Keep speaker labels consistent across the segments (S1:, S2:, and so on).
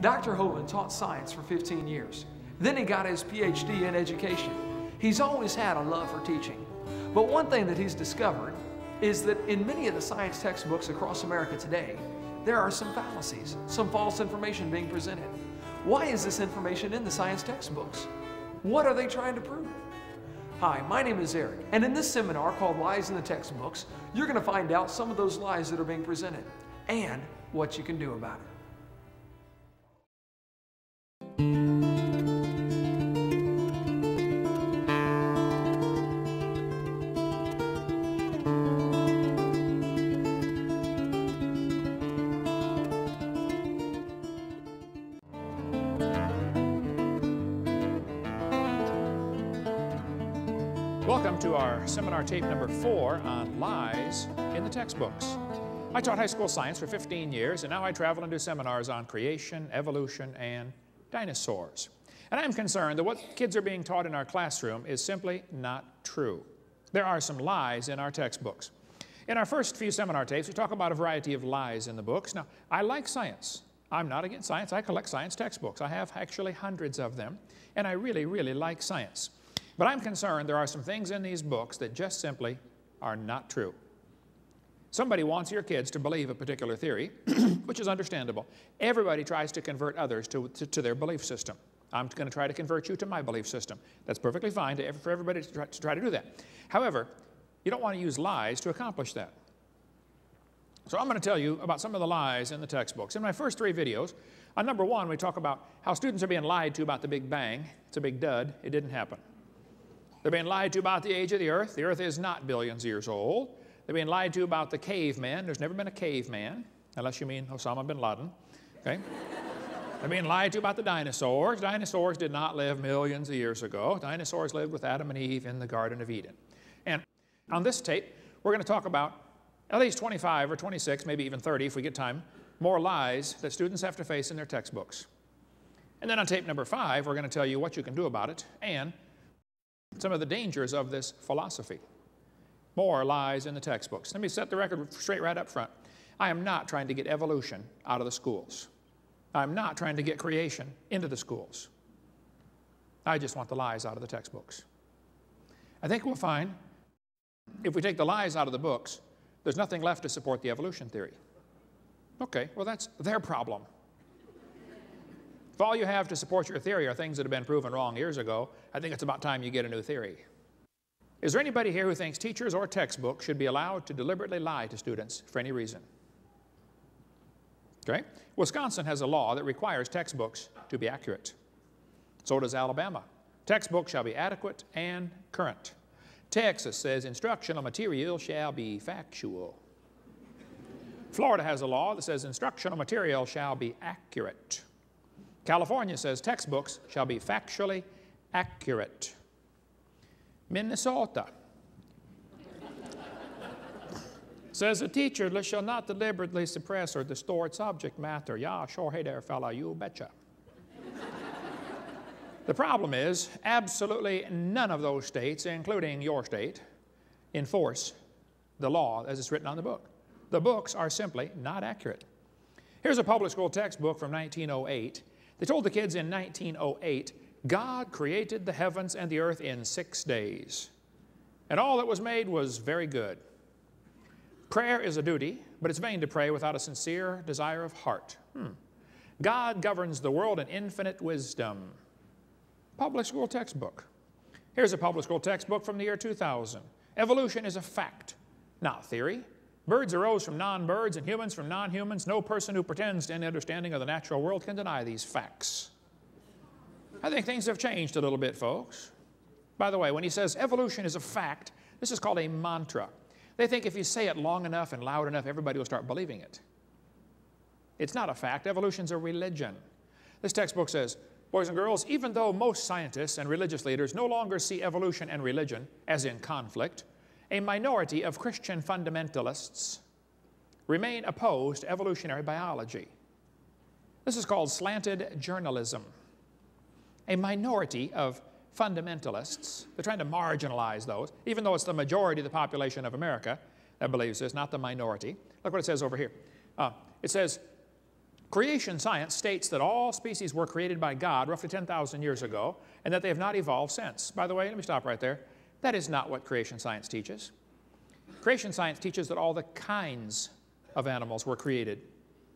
S1: Dr. Hovind taught science for 15 years. Then he got his PhD in education. He's always had a love for teaching. But one thing that he's discovered is that in many of the science textbooks across America today, there are some fallacies, some false information being presented. Why is this information in the science textbooks? What are they trying to prove? Hi, my name is Eric, and in this seminar called Lies in the Textbooks, you're going to find out some of those lies that are being presented and what you can do about it.
S2: Seminar tape number four on lies in the textbooks. I taught high school science for 15 years, and now I travel and do seminars on creation, evolution, and dinosaurs. And I'm concerned that what kids are being taught in our classroom is simply not true. There are some lies in our textbooks. In our first few seminar tapes, we talk about a variety of lies in the books. Now, I like science. I'm not against science. I collect science textbooks. I have actually hundreds of them, and I really, really like science. But I'm concerned there are some things in these books that just simply are not true. Somebody wants your kids to believe a particular theory, which is understandable. Everybody tries to convert others to, to, to their belief system. I'm going to try to convert you to my belief system. That's perfectly fine to, for everybody to try, to try to do that. However, you don't want to use lies to accomplish that. So I'm going to tell you about some of the lies in the textbooks. In my first three videos, on number one, we talk about how students are being lied to about the Big Bang. It's a big dud. It didn't happen. They're being lied to about the age of the earth. The earth is not billions of years old. They're being lied to about the caveman. There's never been a caveman, unless you mean Osama bin Laden. Okay? They're being lied to about the dinosaurs. Dinosaurs did not live millions of years ago. Dinosaurs lived with Adam and Eve in the Garden of Eden. And on this tape, we're going to talk about at least 25 or 26, maybe even 30 if we get time, more lies that students have to face in their textbooks. And then on tape number five, we're going to tell you what you can do about it and some of the dangers of this philosophy. More lies in the textbooks. Let me set the record straight right up front. I am not trying to get evolution out of the schools. I'm not trying to get creation into the schools. I just want the lies out of the textbooks. I think we'll find if we take the lies out of the books, there's nothing left to support the evolution theory. Okay, well, that's their problem. If all you have to support your theory are things that have been proven wrong years ago, I think it's about time you get a new theory. Is there anybody here who thinks teachers or textbooks should be allowed to deliberately lie to students for any reason? Okay? Wisconsin has a law that requires textbooks to be accurate. So does Alabama. Textbooks shall be adequate and current. Texas says instructional material shall be factual. Florida has a law that says instructional material shall be accurate. California says textbooks shall be factually accurate. Minnesota says a teacher shall not deliberately suppress or distort subject matter. Yeah, sure, hey there, fella, you betcha. the problem is, absolutely none of those states, including your state, enforce the law as it's written on the book. The books are simply not accurate. Here's a public school textbook from 1908 they told the kids in 1908, God created the heavens and the earth in six days, and all that was made was very good. Prayer is a duty, but it's vain to pray without a sincere desire of heart. Hmm. God governs the world in infinite wisdom. Public school textbook. Here's a public school textbook from the year 2000. Evolution is a fact, not theory. Birds arose from non-birds and humans from non-humans. No person who pretends to any understanding of the natural world can deny these facts. I think things have changed a little bit, folks. By the way, when he says evolution is a fact, this is called a mantra. They think if you say it long enough and loud enough, everybody will start believing it. It's not a fact. Evolution's a religion. This textbook says, boys and girls, even though most scientists and religious leaders no longer see evolution and religion as in conflict, a minority of Christian fundamentalists remain opposed to evolutionary biology. This is called slanted journalism. A minority of fundamentalists, they're trying to marginalize those, even though it's the majority of the population of America that believes this, not the minority. Look what it says over here. Uh, it says, Creation science states that all species were created by God roughly 10,000 years ago and that they have not evolved since. By the way, let me stop right there. That is not what creation science teaches. Creation science teaches that all the kinds of animals were created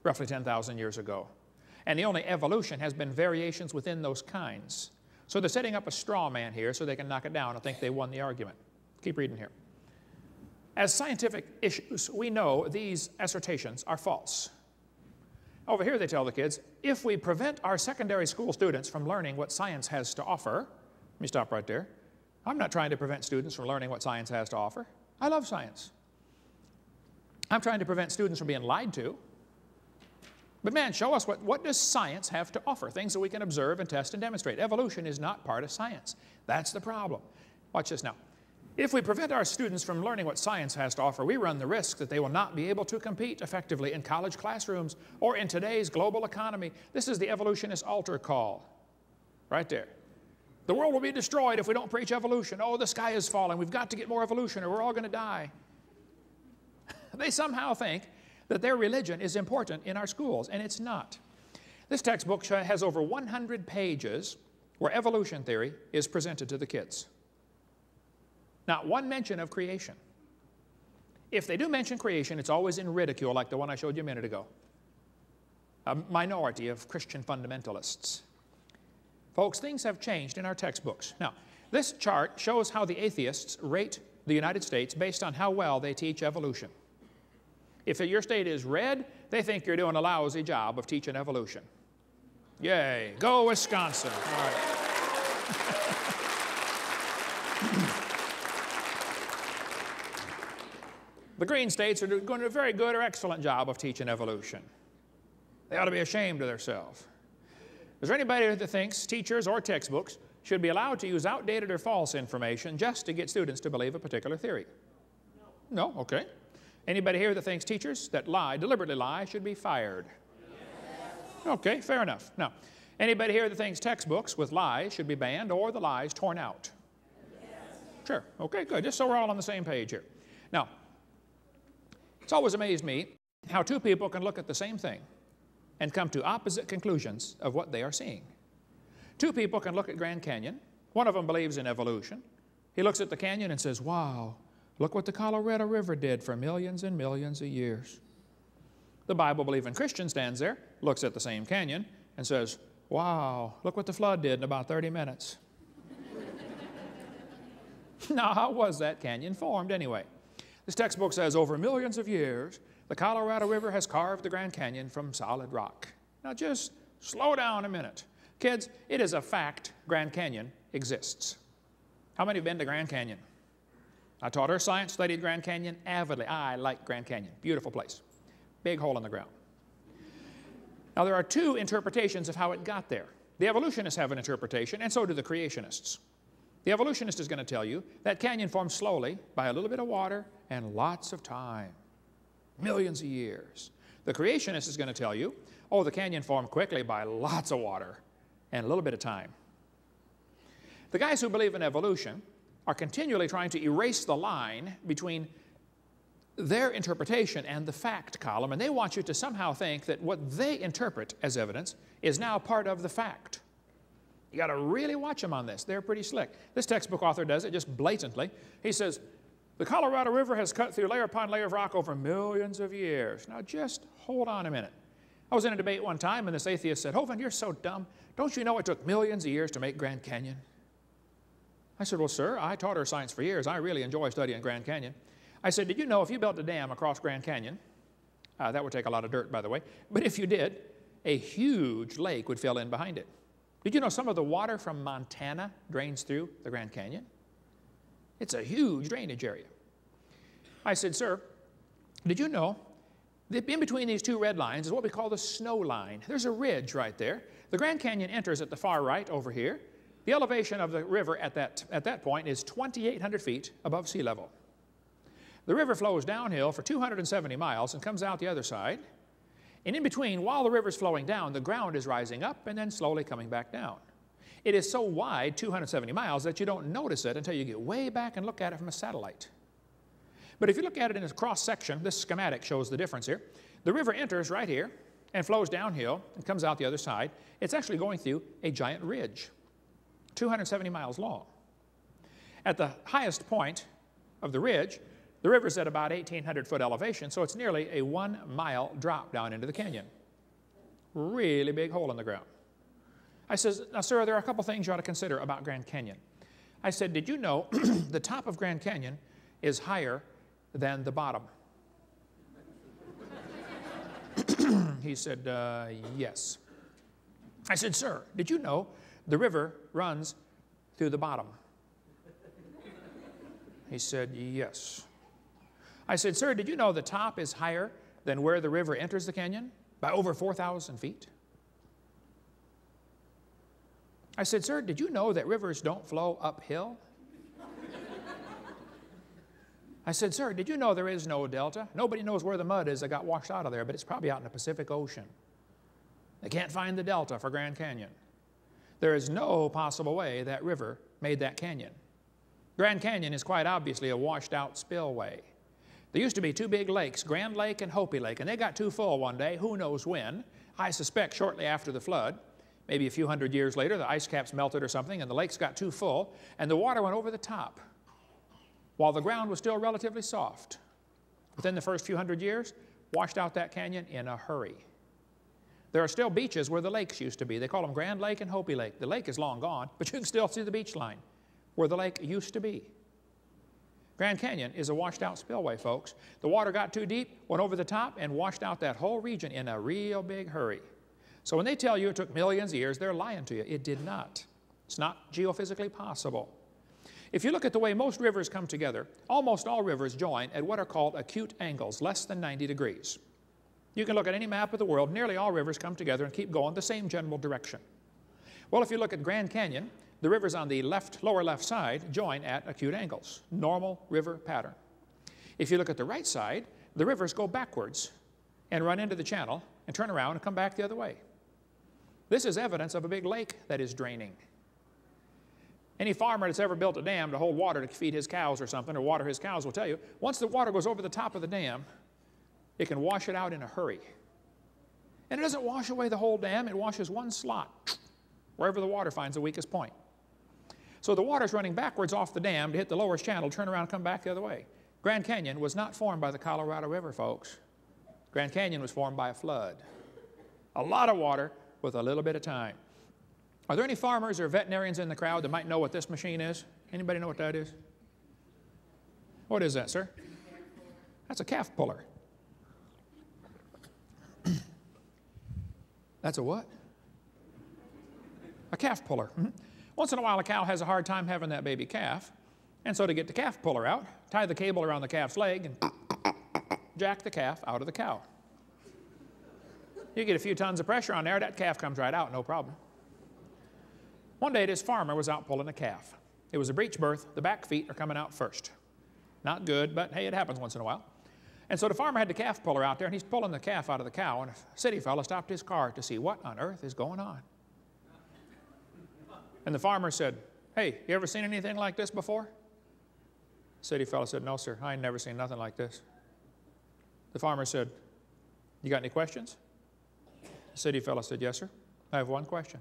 S2: roughly 10,000 years ago. And the only evolution has been variations within those kinds. So they're setting up a straw man here so they can knock it down and think they won the argument. Keep reading here. As scientific issues, we know these assertions are false. Over here, they tell the kids if we prevent our secondary school students from learning what science has to offer, let me stop right there. I'm not trying to prevent students from learning what science has to offer. I love science. I'm trying to prevent students from being lied to. But man, show us what, what does science have to offer? Things that we can observe and test and demonstrate. Evolution is not part of science. That's the problem. Watch this now. If we prevent our students from learning what science has to offer, we run the risk that they will not be able to compete effectively in college classrooms or in today's global economy. This is the evolutionist altar call, right there. The world will be destroyed if we don't preach evolution. Oh, the sky is falling. We've got to get more evolution or we're all going to die. they somehow think that their religion is important in our schools, and it's not. This textbook has over 100 pages where evolution theory is presented to the kids. Not one mention of creation. If they do mention creation, it's always in ridicule, like the one I showed you a minute ago. A minority of Christian fundamentalists. Folks, things have changed in our textbooks. Now, this chart shows how the atheists rate the United States based on how well they teach evolution. If your state is red, they think you're doing a lousy job of teaching evolution. Yay, go Wisconsin. All right. The green states are doing a very good or excellent job of teaching evolution. They ought to be ashamed of themselves. Is there anybody that thinks teachers or textbooks should be allowed to use outdated or false information just to get students to believe a particular theory? No. No? Okay. Anybody here that thinks teachers that lie, deliberately lie, should be fired? Yes. Okay, fair enough. Now, anybody here that thinks textbooks with lies should be banned or the lies torn out? Yes. Sure. Okay, good. Just so we're all on the same page here. Now, it's always amazed me how two people can look at the same thing and come to opposite conclusions of what they are seeing. Two people can look at Grand Canyon. One of them believes in evolution. He looks at the canyon and says, Wow, look what the Colorado River did for millions and millions of years. The Bible believing Christian stands there, looks at the same canyon, and says, Wow, look what the flood did in about 30 minutes. now, how was that canyon formed anyway? This textbook says over millions of years, the Colorado River has carved the Grand Canyon from solid rock. Now just slow down a minute. Kids, it is a fact Grand Canyon exists. How many have been to Grand Canyon? I taught her science, studied Grand Canyon avidly. I like Grand Canyon. Beautiful place. Big hole in the ground. Now there are two interpretations of how it got there. The evolutionists have an interpretation, and so do the creationists. The evolutionist is going to tell you that canyon formed slowly by a little bit of water and lots of time, millions of years. The creationist is going to tell you, oh, the canyon formed quickly by lots of water and a little bit of time. The guys who believe in evolution are continually trying to erase the line between their interpretation and the fact column, and they want you to somehow think that what they interpret as evidence is now part of the fact. You got to really watch them on this. They're pretty slick. This textbook author does it just blatantly. He says, the Colorado River has cut through layer upon layer of rock over millions of years. Now just hold on a minute. I was in a debate one time and this atheist said, Hovind, you're so dumb. Don't you know it took millions of years to make Grand Canyon? I said, well, sir, I taught earth science for years. I really enjoy studying Grand Canyon. I said, did you know if you built a dam across Grand Canyon, uh, that would take a lot of dirt, by the way, but if you did, a huge lake would fill in behind it. Did you know some of the water from Montana drains through the Grand Canyon? It's a huge drainage area. I said, Sir, did you know that in between these two red lines is what we call the snow line? There's a ridge right there. The Grand Canyon enters at the far right over here. The elevation of the river at that, at that point is 2,800 feet above sea level. The river flows downhill for 270 miles and comes out the other side. And in between, while the river's flowing down, the ground is rising up and then slowly coming back down. It is so wide, 270 miles, that you don't notice it until you get way back and look at it from a satellite. But if you look at it in a cross section, this schematic shows the difference here. The river enters right here, and flows downhill and comes out the other side. It's actually going through a giant ridge, 270 miles long. At the highest point of the ridge, the river's at about 1,800 foot elevation, so it's nearly a one mile drop down into the canyon. Really big hole in the ground. I says, now sir, there are a couple things you ought to consider about Grand Canyon. I said, did you know the top of Grand Canyon is higher than the bottom? he said, uh, yes. I said, sir, did you know the river runs through the bottom? He said, yes. I said, Sir, did you know the top is higher than where the river enters the canyon? By over 4,000 feet? I said, Sir, did you know that rivers don't flow uphill? I said, Sir, did you know there is no delta? Nobody knows where the mud is that got washed out of there, but it's probably out in the Pacific Ocean. They can't find the delta for Grand Canyon. There is no possible way that river made that canyon. Grand Canyon is quite obviously a washed out spillway. There used to be two big lakes, Grand Lake and Hopi Lake, and they got too full one day, who knows when. I suspect shortly after the flood, maybe a few hundred years later, the ice caps melted or something, and the lakes got too full, and the water went over the top while the ground was still relatively soft. Within the first few hundred years, washed out that canyon in a hurry. There are still beaches where the lakes used to be. They call them Grand Lake and Hopi Lake. The lake is long gone, but you can still see the beach line where the lake used to be. Grand Canyon is a washed out spillway, folks. The water got too deep, went over the top, and washed out that whole region in a real big hurry. So when they tell you it took millions of years, they're lying to you. It did not. It's not geophysically possible. If you look at the way most rivers come together, almost all rivers join at what are called acute angles, less than 90 degrees. You can look at any map of the world, nearly all rivers come together and keep going the same general direction. Well, if you look at Grand Canyon, the rivers on the left, lower left side join at acute angles, normal river pattern. If you look at the right side, the rivers go backwards and run into the channel and turn around and come back the other way. This is evidence of a big lake that is draining. Any farmer that's ever built a dam to hold water to feed his cows or something or water his cows will tell you, once the water goes over the top of the dam, it can wash it out in a hurry. And it doesn't wash away the whole dam, it washes one slot, wherever the water finds the weakest point. So the water's running backwards off the dam to hit the lowest channel, turn around, come back the other way. Grand Canyon was not formed by the Colorado River, folks. Grand Canyon was formed by a flood. A lot of water with a little bit of time. Are there any farmers or veterinarians in the crowd that might know what this machine is? Anybody know what that is? What is that, sir? That's a calf puller. That's a what? A calf puller. Mm -hmm. Once in a while, a cow has a hard time having that baby calf. And so to get the calf puller out, tie the cable around the calf's leg and jack the calf out of the cow. You get a few tons of pressure on there, that calf comes right out, no problem. One day, this farmer was out pulling a calf. It was a breech birth. The back feet are coming out first. Not good, but hey, it happens once in a while. And so the farmer had the calf puller out there, and he's pulling the calf out of the cow, and a city fellow stopped his car to see what on earth is going on. And the farmer said, Hey, you ever seen anything like this before? The city fellow said, No, sir, I ain't never seen nothing like this. The farmer said, You got any questions? The city fellow said, Yes, sir. I have one question.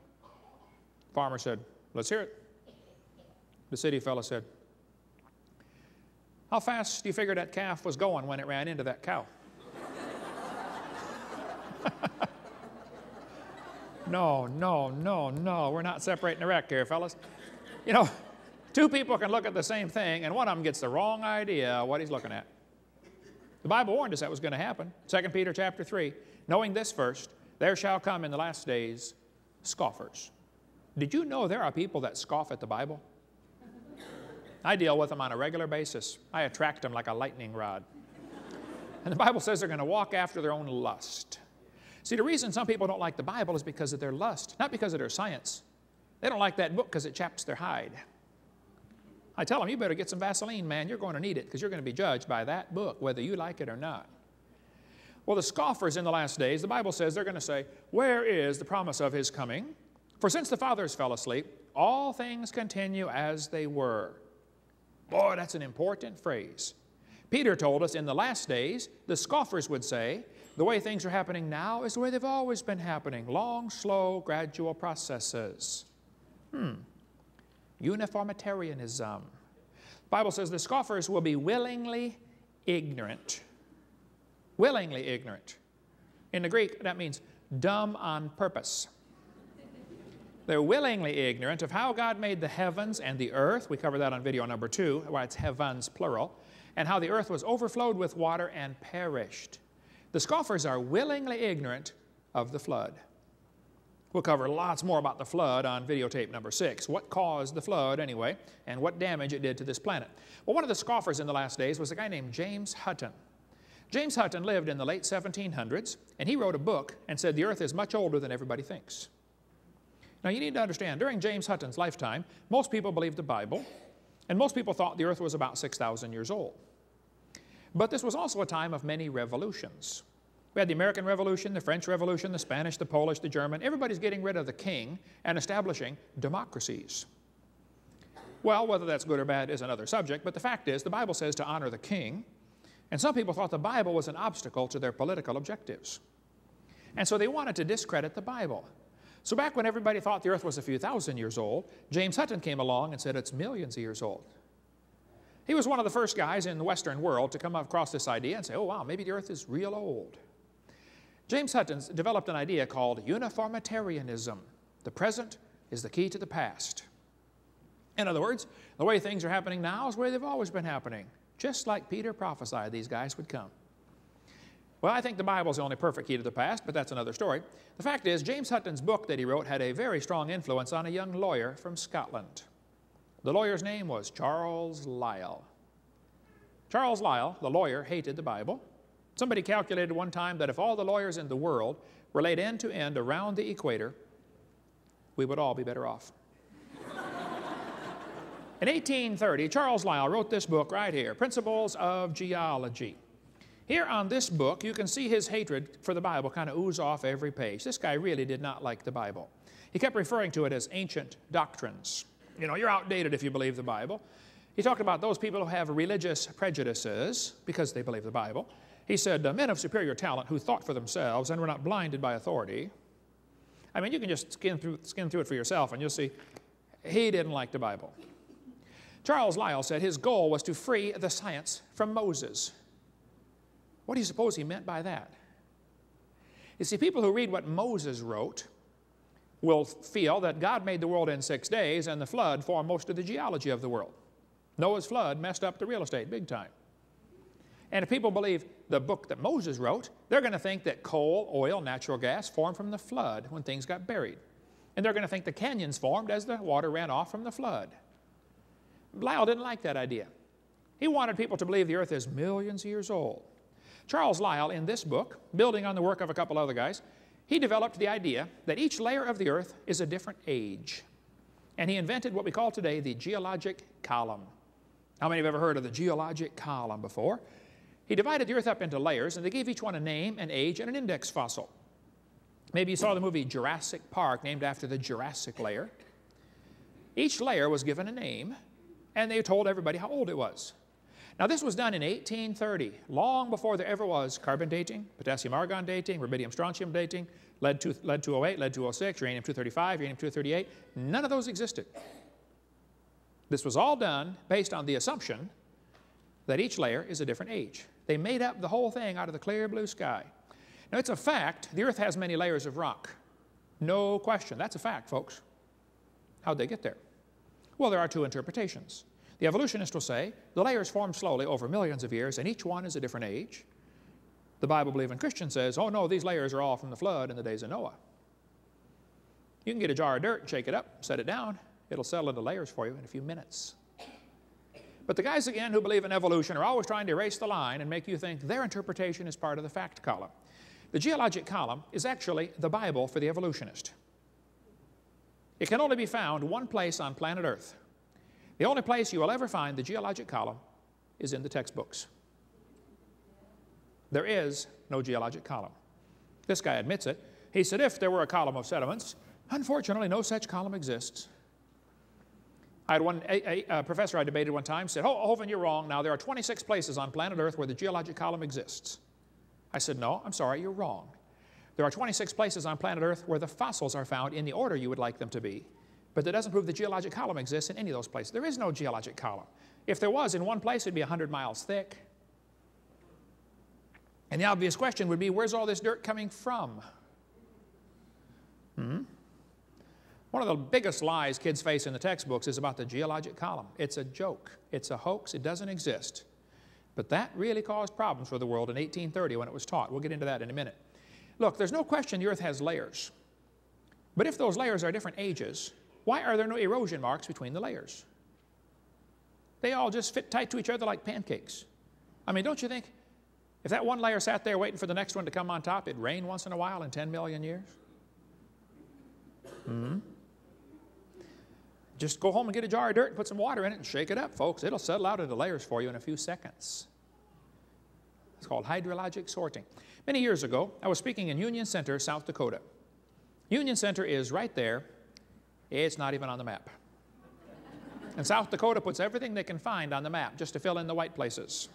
S2: Farmer said, Let's hear it. The city fellow said, How fast do you figure that calf was going when it ran into that cow? No, no, no, no. We're not separating the wreck here, fellas. You know, two people can look at the same thing, and one of them gets the wrong idea what he's looking at. The Bible warned us that was going to happen. 2 Peter chapter 3, knowing this first, there shall come in the last days scoffers. Did you know there are people that scoff at the Bible? I deal with them on a regular basis. I attract them like a lightning rod. And the Bible says they're going to walk after their own lust. See, the reason some people don't like the Bible is because of their lust, not because of their science. They don't like that book because it chaps their hide. I tell them, you better get some Vaseline, man. You're going to need it because you're going to be judged by that book, whether you like it or not. Well, the scoffers in the last days, the Bible says they're going to say, Where is the promise of his coming? For since the fathers fell asleep, all things continue as they were. Boy, that's an important phrase. Peter told us in the last days, the scoffers would say, the way things are happening now is the way they've always been happening long, slow, gradual processes. Hmm. Uniformitarianism. The Bible says the scoffers will be willingly ignorant. Willingly ignorant. In the Greek, that means dumb on purpose. They're willingly ignorant of how God made the heavens and the earth. We covered that on video number two, why it's heavens plural. And how the earth was overflowed with water and perished. The scoffers are willingly ignorant of the flood. We'll cover lots more about the flood on videotape number six. What caused the flood, anyway, and what damage it did to this planet. Well, one of the scoffers in the last days was a guy named James Hutton. James Hutton lived in the late 1700s, and he wrote a book and said the earth is much older than everybody thinks. Now, you need to understand, during James Hutton's lifetime, most people believed the Bible, and most people thought the earth was about 6,000 years old. But this was also a time of many revolutions. We had the American Revolution, the French Revolution, the Spanish, the Polish, the German. Everybody's getting rid of the king and establishing democracies. Well, whether that's good or bad is another subject, but the fact is the Bible says to honor the king, and some people thought the Bible was an obstacle to their political objectives. And so they wanted to discredit the Bible. So back when everybody thought the earth was a few thousand years old, James Hutton came along and said it's millions of years old. He was one of the first guys in the Western world to come across this idea and say, oh wow, maybe the earth is real old. James Hutton developed an idea called uniformitarianism. The present is the key to the past. In other words, the way things are happening now is the way they've always been happening, just like Peter prophesied these guys would come. Well, I think the Bible is the only perfect key to the past, but that's another story. The fact is, James Hutton's book that he wrote had a very strong influence on a young lawyer from Scotland. The lawyer's name was Charles Lyell. Charles Lyell, the lawyer, hated the Bible. Somebody calculated one time that if all the lawyers in the world were laid end to end around the equator, we would all be better off. In 1830, Charles Lyell wrote this book right here, Principles of Geology. Here on this book, you can see his hatred for the Bible kind of ooze off every page. This guy really did not like the Bible. He kept referring to it as ancient doctrines. You know, you're outdated if you believe the Bible. He talked about those people who have religious prejudices because they believe the Bible. He said, men of superior talent who thought for themselves and were not blinded by authority. I mean, you can just skim through, skim through it for yourself and you'll see he didn't like the Bible. Charles Lyell said his goal was to free the science from Moses. What do you suppose he meant by that? You see, people who read what Moses wrote will feel that God made the world in six days and the flood formed most of the geology of the world. Noah's flood messed up the real estate big time. And if people believe the book that Moses wrote, they're going to think that coal, oil, natural gas formed from the flood when things got buried. And they're going to think the canyons formed as the water ran off from the flood. Lyell didn't like that idea. He wanted people to believe the earth is millions of years old. Charles Lyell, in this book, building on the work of a couple other guys, he developed the idea that each layer of the earth is a different age. And he invented what we call today the geologic column. How many have ever heard of the geologic column before? He divided the earth up into layers, and they gave each one a name, an age, and an index fossil. Maybe you saw the movie Jurassic Park, named after the Jurassic layer. Each layer was given a name, and they told everybody how old it was. Now, this was done in 1830, long before there ever was carbon dating, potassium argon dating, rubidium strontium dating, lead, two, lead 208, lead 206, uranium 235, uranium 238. None of those existed. This was all done based on the assumption that each layer is a different age. They made up the whole thing out of the clear blue sky. Now, it's a fact the earth has many layers of rock. No question. That's a fact, folks. How'd they get there? Well, there are two interpretations. The evolutionist will say the layers form slowly over millions of years, and each one is a different age. The Bible believing Christian says, oh no, these layers are all from the flood in the days of Noah. You can get a jar of dirt, and shake it up, set it down, it'll settle into layers for you in a few minutes. But the guys, again, who believe in evolution are always trying to erase the line and make you think their interpretation is part of the fact column. The geologic column is actually the Bible for the evolutionist. It can only be found one place on planet Earth. The only place you will ever find the geologic column is in the textbooks. There is no geologic column. This guy admits it. He said if there were a column of sediments, unfortunately no such column exists. I had one a, a, a professor I debated one time said, oh, Hovind, you're wrong. Now, there are 26 places on planet Earth where the geologic column exists. I said, no, I'm sorry, you're wrong. There are 26 places on planet Earth where the fossils are found in the order you would like them to be. But that doesn't prove the geologic column exists in any of those places. There is no geologic column. If there was in one place, it'd be 100 miles thick. And the obvious question would be, where's all this dirt coming from? Hmm? One of the biggest lies kids face in the textbooks is about the geologic column. It's a joke. It's a hoax. It doesn't exist. But that really caused problems for the world in 1830 when it was taught. We'll get into that in a minute. Look, there's no question the Earth has layers. But if those layers are different ages, why are there no erosion marks between the layers? They all just fit tight to each other like pancakes. I mean, don't you think if that one layer sat there waiting for the next one to come on top, it'd rain once in a while in 10 million years? Hmm? Just go home and get a jar of dirt and put some water in it and shake it up, folks. It'll settle out into layers for you in a few seconds. It's called hydrologic sorting. Many years ago, I was speaking in Union Center, South Dakota. Union Center is right there. It's not even on the map. And South Dakota puts everything they can find on the map just to fill in the white places.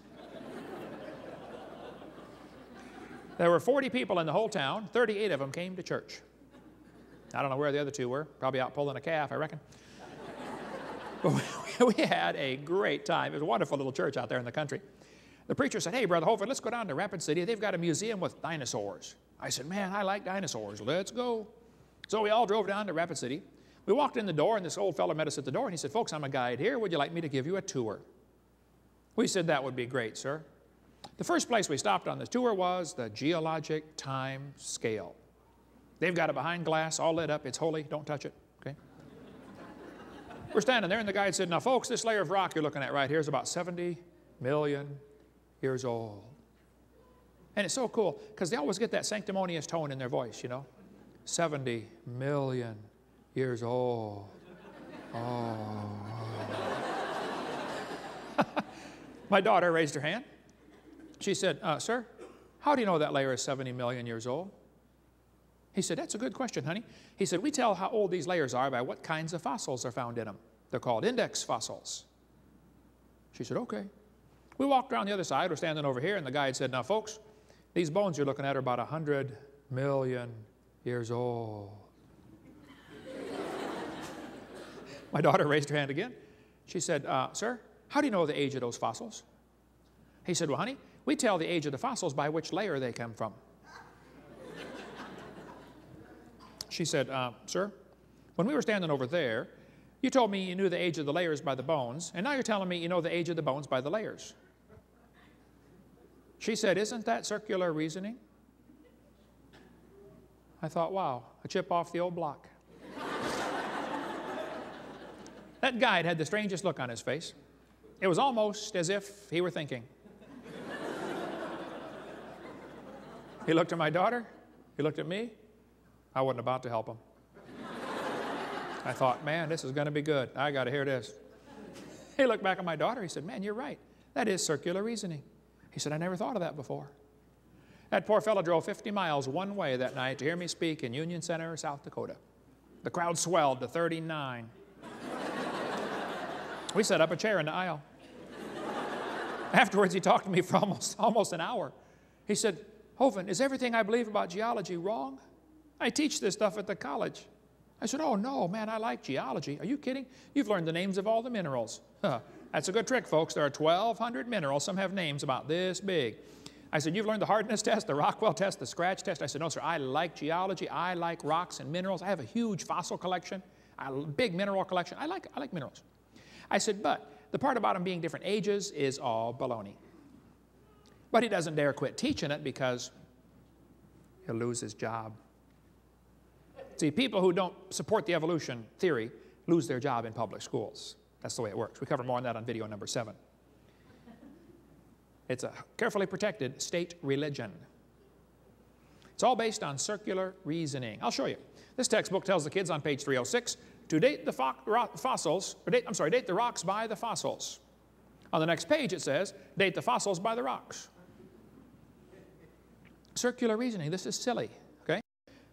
S2: There were 40 people in the whole town. 38 of them came to church. I don't know where the other two were. Probably out pulling a calf, I reckon. but we had a great time. It was a wonderful little church out there in the country. The preacher said, Hey, Brother Hovind, let's go down to Rapid City. They've got a museum with dinosaurs. I said, Man, I like dinosaurs. Let's go. So we all drove down to Rapid City. We walked in the door, and this old fellow met us at the door, and he said, Folks, I'm a guide here. Would you like me to give you a tour? We said, That would be great, sir. The first place we stopped on the tour was the geologic time scale. They've got it behind glass, all lit up. It's holy. Don't touch it. Okay? We're standing there, and the guide said, Now, folks, this layer of rock you're looking at right here is about 70 million years old. And it's so cool because they always get that sanctimonious tone in their voice, you know. 70 million years old. Oh. My daughter raised her hand. She said, uh, Sir, how do you know that layer is 70 million years old? He said, That's a good question, honey. He said, We tell how old these layers are by what kinds of fossils are found in them. They're called index fossils. She said, Okay. We walked around the other side. We're standing over here, and the guide said, Now, folks, these bones you're looking at are about 100 million years old. My daughter raised her hand again. She said, uh, Sir, how do you know the age of those fossils? He said, Well, honey, we tell the age of the fossils by which layer they come from. she said, uh, Sir, when we were standing over there, you told me you knew the age of the layers by the bones, and now you're telling me you know the age of the bones by the layers. She said, Isn't that circular reasoning? I thought, wow, a chip off the old block. that guide had the strangest look on his face. It was almost as if he were thinking. He looked at my daughter. He looked at me. I wasn't about to help him. I thought, man, this is going to be good. I got to hear this. He looked back at my daughter. He said, man, you're right. That is circular reasoning. He said, I never thought of that before. That poor fellow drove 50 miles one way that night to hear me speak in Union Center, South Dakota. The crowd swelled to 39. we set up a chair in the aisle. Afterwards, he talked to me for almost, almost an hour. He said, Hovind, is everything I believe about geology wrong? I teach this stuff at the college. I said, Oh, no, man, I like geology. Are you kidding? You've learned the names of all the minerals. That's a good trick, folks. There are 1,200 minerals. Some have names about this big. I said, You've learned the hardness test, the Rockwell test, the scratch test. I said, No, sir, I like geology. I like rocks and minerals. I have a huge fossil collection, a big mineral collection. I like, I like minerals. I said, But the part about them being different ages is all baloney. But he doesn't dare quit teaching it because he'll lose his job. See, people who don't support the evolution theory lose their job in public schools. That's the way it works. We cover more on that on video number seven. It's a carefully protected state religion. It's all based on circular reasoning. I'll show you. This textbook tells the kids on page 306 to date the fo fossils, date, I'm sorry, date the rocks by the fossils. On the next page it says, date the fossils by the rocks circular reasoning. This is silly?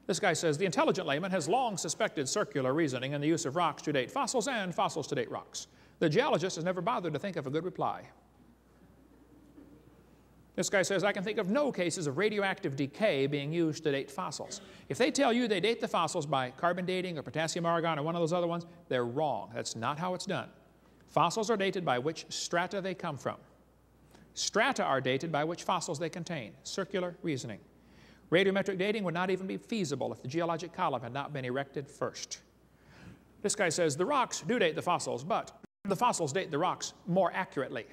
S2: This guy says, the intelligent layman has long suspected circular reasoning in the use of rocks to date fossils and fossils to date rocks. The geologist has never bothered to think of a good reply. This guy says, I can think of no cases of radioactive decay being used to date fossils. If they tell you they date the fossils by carbon dating or potassium argon or one of those other ones, they're wrong. That's not how it's done. Fossils are dated by which strata they come from. Strata are dated by which fossils they contain. Circular reasoning. Radiometric dating would not even be feasible if the geologic column had not been erected first. This guy says the rocks do date the fossils, but the fossils date the rocks more accurately.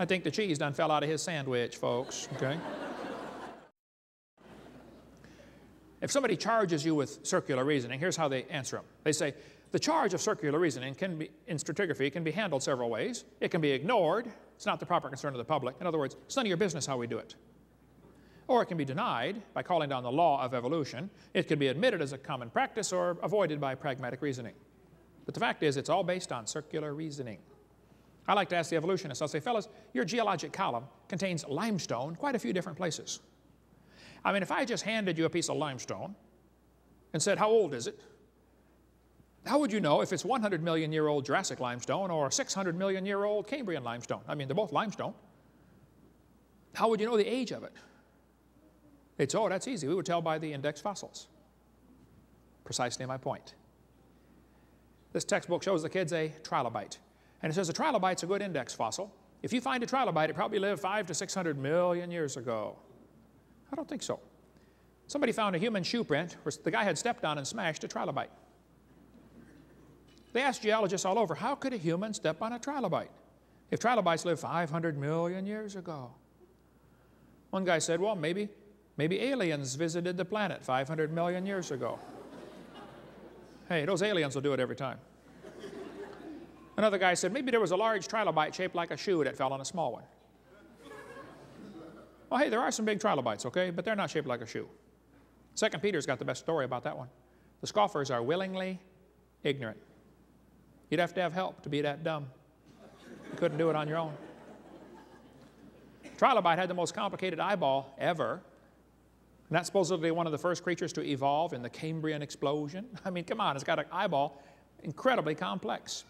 S2: I think the cheese done fell out of his sandwich, folks, okay? if somebody charges you with circular reasoning, here's how they answer them. They say, the charge of circular reasoning can be, in stratigraphy can be handled several ways. It can be ignored. It's not the proper concern of the public. In other words, it's none of your business how we do it. Or it can be denied by calling down the law of evolution. It can be admitted as a common practice or avoided by pragmatic reasoning. But the fact is, it's all based on circular reasoning. I like to ask the evolutionists, I'll say, fellas, your geologic column contains limestone quite a few different places. I mean, if I just handed you a piece of limestone and said, how old is it? How would you know if it's 100 million year old Jurassic limestone or 600 million year old Cambrian limestone? I mean, they're both limestone. How would you know the age of it? It's, oh, that's easy. We would tell by the index fossils. Precisely my point. This textbook shows the kids a trilobite. And it says a trilobite's a good index fossil. If you find a trilobite, it probably lived five to 600 million years ago. I don't think so. Somebody found a human shoe print where the guy had stepped on and smashed a trilobite. They asked geologists all over, how could a human step on a trilobite if trilobites lived 500 million years ago? One guy said, well, maybe, maybe aliens visited the planet 500 million years ago. hey, those aliens will do it every time. Another guy said, maybe there was a large trilobite shaped like a shoe that fell on a small one. Well, hey, there are some big trilobites, okay, but they're not shaped like a shoe. Second Peter's got the best story about that one. The scoffers are willingly ignorant. You'd have to have help to be that dumb. You couldn't do it on your own. Trilobite had the most complicated eyeball ever. And that's supposedly one of the first creatures to evolve in the Cambrian explosion. I mean, come on, it's got an eyeball incredibly complex.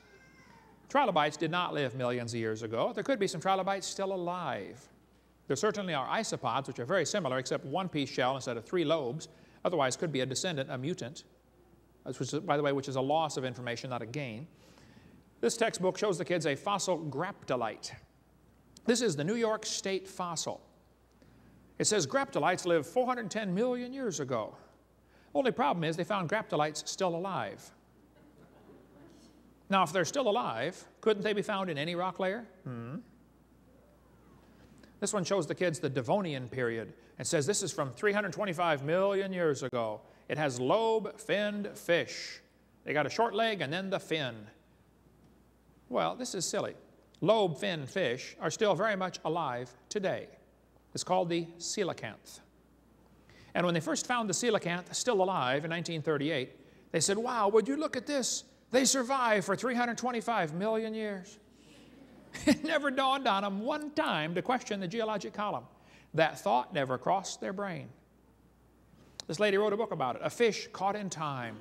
S2: Trilobites did not live millions of years ago. There could be some trilobites still alive. There certainly are isopods, which are very similar, except one piece shell instead of three lobes. Otherwise, could be a descendant, a mutant, which is, by the way, which is a loss of information, not a gain. This textbook shows the kids a fossil graptolite. This is the New York State fossil. It says graptolites lived 410 million years ago. Only problem is they found graptolites still alive. Now, if they're still alive, couldn't they be found in any rock layer? Hmm. This one shows the kids the Devonian period. It says this is from 325 million years ago. It has lobe-finned fish. They got a short leg and then the fin. Well, this is silly. Lobe-finned fish are still very much alive today. It's called the coelacanth. And when they first found the coelacanth still alive in 1938, they said, wow, would you look at this? They survived for 325 million years. It never dawned on them one time to question the geologic column. That thought never crossed their brain. This lady wrote a book about it, A Fish Caught in Time.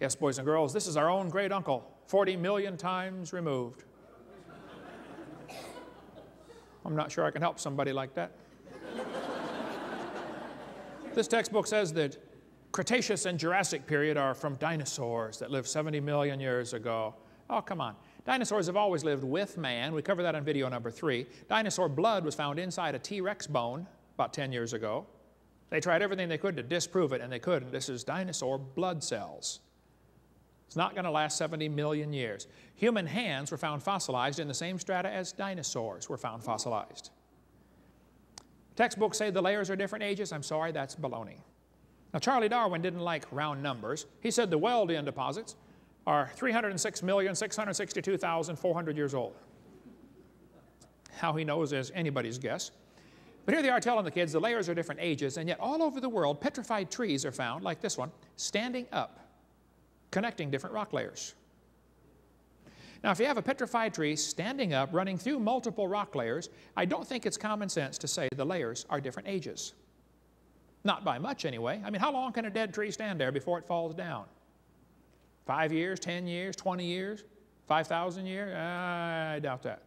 S2: Yes, boys and girls, this is our own great uncle, 40 million times removed. I'm not sure I can help somebody like that. This textbook says that Cretaceous and Jurassic period are from dinosaurs that lived 70 million years ago. Oh, come on. Dinosaurs have always lived with man. We covered that on video number three. Dinosaur blood was found inside a T-Rex bone about 10 years ago. They tried everything they could to disprove it, and they couldn't. This is dinosaur blood cells. It's not going to last 70 million years. Human hands were found fossilized in the same strata as dinosaurs were found fossilized. Textbooks say the layers are different ages. I'm sorry, that's baloney. Now, Charlie Darwin didn't like round numbers. He said the Wealden deposits are 306,662,400 years old. How he knows is anybody's guess. But here they are telling the kids the layers are different ages, and yet all over the world, petrified trees are found, like this one, standing up, connecting different rock layers. Now, if you have a petrified tree standing up, running through multiple rock layers, I don't think it's common sense to say the layers are different ages. Not by much, anyway. I mean, how long can a dead tree stand there before it falls down? Five years, 10 years, 20 years, 5,000 years? I doubt that.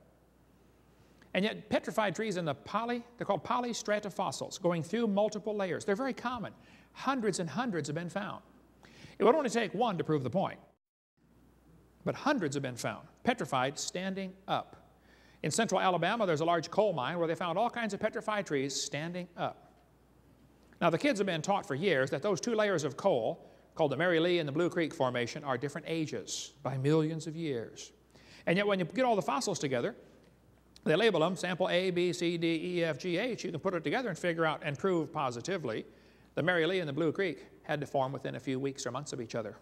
S2: And yet, petrified trees in the poly, they're called polystratofossils, going through multiple layers. They're very common. Hundreds and hundreds have been found. It would only take one to prove the point. But hundreds have been found, petrified, standing up. In central Alabama, there's a large coal mine where they found all kinds of petrified trees standing up. Now, the kids have been taught for years that those two layers of coal, called the Mary Lee and the Blue Creek Formation, are different ages by millions of years. And yet, when you get all the fossils together, they label them sample A, B, C, D, E, F, G, H. You can put it together and figure out and prove positively the Mary Lee and the Blue Creek had to form within a few weeks or months of each other.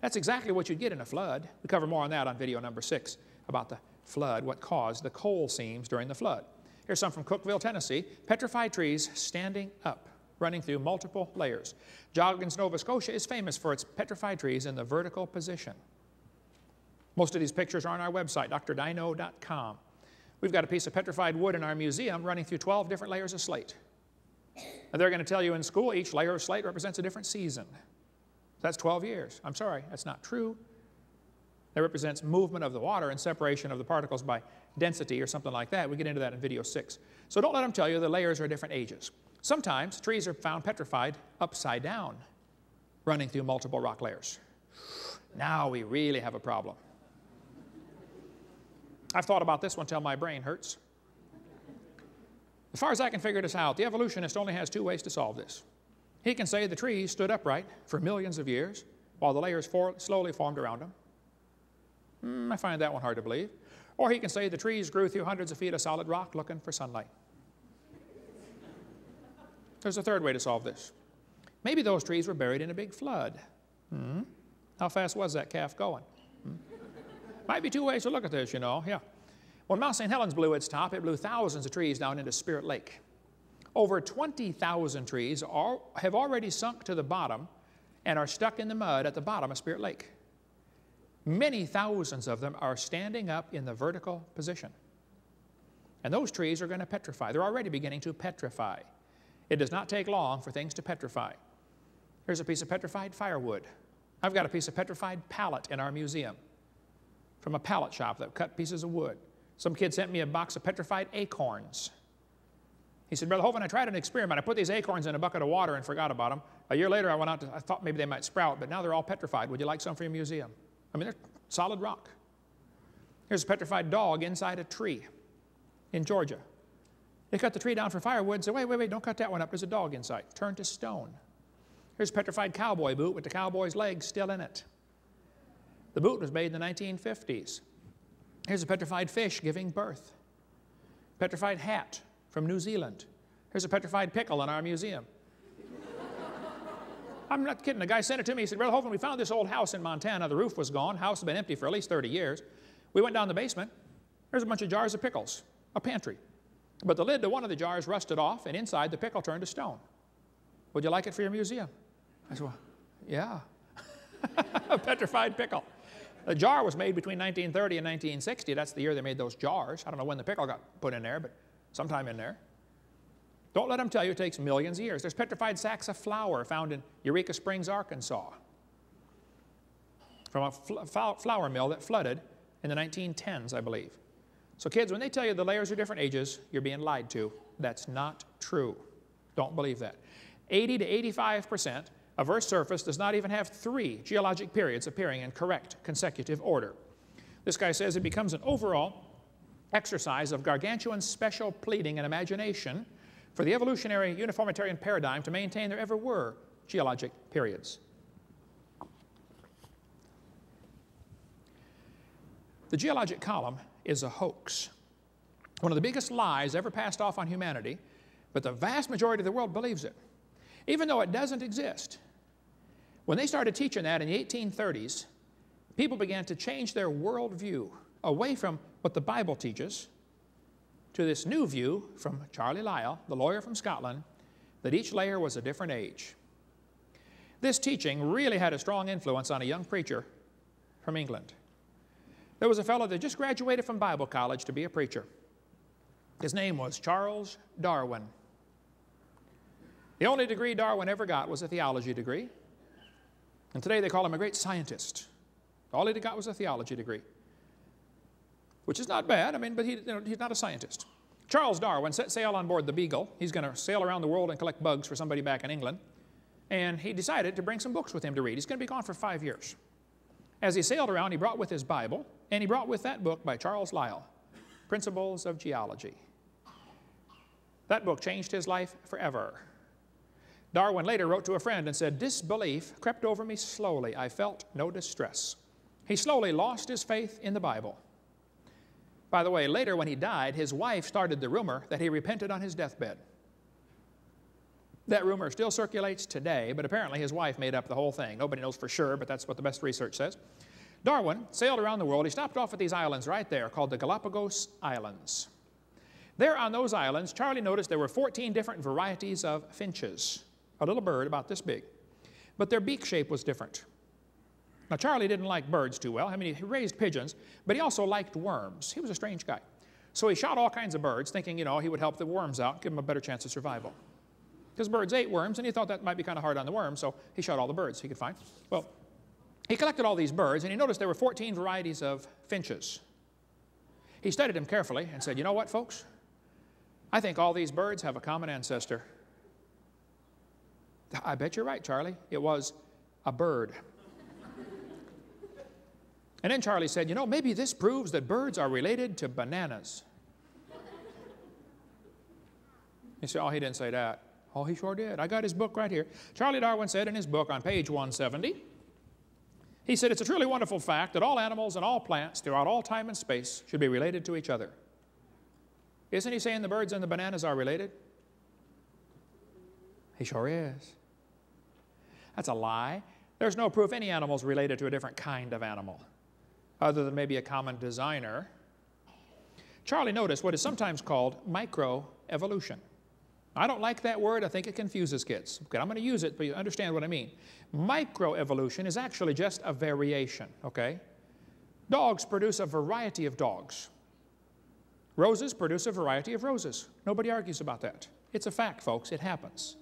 S2: That's exactly what you'd get in a flood. We cover more on that on video number six about the flood, what caused the coal seams during the flood. Here's some from Cookeville, Tennessee. Petrified trees standing up, running through multiple layers. Joggins, Nova Scotia is famous for its petrified trees in the vertical position. Most of these pictures are on our website, drdino.com. We've got a piece of petrified wood in our museum running through 12 different layers of slate. And they're going to tell you in school each layer of slate represents a different season. That's 12 years. I'm sorry, that's not true. That represents movement of the water and separation of the particles by density or something like that. We get into that in video six. So don't let them tell you the layers are different ages. Sometimes trees are found petrified upside down, running through multiple rock layers. Now we really have a problem. I've thought about this one till my brain hurts. As far as I can figure this out, the evolutionist only has two ways to solve this. He can say the trees stood upright for millions of years while the layers for slowly formed around them. Mm, I find that one hard to believe. Or he can say the trees grew through hundreds of feet of solid rock looking for sunlight. There's a third way to solve this. Maybe those trees were buried in a big flood. Hmm? How fast was that calf going? Hmm? Might be two ways to look at this, you know. Yeah. When Mount St. Helens blew its top, it blew thousands of trees down into Spirit Lake. Over 20,000 trees are, have already sunk to the bottom and are stuck in the mud at the bottom of Spirit Lake. Many thousands of them are standing up in the vertical position. And those trees are going to petrify. They're already beginning to petrify. It does not take long for things to petrify. Here's a piece of petrified firewood. I've got a piece of petrified pallet in our museum from a pallet shop that cut pieces of wood. Some kid sent me a box of petrified acorns. He said, Brother Hovind, I tried an experiment. I put these acorns in a bucket of water and forgot about them. A year later, I went out to, I thought maybe they might sprout, but now they're all petrified. Would you like some for your museum? I mean, they're solid rock. Here's a petrified dog inside a tree in Georgia. They cut the tree down for firewood said, wait, wait, wait, don't cut that one up. There's a dog inside. Turned to stone. Here's a petrified cowboy boot with the cowboy's legs still in it. The boot was made in the 1950s. Here's a petrified fish giving birth. Petrified hat from New Zealand. Here's a petrified pickle in our museum. I'm not kidding. The guy sent it to me. He said, Brother Hovind, we found this old house in Montana. The roof was gone. House has been empty for at least 30 years. We went down the basement. There's a bunch of jars of pickles, a pantry. But the lid to one of the jars rusted off, and inside the pickle turned to stone. Would you like it for your museum? I said, well, yeah. a petrified pickle. The jar was made between 1930 and 1960. That's the year they made those jars. I don't know when the pickle got put in there, but sometime in there. Don't let them tell you it takes millions of years. There's petrified sacks of flour found in Eureka Springs, Arkansas, from a fl flour mill that flooded in the 1910s, I believe. So kids, when they tell you the layers are different ages, you're being lied to. That's not true. Don't believe that. 80 to 85 percent of Earth's surface does not even have three geologic periods appearing in correct consecutive order. This guy says it becomes an overall exercise of gargantuan special pleading and imagination for the evolutionary uniformitarian paradigm to maintain there ever were geologic periods. The geologic column is a hoax. One of the biggest lies ever passed off on humanity, but the vast majority of the world believes it, even though it doesn't exist. When they started teaching that in the 1830s, people began to change their worldview away from what the Bible teaches to this new view from Charlie Lyell, the lawyer from Scotland, that each layer was a different age. This teaching really had a strong influence on a young preacher from England. There was a fellow that just graduated from Bible college to be a preacher. His name was Charles Darwin. The only degree Darwin ever got was a theology degree. And today they call him a great scientist. All he got was a theology degree, which is not bad. I mean, but he, you know, he's not a scientist. Charles Darwin set sail on board the Beagle. He's going to sail around the world and collect bugs for somebody back in England. And he decided to bring some books with him to read. He's going to be gone for five years. As he sailed around, he brought with his Bible, and he brought with that book by Charles Lyell, Principles of Geology. That book changed his life forever. Darwin later wrote to a friend and said, Disbelief crept over me slowly. I felt no distress. He slowly lost his faith in the Bible. By the way, later when he died, his wife started the rumor that he repented on his deathbed. That rumor still circulates today, but apparently his wife made up the whole thing. Nobody knows for sure, but that's what the best research says. Darwin sailed around the world. He stopped off at these islands right there called the Galapagos Islands. There on those islands, Charlie noticed there were 14 different varieties of finches, a little bird about this big. But their beak shape was different. Now, Charlie didn't like birds too well. I mean, he raised pigeons, but he also liked worms. He was a strange guy. So he shot all kinds of birds, thinking, you know, he would help the worms out, give them a better chance of survival. Because birds ate worms, and he thought that might be kind of hard on the worms, so he shot all the birds he could find. Well, he collected all these birds, and he noticed there were 14 varieties of finches. He studied them carefully and said, you know what, folks? I think all these birds have a common ancestor. I bet you're right, Charlie. It was a bird. And then Charlie said, you know, maybe this proves that birds are related to bananas. You say, oh, he didn't say that. Oh, he sure did. I got his book right here. Charlie Darwin said in his book on page 170, he said, it's a truly wonderful fact that all animals and all plants throughout all time and space should be related to each other. Isn't he saying the birds and the bananas are related? He sure is. That's a lie. There's no proof any animal is related to a different kind of animal other than maybe a common designer. Charlie noticed what is sometimes called microevolution. I don't like that word. I think it confuses kids. Okay, I'm going to use it, but you understand what I mean. Microevolution is actually just a variation, okay? Dogs produce a variety of dogs. Roses produce a variety of roses. Nobody argues about that. It's a fact, folks. It happens.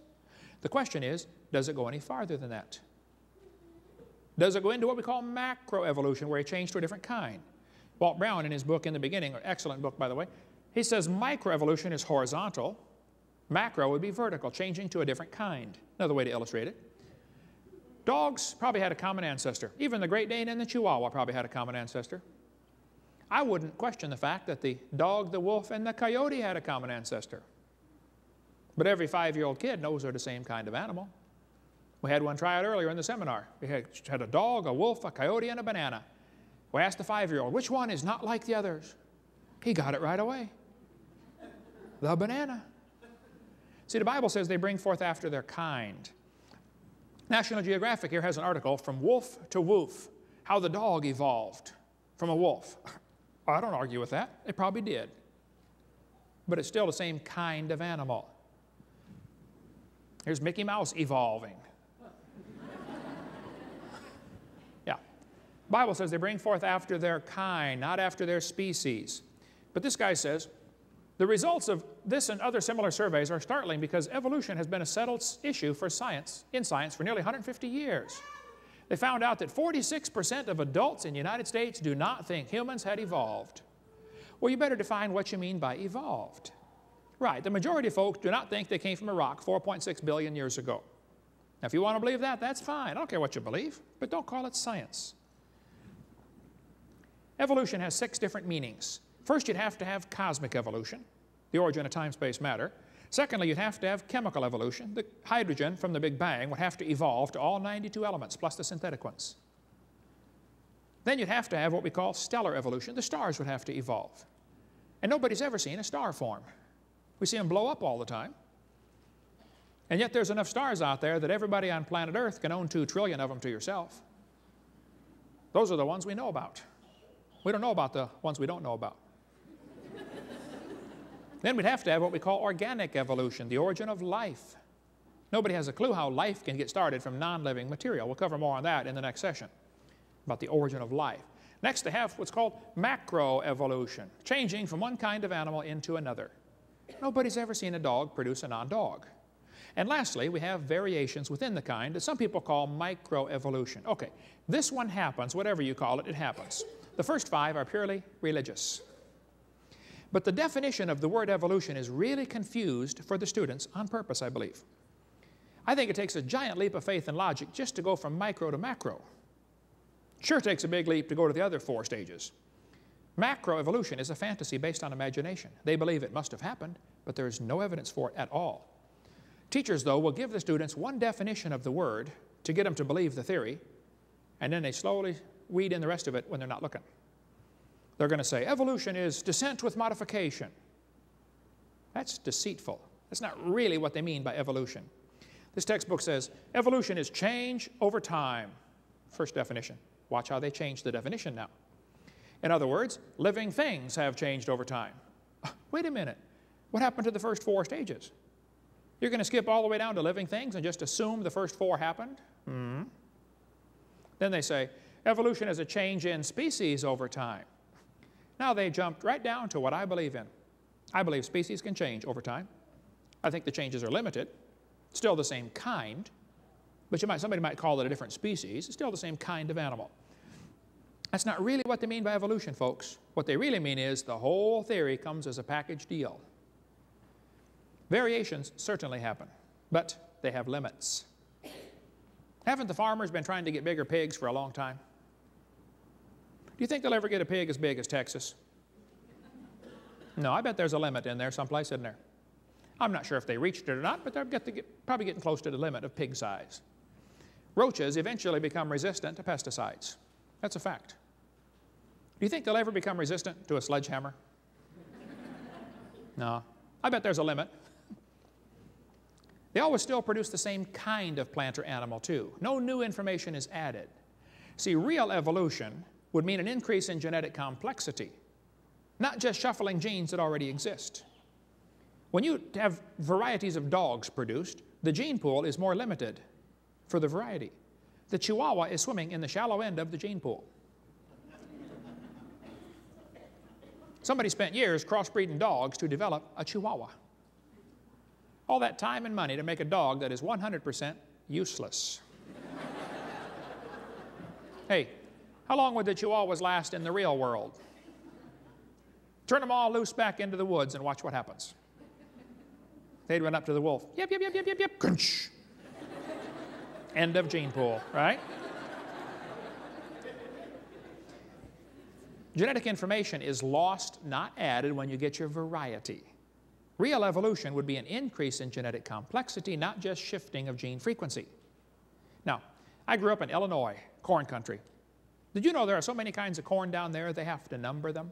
S2: The question is, does it go any farther than that? Does it go into what we call macroevolution, where he changed to a different kind? Walt Brown, in his book in the beginning, an excellent book, by the way, he says microevolution is horizontal, macro would be vertical, changing to a different kind. Another way to illustrate it. Dogs probably had a common ancestor. Even the Great Dane and the Chihuahua probably had a common ancestor. I wouldn't question the fact that the dog, the wolf, and the coyote had a common ancestor. But every five-year-old kid knows they're the same kind of animal. We had one try out earlier in the seminar. We had, had a dog, a wolf, a coyote, and a banana. We asked the five-year-old, which one is not like the others? He got it right away. The banana. See, the Bible says they bring forth after their kind. National Geographic here has an article from wolf to woof, how the dog evolved from a wolf. I don't argue with that. It probably did. But it's still the same kind of animal. Here's Mickey Mouse evolving. Bible says they bring forth after their kind, not after their species. But this guy says, the results of this and other similar surveys are startling because evolution has been a settled issue for science, in science for nearly 150 years. They found out that 46% of adults in the United States do not think humans had evolved. Well, you better define what you mean by evolved. Right, the majority of folks do not think they came from a rock 4.6 billion years ago. Now, if you want to believe that, that's fine. I don't care what you believe, but don't call it science. Evolution has six different meanings. First, you'd have to have cosmic evolution, the origin of time-space matter. Secondly, you'd have to have chemical evolution. The hydrogen from the Big Bang would have to evolve to all 92 elements, plus the synthetic ones. Then you'd have to have what we call stellar evolution. The stars would have to evolve. And nobody's ever seen a star form. We see them blow up all the time. And yet there's enough stars out there that everybody on planet Earth can own two trillion of them to yourself. Those are the ones we know about. We don't know about the ones we don't know about. then we'd have to have what we call organic evolution, the origin of life. Nobody has a clue how life can get started from non-living material. We'll cover more on that in the next session, about the origin of life. Next, to have what's called macroevolution, changing from one kind of animal into another. Nobody's ever seen a dog produce a non-dog. And lastly, we have variations within the kind that some people call microevolution. Okay, this one happens, whatever you call it, it happens. The first five are purely religious. But the definition of the word evolution is really confused for the students on purpose, I believe. I think it takes a giant leap of faith and logic just to go from micro to macro. Sure takes a big leap to go to the other four stages. Macroevolution is a fantasy based on imagination. They believe it must have happened, but there is no evidence for it at all. Teachers, though, will give the students one definition of the word to get them to believe the theory, and then they slowly weed in the rest of it when they're not looking. They're going to say, evolution is descent with modification. That's deceitful. That's not really what they mean by evolution. This textbook says, evolution is change over time. First definition. Watch how they change the definition now. In other words, living things have changed over time. Wait a minute. What happened to the first four stages? You're going to skip all the way down to living things and just assume the first four happened? Mm. Then they say, evolution is a change in species over time. Now they jumped right down to what I believe in. I believe species can change over time. I think the changes are limited. Still the same kind, but you might, somebody might call it a different species. It's still the same kind of animal. That's not really what they mean by evolution, folks. What they really mean is the whole theory comes as a package deal. Variations certainly happen, but they have limits. Haven't the farmers been trying to get bigger pigs for a long time? Do you think they'll ever get a pig as big as Texas? No, I bet there's a limit in there someplace, isn't there? I'm not sure if they reached it or not, but they're get, probably getting close to the limit of pig size. Roaches eventually become resistant to pesticides. That's a fact. Do you think they'll ever become resistant to a sledgehammer? No. I bet there's a limit. They always still produce the same kind of plant or animal, too. No new information is added. See, real evolution would mean an increase in genetic complexity, not just shuffling genes that already exist. When you have varieties of dogs produced, the gene pool is more limited for the variety. The Chihuahua is swimming in the shallow end of the gene pool. Somebody spent years crossbreeding dogs to develop a Chihuahua. All that time and money to make a dog that is 100% useless. hey, how long would the Chihuahuas last in the real world? Turn them all loose back into the woods and watch what happens. They'd run up to the wolf. Yep, yep, yep, yep, yep, yep. Crunch. End of gene pool, right? Genetic information is lost, not added, when you get your variety. Real evolution would be an increase in genetic complexity, not just shifting of gene frequency. Now, I grew up in Illinois, corn country. Did you know there are so many kinds of corn down there, they have to number them?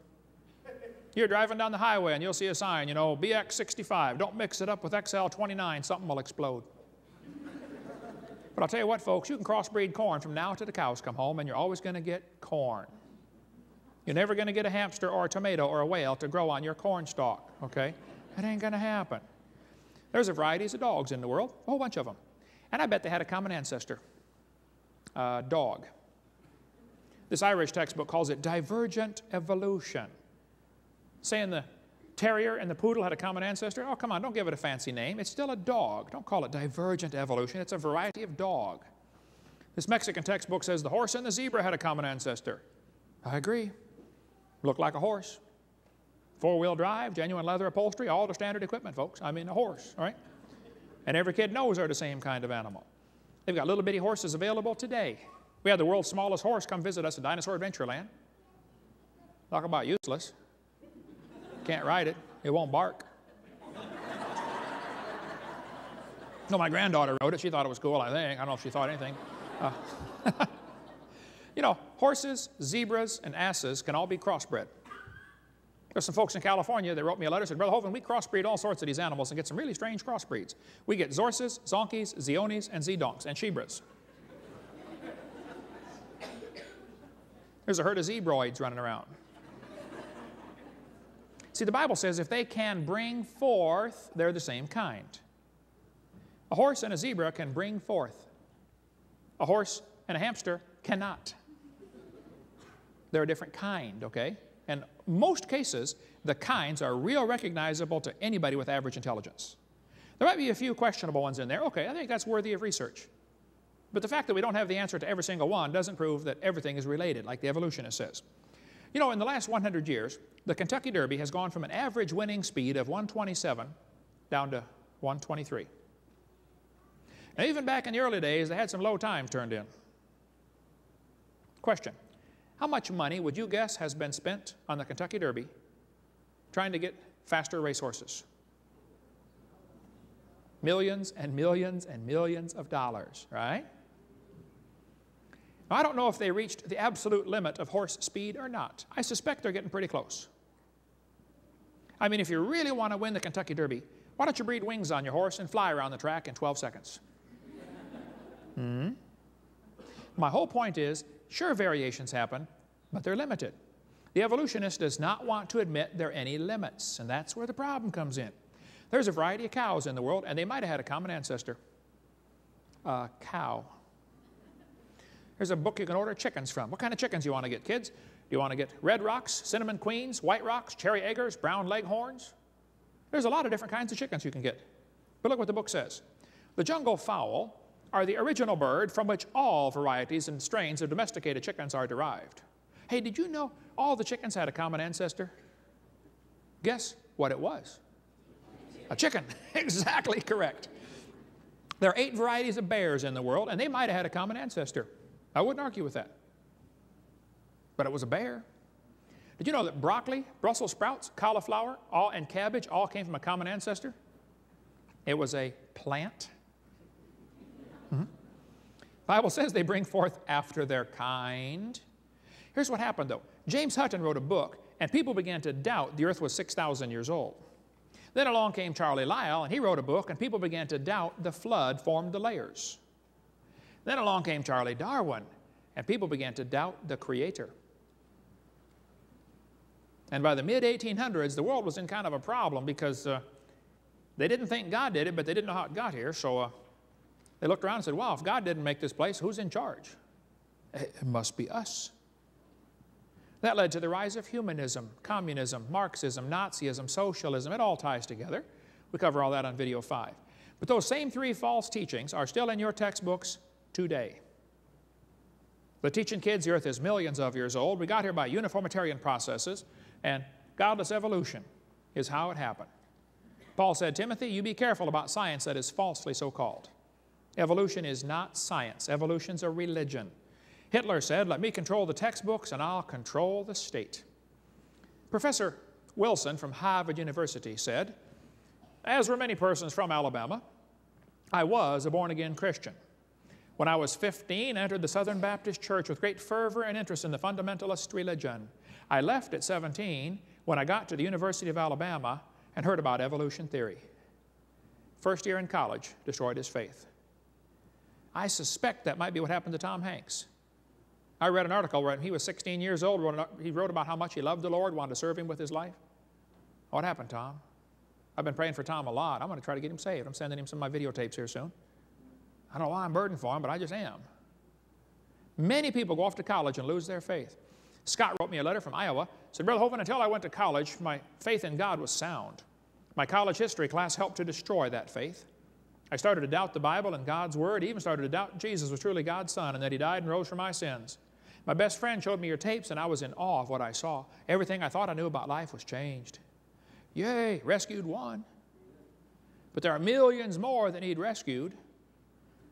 S2: You're driving down the highway and you'll see a sign, you know, BX65. Don't mix it up with XL29, something will explode. but I'll tell you what, folks, you can crossbreed corn from now to the cows come home, and you're always going to get corn. You're never going to get a hamster or a tomato or a whale to grow on your corn stalk, okay? That ain't going to happen. There's a varieties of dogs in the world, a whole bunch of them. And I bet they had a common ancestor, a dog. This Irish textbook calls it divergent evolution. Saying the terrier and the poodle had a common ancestor? Oh, come on, don't give it a fancy name. It's still a dog. Don't call it divergent evolution. It's a variety of dog. This Mexican textbook says the horse and the zebra had a common ancestor. I agree. Looked like a horse. Four-wheel drive, genuine leather upholstery, all the standard equipment, folks. I mean, a horse, right? And every kid knows they're the same kind of animal. They've got little bitty horses available today. We had the world's smallest horse come visit us at Dinosaur Adventureland. Talk about useless. Can't ride it. It won't bark. no, my granddaughter rode it. She thought it was cool, I think. I don't know if she thought anything. Uh, you know, horses, zebras, and asses can all be crossbred. There's some folks in California that wrote me a letter said, Brother Hovind, we crossbreed all sorts of these animals and get some really strange crossbreeds. We get Zorses, Zonkies, Zonies, and Zedonks, and Shebras. There's a herd of zebroids running around. See, the Bible says if they can bring forth, they're the same kind. A horse and a zebra can bring forth. A horse and a hamster cannot. They're a different kind, okay? And most cases, the kinds are real recognizable to anybody with average intelligence. There might be a few questionable ones in there. Okay, I think that's worthy of research. But the fact that we don't have the answer to every single one doesn't prove that everything is related, like the evolutionist says. You know, in the last 100 years, the Kentucky Derby has gone from an average winning speed of 127 down to 123. Now, even back in the early days, they had some low times turned in. Question How much money would you guess has been spent on the Kentucky Derby trying to get faster racehorses? Millions and millions and millions of dollars, right? Now, I don't know if they reached the absolute limit of horse speed or not. I suspect they're getting pretty close. I mean, if you really want to win the Kentucky Derby, why don't you breed wings on your horse and fly around the track in 12 seconds? hmm? My whole point is, sure, variations happen, but they're limited. The evolutionist does not want to admit there are any limits, and that's where the problem comes in. There's a variety of cows in the world, and they might have had a common ancestor. A cow. There's a book you can order chickens from. What kind of chickens you want to get, kids? Do you want to get red rocks, cinnamon queens, white rocks, cherry eggers, brown leghorns? There's a lot of different kinds of chickens you can get. But look what the book says. The jungle fowl are the original bird from which all varieties and strains of domesticated chickens are derived. Hey, did you know all the chickens had a common ancestor? Guess what it was? A chicken. exactly correct. There are eight varieties of bears in the world, and they might have had a common ancestor. I wouldn't argue with that. But it was a bear. Did you know that broccoli, Brussels sprouts, cauliflower, all, and cabbage all came from a common ancestor? It was a plant. Mm -hmm. Bible says they bring forth after their kind. Here's what happened though. James Hutton wrote a book, and people began to doubt the earth was 6,000 years old. Then along came Charlie Lyell, and he wrote a book, and people began to doubt the flood formed the layers. Then along came Charlie Darwin, and people began to doubt the Creator. And by the mid 1800s, the world was in kind of a problem because uh, they didn't think God did it, but they didn't know how it got here. So uh, they looked around and said, Well, if God didn't make this place, who's in charge? It must be us. That led to the rise of humanism, communism, Marxism, Nazism, socialism. It all ties together. We cover all that on video five. But those same three false teachings are still in your textbooks today. The teaching kids the earth is millions of years old. We got here by uniformitarian processes, and godless evolution is how it happened. Paul said, Timothy, you be careful about science that is falsely so called. Evolution is not science, evolution's a religion. Hitler said, Let me control the textbooks and I'll control the state. Professor Wilson from Harvard University said, As were many persons from Alabama, I was a born again Christian. When I was 15, I entered the Southern Baptist Church with great fervor and interest in the fundamentalist religion. I left at 17 when I got to the University of Alabama and heard about evolution theory. First year in college, destroyed his faith. I suspect that might be what happened to Tom Hanks. I read an article where he was 16 years old. he wrote about how much he loved the Lord, wanted to serve Him with his life. What happened, Tom? I've been praying for Tom a lot. I'm going to try to get him saved. I'm sending him some of my videotapes here soon. I don't know why I'm burdened for him, but I just am. Many people go off to college and lose their faith. Scott wrote me a letter from Iowa. Said, Brother Hovind, until I went to college, my faith in God was sound. My college history class helped to destroy that faith. I started to doubt the Bible and God's Word, even started to doubt Jesus was truly God's Son and that He died and rose for my sins. My best friend showed me your tapes, and I was in awe of what I saw. Everything I thought I knew about life was changed. Yay, rescued one. But there are millions more that need rescued.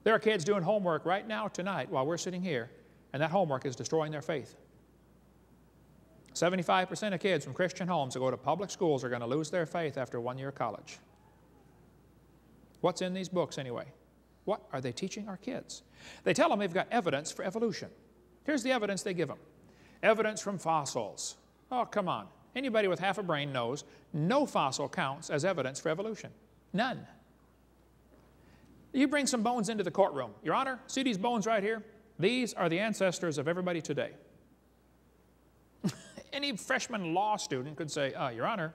S2: There are kids doing homework right now, tonight, while we're sitting here, and that homework is destroying their faith. 75% of kids from Christian homes that go to public schools are going to lose their faith after one year of college. What's in these books anyway? What are they teaching our kids? They tell them they've got evidence for evolution. Here's the evidence they give them. Evidence from fossils. Oh, come on. Anybody with half a brain knows no fossil counts as evidence for evolution. None. You bring some bones into the courtroom. Your Honor, see these bones right here? These are the ancestors of everybody today. any freshman law student could say, uh, Your Honor,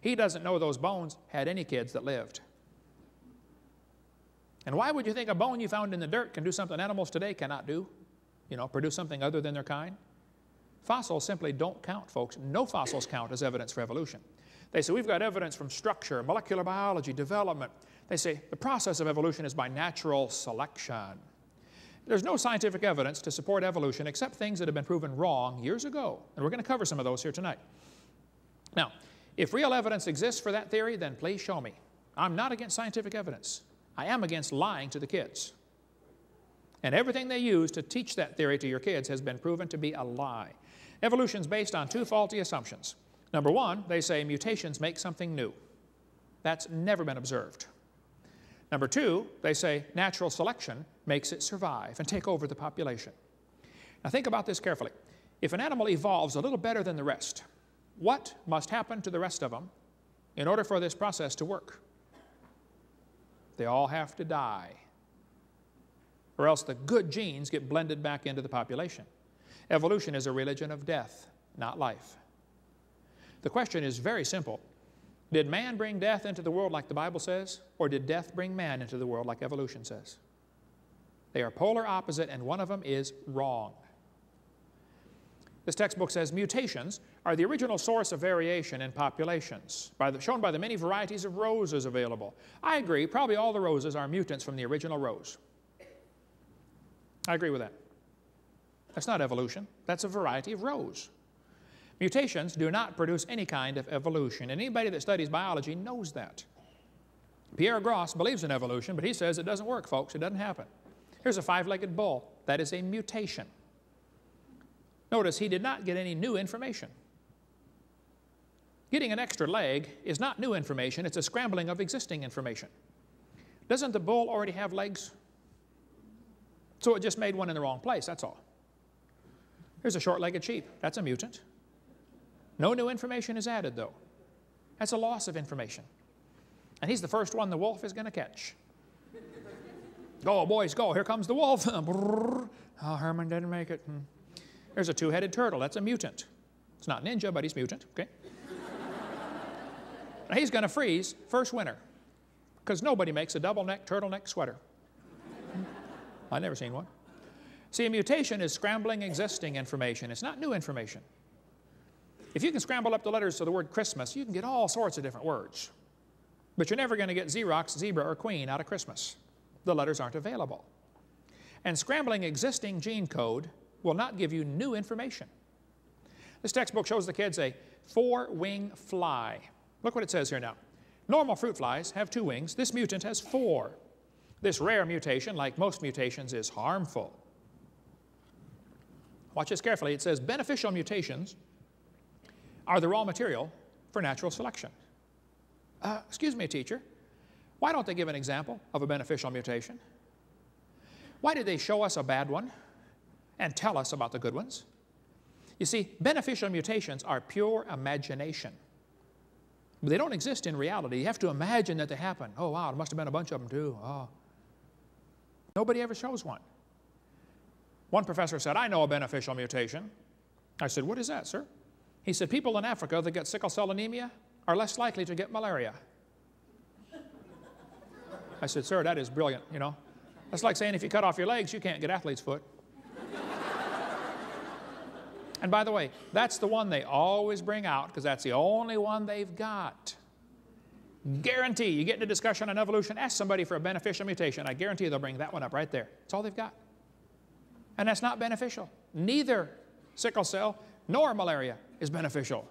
S2: he doesn't know those bones had any kids that lived. And why would you think a bone you found in the dirt can do something animals today cannot do? you know, produce something other than their kind? Fossils simply don't count, folks. No fossils count as evidence for evolution. They say we've got evidence from structure, molecular biology, development. They say the process of evolution is by natural selection. There's no scientific evidence to support evolution except things that have been proven wrong years ago. And we're going to cover some of those here tonight. Now, if real evidence exists for that theory, then please show me. I'm not against scientific evidence. I am against lying to the kids. And everything they use to teach that theory to your kids has been proven to be a lie. Evolution is based on two faulty assumptions. Number one, they say mutations make something new. That's never been observed. Number two, they say natural selection makes it survive and take over the population. Now think about this carefully. If an animal evolves a little better than the rest, what must happen to the rest of them in order for this process to work? They all have to die, or else the good genes get blended back into the population. Evolution is a religion of death, not life. The question is very simple. Did man bring death into the world like the Bible says, or did death bring man into the world like evolution says? They are polar opposite, and one of them is wrong. This textbook says mutations are the original source of variation in populations, by the, shown by the many varieties of roses available. I agree, probably all the roses are mutants from the original rose. I agree with that. That's not evolution, that's a variety of rose. Mutations do not produce any kind of evolution, and anybody that studies biology knows that. Pierre Grassé believes in evolution, but he says it doesn't work, folks. It doesn't happen. Here's a five-legged bull. That is a mutation. Notice he did not get any new information. Getting an extra leg is not new information, it's a scrambling of existing information. Doesn't the bull already have legs? So it just made one in the wrong place, that's all. Here's a short-legged sheep. That's a mutant. No new information is added, though. That's a loss of information. And he's the first one the wolf is going to catch. go, boys, go. Here comes the wolf. oh, Herman didn't make it. Hmm. There's a two-headed turtle. That's a mutant. It's not ninja, but he's mutant, okay? he's going to freeze first winter because nobody makes a double-neck turtleneck sweater. I've never seen one. See, a mutation is scrambling existing information. It's not new information. If you can scramble up the letters to the word Christmas, you can get all sorts of different words. But you're never going to get Xerox, zebra, or queen out of Christmas. The letters aren't available. And scrambling existing gene code will not give you new information. This textbook shows the kids a four-wing fly. Look what it says here now. Normal fruit flies have two wings. This mutant has four. This rare mutation, like most mutations, is harmful. Watch this carefully. It says beneficial mutations are the raw material for natural selection. Uh, excuse me, teacher. Why don't they give an example of a beneficial mutation? Why did they show us a bad one and tell us about the good ones? You see, beneficial mutations are pure imagination. They don't exist in reality. You have to imagine that they happen. Oh, wow, there must have been a bunch of them too. Oh. Nobody ever shows one. One professor said, I know a beneficial mutation. I said, what is that, sir? He said, people in Africa that get sickle cell anemia are less likely to get malaria. I said, sir, that is brilliant, you know. That's like saying if you cut off your legs, you can't get athlete's foot. And by the way, that's the one they always bring out because that's the only one they've got. Guarantee you get into discussion on evolution, ask somebody for a beneficial mutation. I guarantee they'll bring that one up right there. It's all they've got. And that's not beneficial. Neither sickle cell nor malaria is beneficial.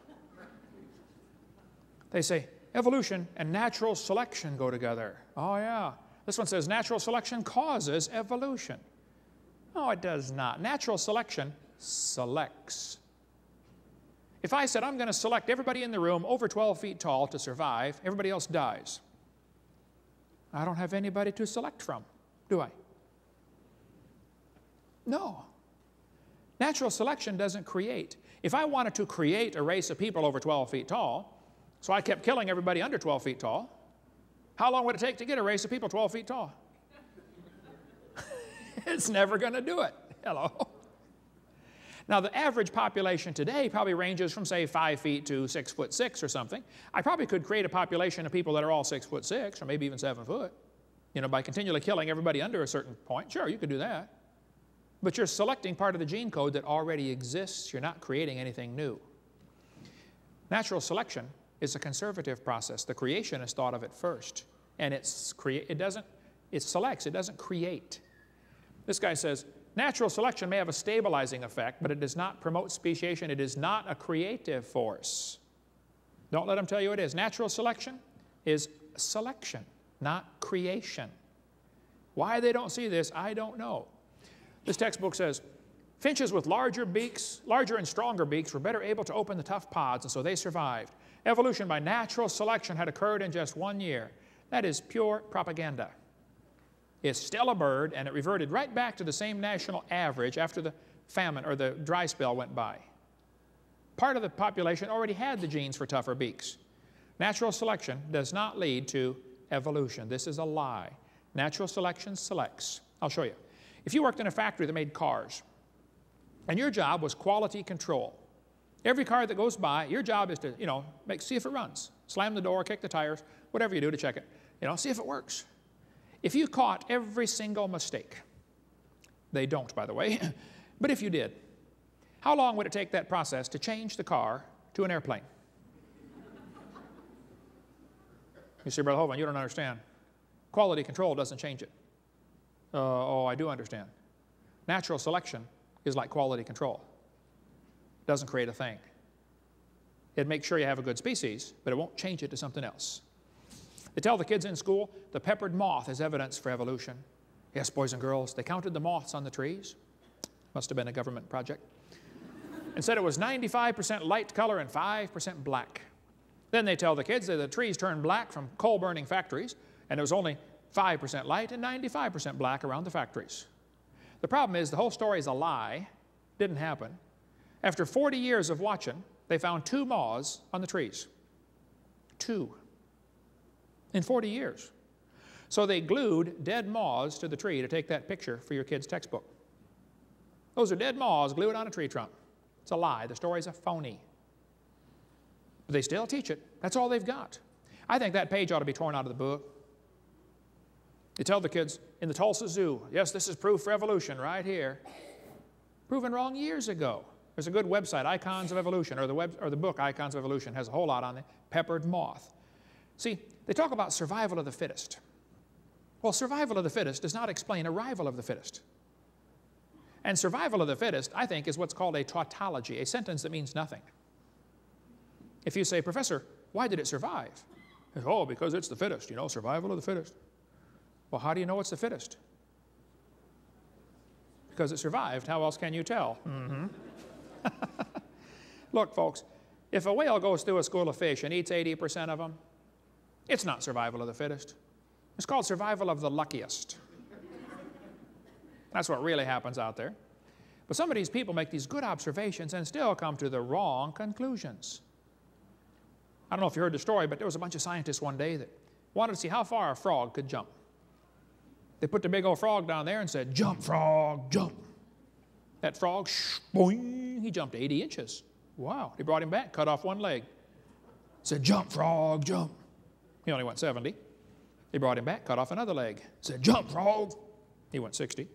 S2: They say evolution and natural selection go together. Oh, yeah. This one says natural selection causes evolution. No, it does not. Natural selection selects. If I said I'm going to select everybody in the room over 12 feet tall to survive, everybody else dies. I don't have anybody to select from, do I? No. Natural selection doesn't create. If I wanted to create a race of people over 12 feet tall, so I kept killing everybody under 12 feet tall, how long would it take to get a race of people 12 feet tall? it's never going to do it. Hello. Now, the average population today probably ranges from, say, 5 feet to 6 foot 6 or something. I probably could create a population of people that are all 6 foot 6 or maybe even 7 foot, you know, by continually killing everybody under a certain point. Sure, you could do that. But you're selecting part of the gene code that already exists. You're not creating anything new. Natural selection is a conservative process. The creationist thought of it first. And it's crea- it doesn't, it selects, it doesn't create. This guy says, natural selection may have a stabilizing effect, but it does not promote speciation. It is not a creative force. Don't let them tell you it is. Natural selection is selection, not creation. Why they don't see this, I don't know. This textbook says, finches with larger beaks, larger and stronger beaks were better able to open the tough pods, and so they survived. Evolution by natural selection had occurred in just one year. That is pure propaganda. It's still a bird, and it reverted right back to the same national average after the famine or the dry spell went by. Part of the population already had the genes for tougher beaks. Natural selection does not lead to evolution. This is a lie. Natural selection selects. I'll show you. If you worked in a factory that made cars, and your job was quality control, every car that goes by, your job is to, you know, make, see if it runs. Slam the door, kick the tires, whatever you do to check it. You know, see if it works. If you caught every single mistake, they don't, by the way, but if you did, how long would it take that process to change the car to an airplane? You see, Brother Hovind, you don't understand. Quality control doesn't change it. Uh, oh, I do understand. Natural selection is like quality control. It doesn't create a thing. It makes sure you have a good species, but it won't change it to something else. They tell the kids in school the peppered moth is evidence for evolution. Yes, boys and girls, they counted the moths on the trees. Must have been a government project. and said it was 95% light color and 5% black. Then they tell the kids that the trees turned black from coal burning factories, and it was only 5% light and 95% black around the factories. The problem is the whole story is a lie. Didn't happen. After 40 years of watching, they found two moths on the trees. Two. In 40 years. So they glued dead moths to the tree to take that picture for your kid's textbook. Those are dead moths glued on a tree trunk. It's a lie. The story's a phony. But they still teach it. That's all they've got. I think that page ought to be torn out of the book. You tell the kids in the Tulsa Zoo, yes, this is proof for evolution right here. Proven wrong years ago. There's a good website, Icons of Evolution, or the, web, or the book Icons of Evolution has a whole lot on it. Peppered moth. See, they talk about survival of the fittest. Well, survival of the fittest does not explain arrival of the fittest. And survival of the fittest, I think, is what's called a tautology, a sentence that means nothing. If you say, Professor, why did it survive? oh, because it's the fittest, you know, survival of the fittest. Well, how do you know it's the fittest? Because it survived. How else can you tell? Mm-hmm. Look, folks, if a whale goes through a school of fish and eats 80% of them, it's not survival of the fittest. It's called survival of the luckiest. That's what really happens out there. But some of these people make these good observations and still come to the wrong conclusions. I don't know if you heard the story, but there was a bunch of scientists one day that wanted to see how far a frog could jump. They put the big old frog down there and said, Jump, frog, jump. That frog, boing, he jumped 80 inches. Wow. They brought him back, cut off one leg. Said, Jump, frog, jump. He only went 70. They brought him back, cut off another leg. Said, Jump, frog. He went 60.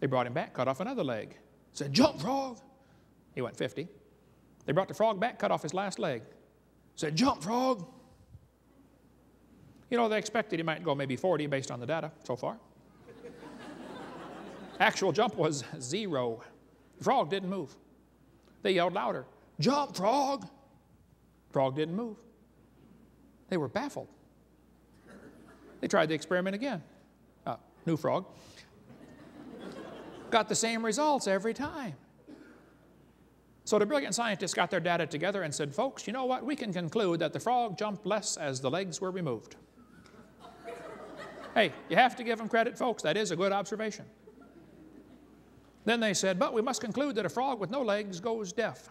S2: They brought him back, cut off another leg. Said, Jump, frog. He went 50. They brought the frog back, cut off his last leg. Said, Jump, frog. You know, they expected he might go maybe 40 based on the data so far. Actual jump was zero. The frog didn't move. They yelled louder, Jump, frog! Frog didn't move. They were baffled. They tried the experiment again. Uh, new frog. Got the same results every time. So the brilliant scientists got their data together and said, folks, you know what? We can conclude that the frog jumped less as the legs were removed. hey, you have to give them credit, folks. That is a good observation. Then they said, but we must conclude that a frog with no legs goes deaf.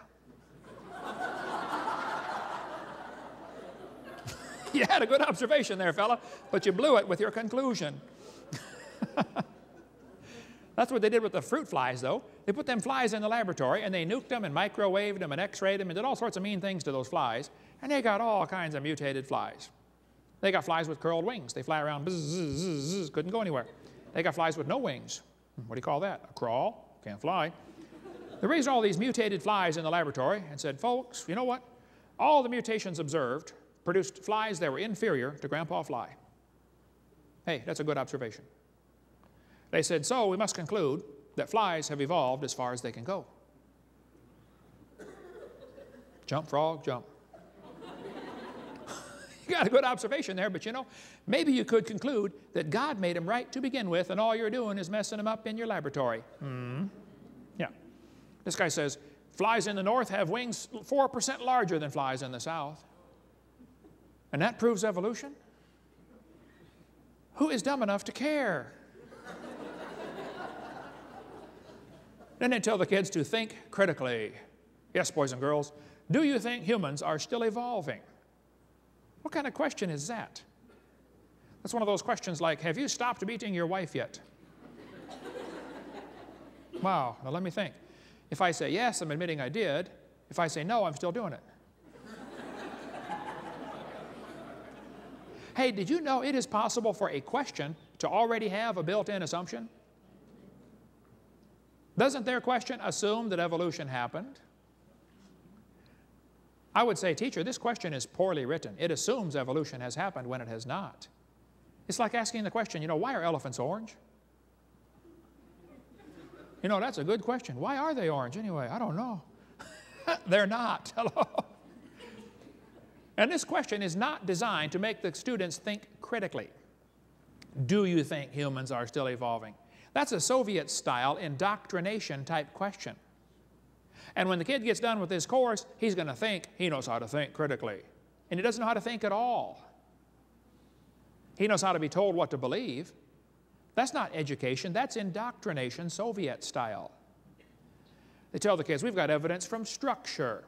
S2: you had a good observation there, fella, but you blew it with your conclusion. That's what they did with the fruit flies, though. They put them flies in the laboratory and they nuked them and microwaved them and x-rayed them and did all sorts of mean things to those flies. And they got all kinds of mutated flies. They got flies with curled wings. They fly around, bzz, bzz, bzz, couldn't go anywhere. They got flies with no wings. Hmm, what do you call that? A crawl? Can't fly. They raised all these mutated flies in the laboratory and said, folks, you know what? all the mutations observed produced flies that were inferior to grandpa fly. Hey, that's a good observation. They said, so we must conclude that flies have evolved as far as they can go. Jump, frog, jump. You got a good observation there, but you know, maybe you could conclude that God made them right to begin with, and all you're doing is messing them up in your laboratory. Hmm. Yeah. This guy says, flies in the north have wings 4% larger than flies in the south. And that proves evolution? Who is dumb enough to care? then they tell the kids to think critically. Yes, boys and girls, do you think humans are still evolving? What kind of question is that? That's one of those questions like, have you stopped beating your wife yet? wow, now let me think. If I say yes, I'm admitting I did. If I say no, I'm still doing it. hey, did you know it is possible for a question to already have a built-in assumption? Doesn't their question assume that evolution happened? I would say, teacher, this question is poorly written. It assumes evolution has happened when it has not. It's like asking the question, you know, why are elephants orange? You know, that's a good question. Why are they orange anyway? I don't know. They're not. Hello. And this question is not designed to make the students think critically. Do you think humans are still evolving? That's a Soviet style indoctrination type question. And when the kid gets done with this course, he's going to think he knows how to think critically. And he doesn't know how to think at all. He knows how to be told what to believe. That's not education, that's indoctrination, Soviet style. They tell the kids, we've got evidence from structure.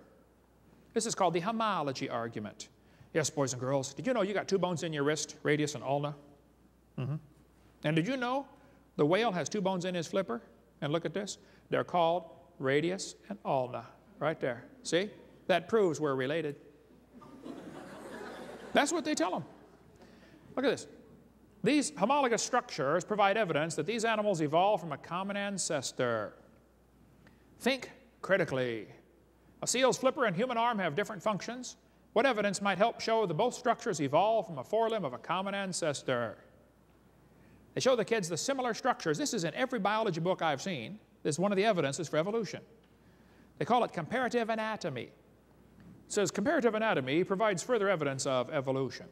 S2: This is called the homology argument. Yes, boys and girls, did you know you got two bones in your wrist, radius and ulna? Mm -hmm. And did you know the whale has two bones in his flipper? And look at this. They're called radius and ulna, right there. See? That proves we're related. That's what they tell them. Look at this. These homologous structures provide evidence that these animals evolved from a common ancestor. Think critically. A seal's flipper and human arm have different functions. What evidence might help show that both structures evolved from a forelimb of a common ancestor? They show the kids the similar structures. This is in every biology book I've seen. This is one of the evidences for evolution. They call it comparative anatomy. It says comparative anatomy provides further evidence of evolution.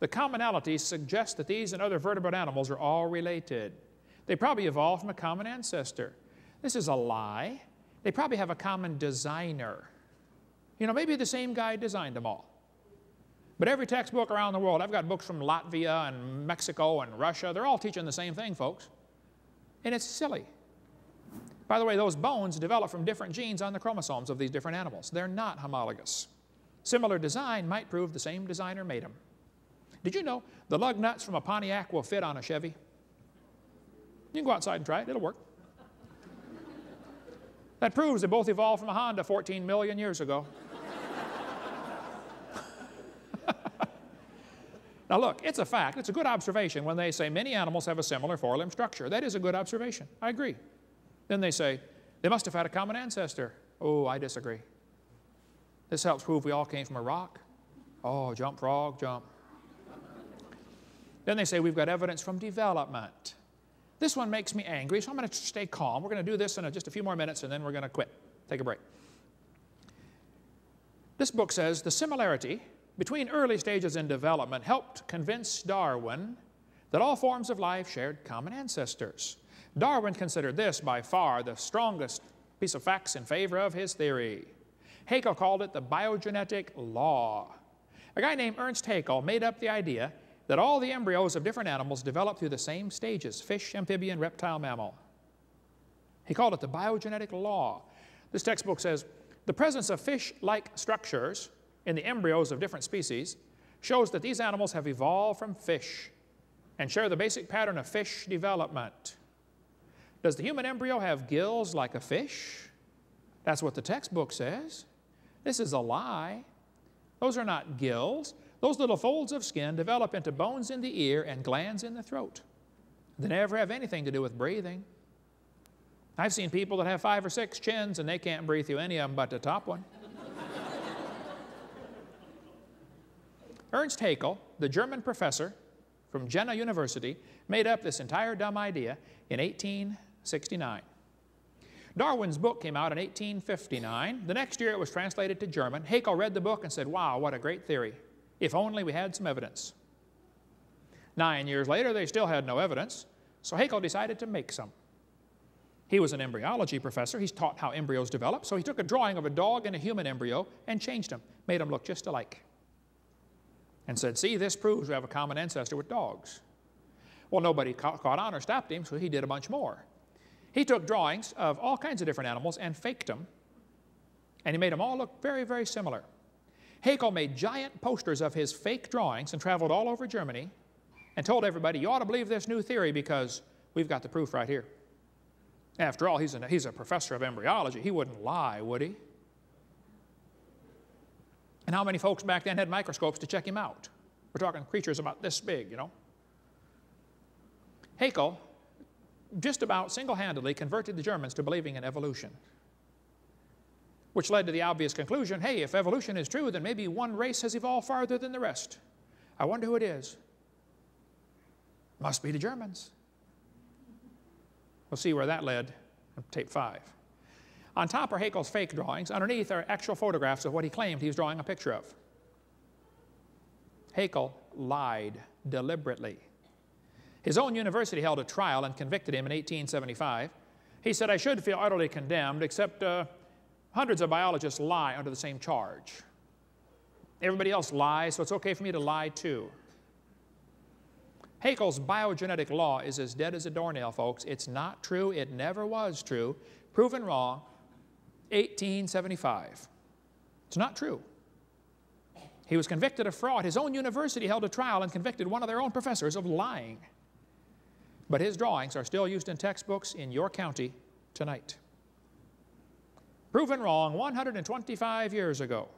S2: The commonalities suggest that these and other vertebrate animals are all related. They probably evolved from a common ancestor. This is a lie. They probably have a common designer. You know, maybe the same guy designed them all. But every textbook around the world, I've got books from Latvia and Mexico and Russia, they're all teaching the same thing, folks. And it's silly. By the way, those bones develop from different genes on the chromosomes of these different animals. They're not homologous. Similar design might prove the same designer made them. Did you know the lug nuts from a Pontiac will fit on a Chevy? You can go outside and try it, it'll work. That proves they both evolved from a Honda 14 million years ago. now look, it's a fact, it's a good observation when they say many animals have a similar four-limb structure. That is a good observation, I agree. Then they say, they must have had a common ancestor. Oh, I disagree. This helps prove we all came from a rock. Oh, jump, frog, jump. then they say we've got evidence from development. This one makes me angry, so I'm going to stay calm. We're going to do this in just a few more minutes, and then we're going to quit. Take a break. This book says the similarity between early stages in development helped convince Darwin that all forms of life shared common ancestors. Darwin considered this by far the strongest piece of facts in favor of his theory. Haeckel called it the biogenetic law. A guy named Ernst Haeckel made up the idea that all the embryos of different animals develop through the same stages, fish, amphibian, reptile, mammal. He called it the biogenetic law. This textbook says, the presence of fish-like structures in the embryos of different species shows that these animals have evolved from fish and share the basic pattern of fish development. Does the human embryo have gills like a fish? That's what the textbook says. This is a lie. Those are not gills. Those little folds of skin develop into bones in the ear and glands in the throat. They never have anything to do with breathing. I've seen people that have five or six chins and they can't breathe through any of them but the top one. Ernst Haeckel, the German professor from Jena University, made up this entire dumb idea in 1869. Darwin's book came out in 1859. The next year it was translated to German. Haeckel read the book and said, wow, what a great theory. If only we had some evidence. Nine years later, they still had no evidence, so Haeckel decided to make some. He was an embryology professor. He's taught how embryos develop, so he took a drawing of a dog and a human embryo and changed them, made them look just alike, and said, see, this proves we have a common ancestor with dogs. Well, nobody caught on or stopped him, so he did a bunch more. He took drawings of all kinds of different animals and faked them, and he made them all look very, very similar. Haeckel made giant posters of his fake drawings and traveled all over Germany and told everybody, you ought to believe this new theory because we've got the proof right here. After all, he's a, he's a professor of embryology. He wouldn't lie, would he? And how many folks back then had microscopes to check him out? We're talking creatures about this big, you know. Haeckel just about single-handedly converted the Germans to believing in evolution, which led to the obvious conclusion, hey, if evolution is true, then maybe one race has evolved farther than the rest. I wonder who it is. Must be the Germans. We'll see where that led on tape five. On top are Haeckel's fake drawings. Underneath are actual photographs of what he claimed he was drawing a picture of. Haeckel lied deliberately. His own university held a trial and convicted him in 1875. He said, I should feel utterly condemned, except uh, hundreds of biologists lie under the same charge. Everybody else lies, so it's okay for me to lie too. Haeckel's biogenetic law is as dead as a doornail, folks. It's not true. It never was true. Proven wrong, 1875. It's not true. He was convicted of fraud. His own university held a trial and convicted one of their own professors of lying. But his drawings are still used in textbooks in your county tonight. Proven wrong 125 years ago.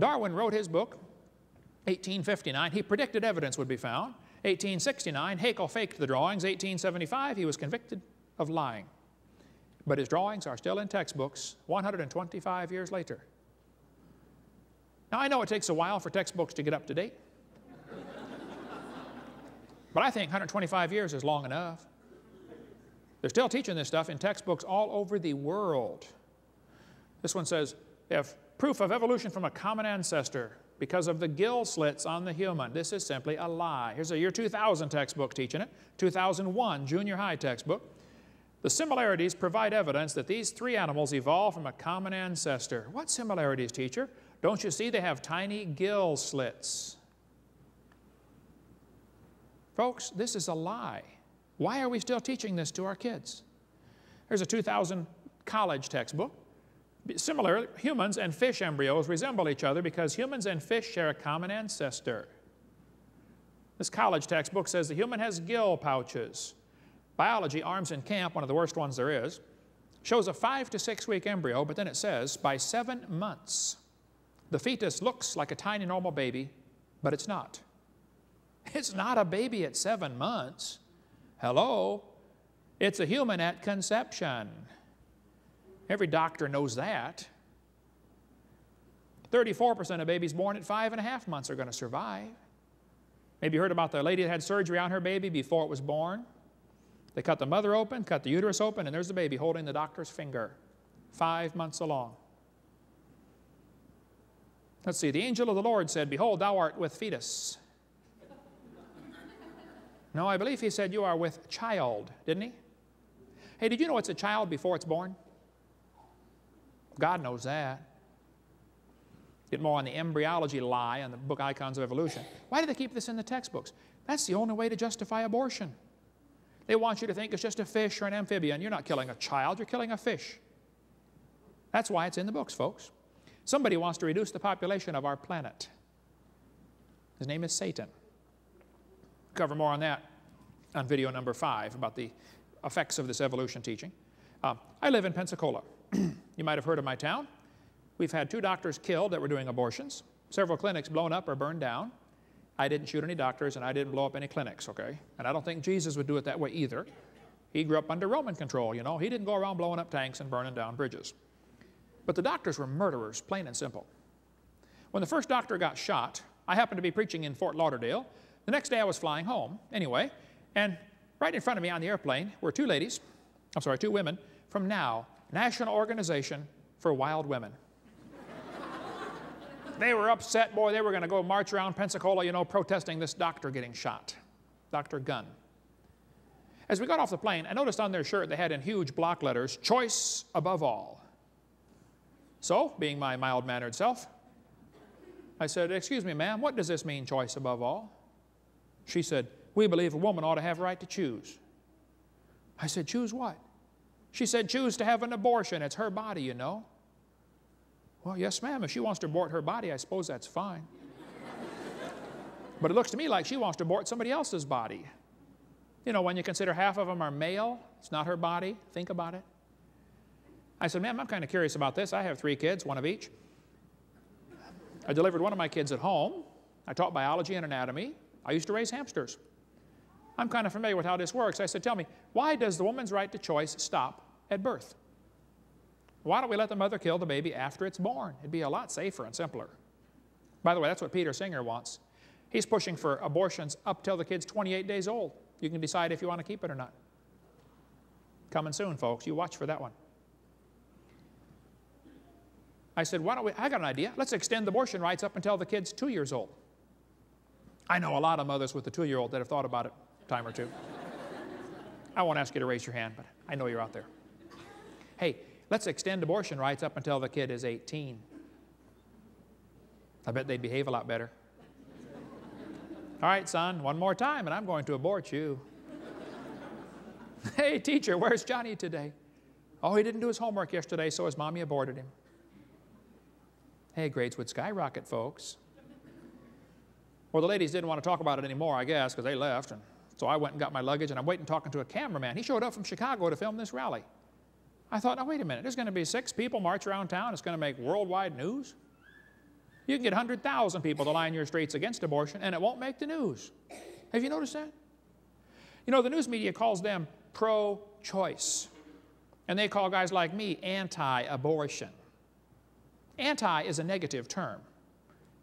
S2: Darwin wrote his book, 1859. He predicted evidence would be found. 1869, Haeckel faked the drawings. 1875, he was convicted of lying. But his drawings are still in textbooks 125 years later. Now, I know it takes a while for textbooks to get up to date. But I think 125 years is long enough. They're still teaching this stuff in textbooks all over the world. This one says, proof of evolution from a common ancestor because of the gill slits on the human. This is simply a lie. Here's a year 2000 textbook teaching it, 2001 junior high textbook. The similarities provide evidence that these three animals evolved from a common ancestor. What similarities, teacher? Don't you see they have tiny gill slits? Folks, this is a lie. Why are we still teaching this to our kids? There's a 2000 college textbook. Similar, humans and fish embryos resemble each other because humans and fish share a common ancestor. This college textbook says the human has gill pouches. Biology, Arms in Camp, one of the worst ones there is, shows a five to six week embryo, but then it says by seven months, the fetus looks like a tiny normal baby, but it's not. It's not a baby at seven months. Hello? It's a human at conception. Every doctor knows that. 34% of babies born at five and a half months are going to survive. Maybe you heard about the lady that had surgery on her baby before it was born. They cut the mother open, cut the uterus open, and there's the baby holding the doctor's finger, five months along. Let's see, the angel of the Lord said, Behold, thou art with fetus. No, I believe he said you are with child, didn't he? Hey, did you know it's a child before it's born? God knows that. Get more on the embryology lie on the book Icons of Evolution. Why do they keep this in the textbooks? That's the only way to justify abortion. They want you to think it's just a fish or an amphibian. You're not killing a child, you're killing a fish. That's why it's in the books, folks. Somebody wants to reduce the population of our planet. His name is Satan cover more on that on video number five about the effects of this evolution teaching. Uh, I live in Pensacola. you might have heard of my town. We've had two doctors killed that were doing abortions, several clinics blown up or burned down. I didn't shoot any doctors and I didn't blow up any clinics, okay? And I don't think Jesus would do it that way either. He grew up under Roman control, you know. He didn't go around blowing up tanks and burning down bridges. But the doctors were murderers, plain and simple. When the first doctor got shot, I happened to be preaching in Fort Lauderdale. The next day I was flying home, anyway, and right in front of me on the airplane were two ladies, I'm sorry, two women from NOW, National Organization for Wild Women. they were upset, boy, they were going to go march around Pensacola, you know, protesting this doctor getting shot, Dr. Gunn. As we got off the plane, I noticed on their shirt they had in huge block letters, choice above all. So, being my mild mannered self, I said, Excuse me, ma'am, what does this mean, choice above all? She said, We believe a woman ought to have right to choose. I said, Choose what? She said, Choose to have an abortion. It's her body, you know. Well, yes, ma'am. If she wants to abort her body, I suppose that's fine. but it looks to me like she wants to abort somebody else's body. You know, when you consider half of them are male, it's not her body. Think about it. I said, ma'am, I'm kind of curious about this. I have three kids, one of each. I delivered one of my kids at home. I taught biology and anatomy. I used to raise hamsters. I'm kind of familiar with how this works. I said, tell me, why does the woman's right to choice stop at birth? Why don't we let the mother kill the baby after it's born? It'd be a lot safer and simpler. By the way, that's what Peter Singer wants. He's pushing for abortions up till the kid's 28 days old. You can decide if you want to keep it or not. Coming soon, folks. You watch for that one. I said, why don't we, I got an idea. Let's extend the abortion rights up until the kid's two years old. I know a lot of mothers with a two-year-old that have thought about it a time or two. I won't ask you to raise your hand, but I know you're out there. Hey, let's extend abortion rights up until the kid is 18. I bet they'd behave a lot better. All right, son, one more time, and I'm going to abort you. hey, teacher, where's Johnny today? Oh, he didn't do his homework yesterday, so his mommy aborted him. Hey, grades would skyrocket, folks. Well, the ladies didn't want to talk about it anymore, I guess, because they left. And so I went and got my luggage, and I'm waiting talking to a cameraman. He showed up from Chicago to film this rally. I thought, now, wait a minute. There's going to be six people march around town. It's going to make worldwide news. You can get 100,000 people to line your streets against abortion, and it won't make the news. Have you noticed that? You know, the news media calls them pro choice, and they call guys like me anti abortion. Anti is a negative term.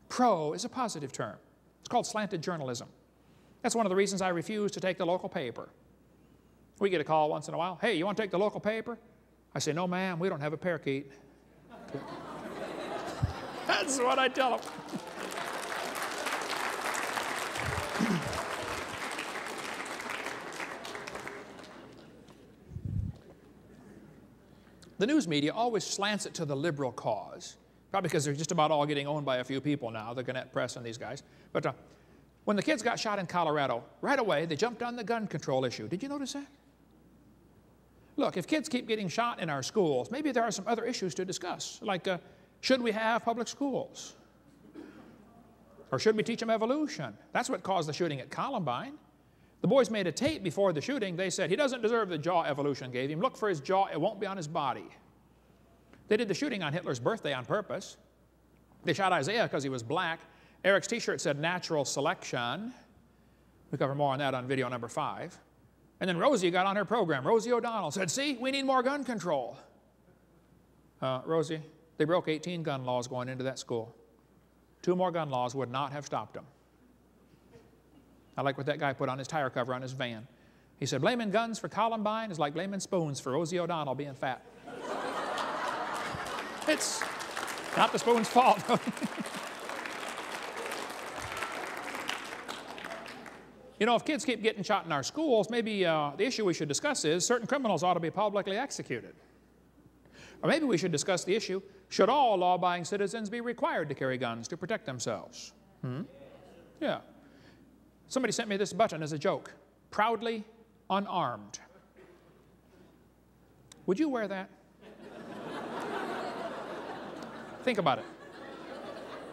S2: Pro is a positive term. It's called slanted journalism. That's one of the reasons I refuse to take the local paper. We get a call once in a while. Hey, you want to take the local paper? I say, no, ma'am, we don't have a parakeet. That's what I tell them. the news media always slants it to the liberal cause. Probably because they're just about all getting owned by a few people now, the Gannett Press and these guys. But uh, when the kids got shot in Colorado, right away they jumped on the gun control issue. Did you notice that? Look, if kids keep getting shot in our schools, maybe there are some other issues to discuss, like uh, should we have public schools? Or should we teach them evolution? That's what caused the shooting at Columbine. The boys made a tape before the shooting. They said, he doesn't deserve the jaw evolution gave him. Look for his jaw, it won't be on his body. They did the shooting on Hitler's birthday on purpose. They shot Isaiah because he was black. Eric's t-shirt said natural selection. We cover more on that on video number five. And then Rosie got on her program. Rosie O'Donnell said, see, we need more gun control. Uh, Rosie, they broke 18 gun laws going into that school. Two more gun laws would not have stopped them. I like what that guy put on his tire cover on his van. He said, blaming guns for Columbine is like blaming spoons for Rosie O'Donnell being fat. It's not the spoon's fault. you know, if kids keep getting shot in our schools, maybe uh, the issue we should discuss is certain criminals ought to be publicly executed. Or maybe we should discuss the issue, should all law-abiding citizens be required to carry guns to protect themselves? Hmm? Yeah. Somebody sent me this button as a joke. Proudly unarmed. Would you wear that? Think about it.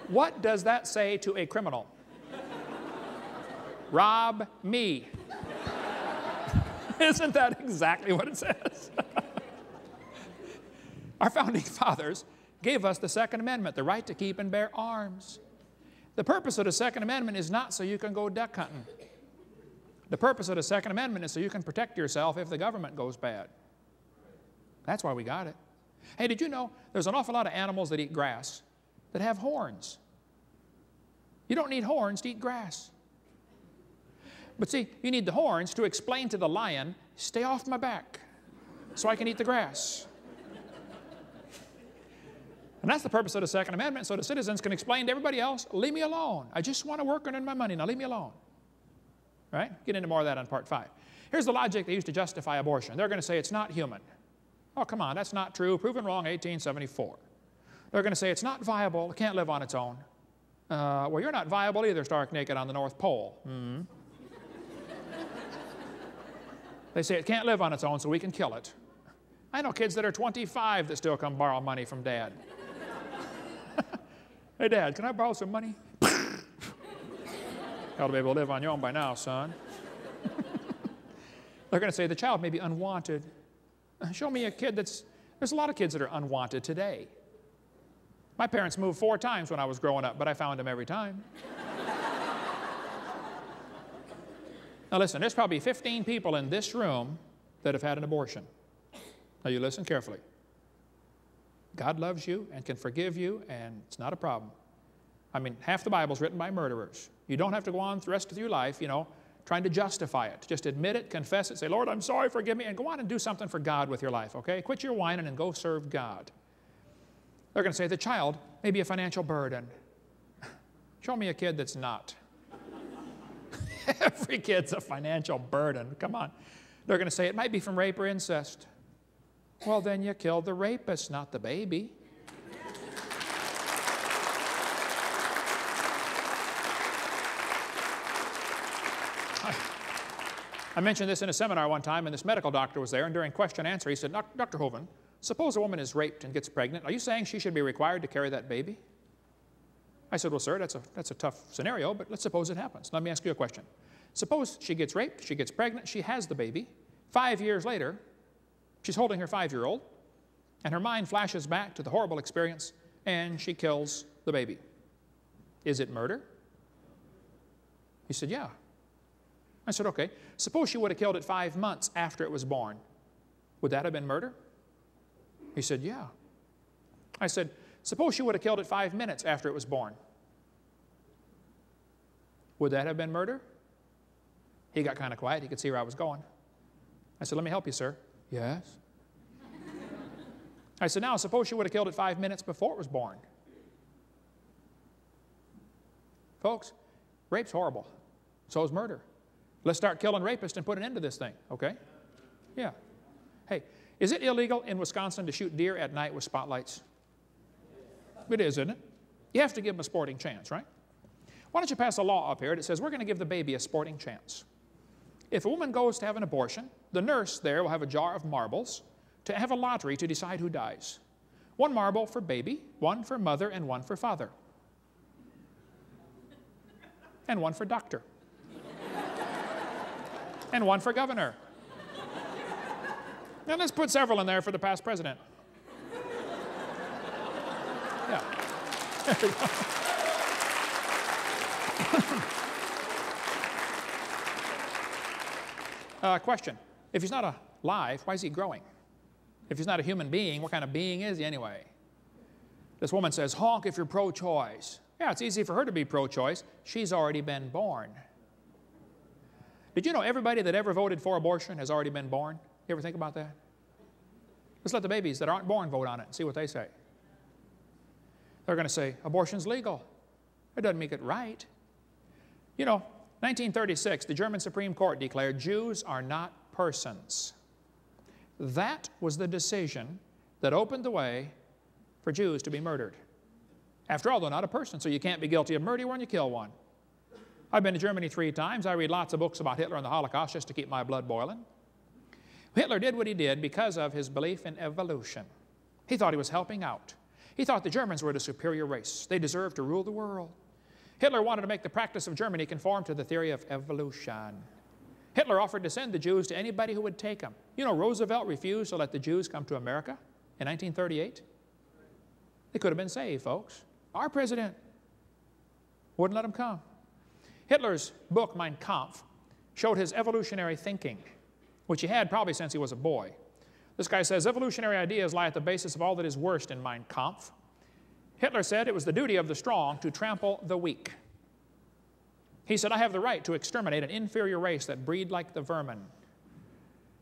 S2: What does that say to a criminal? Rob me. Isn't that exactly what it says? Our founding fathers gave us the Second Amendment, the right to keep and bear arms. The purpose of the Second Amendment is not so you can go duck hunting. The purpose of the Second Amendment is so you can protect yourself if the government goes bad. That's why we got it. Hey, did you know there's an awful lot of animals that eat grass that have horns? You don't need horns to eat grass. But see, you need the horns to explain to the lion, stay off my back so I can eat the grass. And that's the purpose of the Second Amendment, so the citizens can explain to everybody else, leave me alone. I just want to work and earn my money. Now leave me alone. Right? Get into more of that on part five. Here's the logic they used to justify abortion. They're going to say it's not human. Oh, come on, that's not true. Proven wrong, 1874. They're going to say it's not viable, it can't live on its own. Uh, well, you're not viable either, stark naked on the North Pole. Mm they say it can't live on its own, so we can kill it. I know kids that are 25 that still come borrow money from dad. hey, dad, can I borrow some money? Ought to be able to live on your own by now, son. They're going to say the child may be unwanted. Show me a kid that's, there's a lot of kids that are unwanted today. My parents moved four times when I was growing up, but I found them every time. now listen, there's probably 15 people in this room that have had an abortion. Now you listen carefully. God loves you and can forgive you, and it's not a problem. I mean, half the Bible's written by murderers. You don't have to go on the rest of your life, you know, trying to justify it. Just admit it, confess it, say, Lord, I'm sorry, forgive me, and go on and do something for God with your life, okay? Quit your whining and go serve God. They're going to say the child may be a financial burden. Show me a kid that's not. Every kid's a financial burden. Come on. They're going to say it might be from rape or incest. Well, then you killed the rapist, not the baby. I mentioned this in a seminar one time, and this medical doctor was there, and during question and answer, he said, Dr. Hovind, suppose a woman is raped and gets pregnant. Are you saying she should be required to carry that baby? I said, well, sir, that's a, that's a tough scenario, but let's suppose it happens. Let me ask you a question. Suppose she gets raped, she gets pregnant, she has the baby. Five years later, she's holding her five-year-old, and her mind flashes back to the horrible experience, and she kills the baby. Is it murder? He said, yeah. I said, okay. Suppose she would have killed it five months after it was born. Would that have been murder? He said, yeah. I said, suppose she would have killed it five minutes after it was born. Would that have been murder? He got kind of quiet. He could see where I was going. I said, let me help you, sir. Yes. I said, now suppose she would have killed it five minutes before it was born. Folks, rape's horrible. So is murder. Let's start killing rapists and put an end to this thing, okay? Yeah. Hey, is it illegal in Wisconsin to shoot deer at night with spotlights? It is, isn't it? You have to give them a sporting chance, right? Why don't you pass a law up here that says we're going to give the baby a sporting chance? If a woman goes to have an abortion, the nurse there will have a jar of marbles to have a lottery to decide who dies. One marble for baby, one for mother, and one for father. And one for doctor and one for governor. And let's put several in there for the past president. Yeah. uh, question. If he's not alive, why is he growing? If he's not a human being, what kind of being is he anyway? This woman says, honk if you're pro-choice. Yeah, it's easy for her to be pro-choice. She's already been born. Did you know everybody that ever voted for abortion has already been born? You ever think about that? Let's let the babies that aren't born vote on it and see what they say. They're going to say, abortion's legal. It doesn't make it right. You know, 1936, the German Supreme Court declared Jews are not persons. That was the decision that opened the way for Jews to be murdered. After all, they're not a person, so you can't be guilty of murder when you kill one. I've been to Germany three times. I read lots of books about Hitler and the Holocaust just to keep my blood boiling. Hitler did what he did because of his belief in evolution. He thought he was helping out. He thought the Germans were the superior race. They deserved to rule the world. Hitler wanted to make the practice of Germany conform to the theory of evolution. Hitler offered to send the Jews to anybody who would take them. You know, Roosevelt refused to let the Jews come to America in 1938. They could have been saved, folks. Our president wouldn't let them come. Hitler's book, Mein Kampf, showed his evolutionary thinking, which he had probably since he was a boy. This guy says evolutionary ideas lie at the basis of all that is worst in Mein Kampf. Hitler said it was the duty of the strong to trample the weak. He said, I have the right to exterminate an inferior race that breed like the vermin.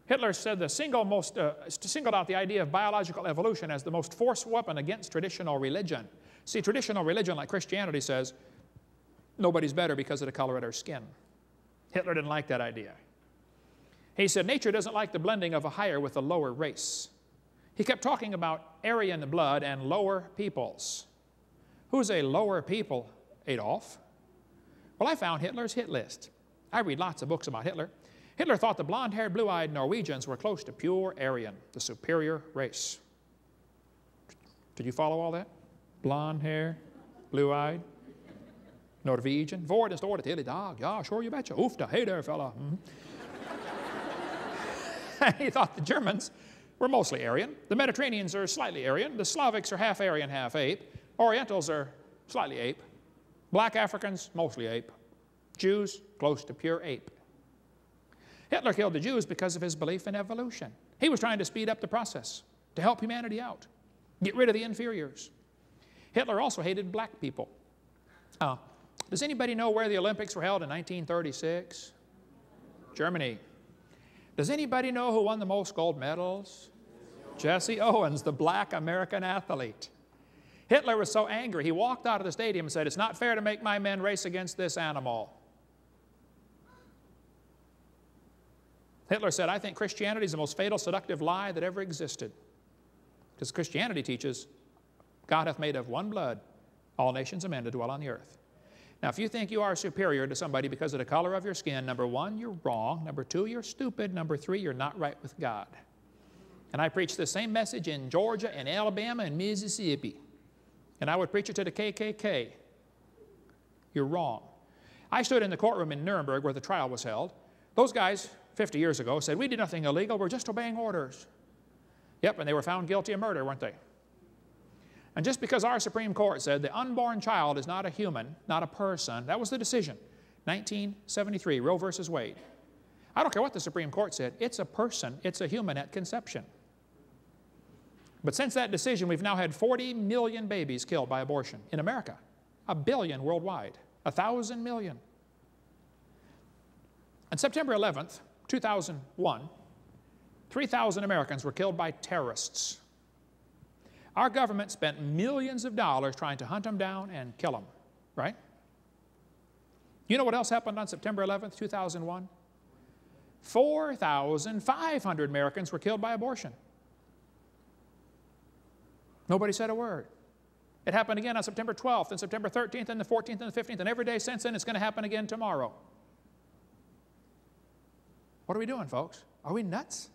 S2: Hitler said the single most, uh, singled out the idea of biological evolution as the most forceful weapon against traditional religion. See, traditional religion, like Christianity, says nobody's better because of the color of their skin. Hitler didn't like that idea. He said nature doesn't like the blending of a higher with a lower race. He kept talking about Aryan blood and lower peoples. Who's a lower people, Adolf? Well, I found Hitler's hit list. I read lots of books about Hitler. Hitler thought the blonde haired, blue eyed Norwegians were close to pure Aryan, the superior race. Did you follow all that? Blonde hair, blue eyed, Norwegian. Vår står det till idag. Ja, sure you betcha. Oofta, hey there, fella. Mm he thought the Germans were mostly Aryan. The Mediterraneans are slightly Aryan. The Slavics are half Aryan, half ape. Orientals are slightly ape. Black Africans, mostly ape. Jews, close to pure ape. Hitler killed the Jews because of his belief in evolution. He was trying to speed up the process to help humanity out, get rid of the inferiors. Hitler also hated black people. Uh, does anybody know where the Olympics were held in 1936? Germany. Does anybody know who won the most gold medals? Jesse Owens, the black American athlete. Hitler was so angry, he walked out of the stadium and said, It's not fair to make my men race against this animal. Hitler said, I think Christianity is the most fatal, seductive lie that ever existed. Because Christianity teaches God hath made of one blood all nations of men to dwell on the earth. Now, if you think you are superior to somebody because of the color of your skin, number one, you're wrong. Number two, you're stupid. Number three, you're not right with God. And I preached the same message in Georgia and Alabama and Mississippi and I would preach it to the KKK. You're wrong. I stood in the courtroom in Nuremberg where the trial was held. Those guys, 50 years ago, said, We did nothing illegal, we're just obeying orders. Yep, and they were found guilty of murder, weren't they? And just because our Supreme Court said the unborn child is not a human, not a person, that was the decision. 1973, Roe versus Wade. I don't care what the Supreme Court said, it's a person, it's a human at conception. But since that decision, we've now had 40 million babies killed by abortion in America, a billion worldwide, a thousand million. On September 11th, 2001, 3,000 Americans were killed by terrorists. Our government spent millions of dollars trying to hunt them down and kill them, right? You know what else happened on September 11th, 2001? 4,500 Americans were killed by abortion. Nobody said a word. It happened again on September 12th and September 13th and the 14th and the 15th, and every day since then it's going to happen again tomorrow. What are we doing, folks? Are we nuts?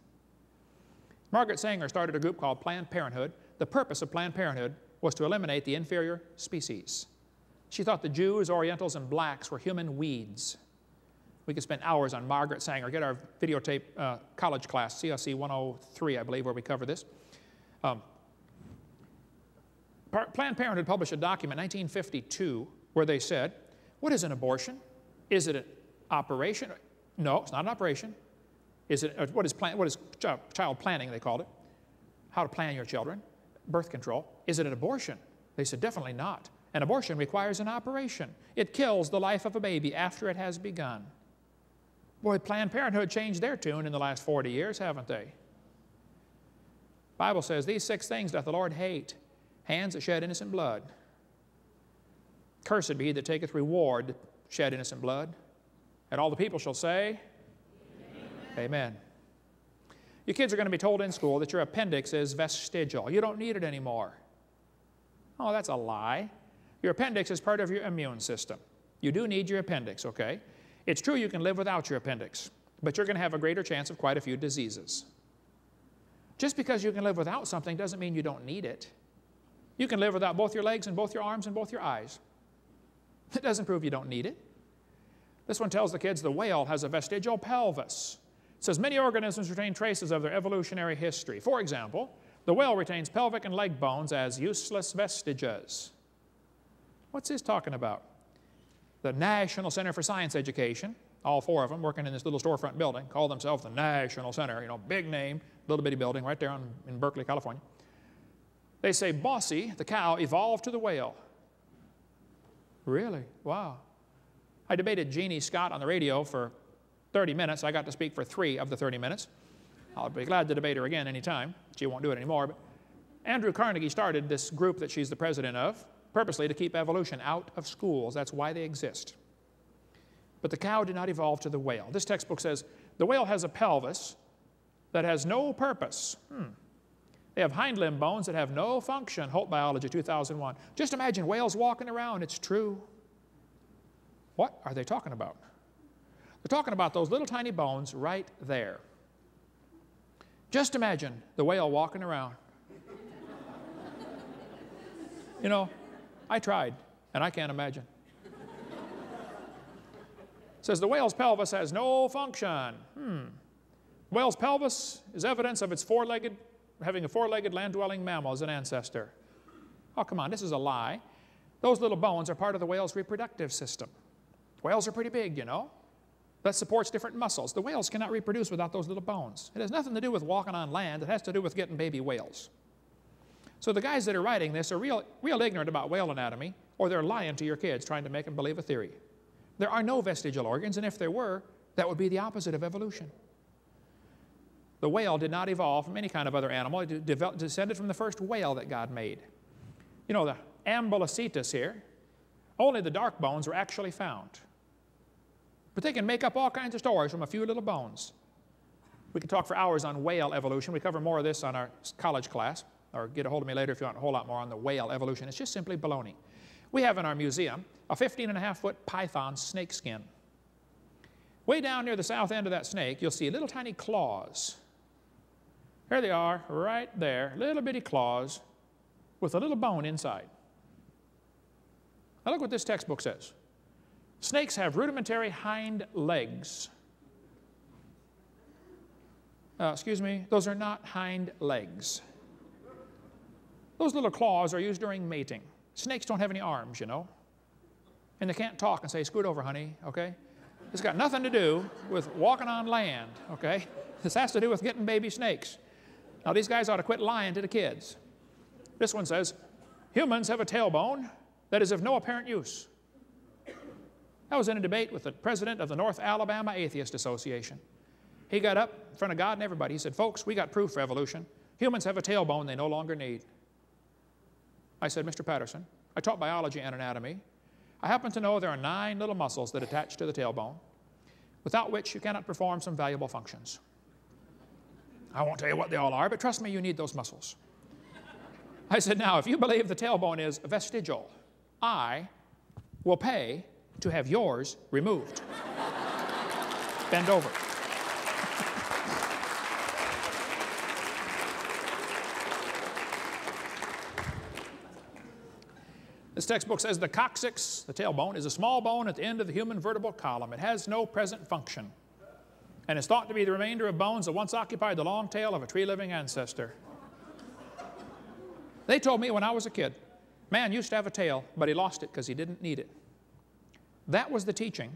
S2: Margaret Sanger started a group called Planned Parenthood. The purpose of Planned Parenthood was to eliminate the inferior species. She thought the Jews, Orientals, and blacks were human weeds. We could spend hours on Margaret Sanger. Get our videotape uh, college class, CSE 103, I believe, where we cover this. Um, Planned Parenthood published a document in 1952 where they said, what is an abortion? Is it an operation? No, it's not an operation. Is it, what is, plan, what is child planning, they called it? How to plan your children, birth control. Is it an abortion? They said, definitely not. An abortion requires an operation. It kills the life of a baby after it has begun. Boy, Planned Parenthood changed their tune in the last 40 years, haven't they? Bible says, these six things doth the Lord hate hands that shed innocent blood. Cursed be he that taketh reward shed innocent blood. And all the people shall say, Amen. Amen. Your kids are going to be told in school that your appendix is vestigial. You don't need it anymore. Oh, that's a lie. Your appendix is part of your immune system. You do need your appendix, okay? It's true you can live without your appendix, but you're going to have a greater chance of quite a few diseases. Just because you can live without something doesn't mean you don't need it. You can live without both your legs and both your arms and both your eyes. It doesn't prove you don't need it. This one tells the kids the whale has a vestigial pelvis. Says many organisms retain traces of their evolutionary history. For example, the whale retains pelvic and leg bones as useless vestiges. What's this talking about? The National Center for Science Education, all four of them working in this little storefront building, call themselves the National Center, you know, big name, little bitty building right there on, in Berkeley, California. They say Bossy, the cow, evolved to the whale. Really? Wow. I debated Eugenie Scott on the radio for 30 minutes. I got to speak for three of the 30 minutes. I'll be glad to debate her again anytime. She won't do it anymore. But Andrew Carnegie started this group that she's the president of purposely to keep evolution out of schools. That's why they exist. But the cow did not evolve to the whale. This textbook says the whale has a pelvis that has no purpose. Hmm. They have hind limb bones that have no function. Holt Biology 2001. Just imagine whales walking around. It's true. What are they talking about? They're talking about those little tiny bones right there. Just imagine the whale walking around. you know, I tried, and I can't imagine. says the whale's pelvis has no function. Hmm. Whale's pelvis is evidence of its four-legged, having a four-legged land-dwelling mammal as an ancestor. Oh, come on, this is a lie. Those little bones are part of the whale's reproductive system. Whales are pretty big, you know. That supports different muscles. The whales cannot reproduce without those little bones. It has nothing to do with walking on land. It has to do with getting baby whales. So the guys that are writing this are real, real ignorant about whale anatomy, or they're lying to your kids trying to make them believe a theory. There are no vestigial organs, and if there were, that would be the opposite of evolution. The whale did not evolve from any kind of other animal. It descended from the first whale that God made. You know, the Ambulocetus here, only the dark bones were actually found. But they can make up all kinds of stories from a few little bones. We could talk for hours on whale evolution. We cover more of this on our college class, or get a hold of me later if you want a whole lot more on the whale evolution. It's just simply baloney. We have in our museum a 15 and a half foot python snake skin. Way down near the south end of that snake, you'll see little tiny claws. Here they are, right there, little bitty claws with a little bone inside. Now look what this textbook says. Snakes have rudimentary hind legs. Uh, excuse me, those are not hind legs. Those little claws are used during mating. Snakes don't have any arms, you know. And they can't talk and say, scoot over, honey, okay? It's got nothing to do with walking on land, okay? This has to do with getting baby snakes. Now, these guys ought to quit lying to the kids. This one says, humans have a tailbone that is of no apparent use. I was in a debate with the president of the North Alabama Atheist Association. He got up in front of God and everybody. He said, Folks, we got proof for evolution. Humans have a tailbone they no longer need. I said, Mr. Patterson, I taught biology and anatomy. I happen to know there are nine little muscles that attach to the tailbone, without which you cannot perform some valuable functions. I won't tell you what they all are, but trust me, you need those muscles. I said, Now, if you believe the tailbone is vestigial, I will pay to have yours removed. Bend over. This textbook says the coccyx, the tailbone, is a small bone at the end of the human vertebral column. It has no present function and is thought to be the remainder of bones that once occupied the long tail of a tree-living ancestor. They told me when I was a kid, man used to have a tail, but he lost it because he didn't need it. That was the teaching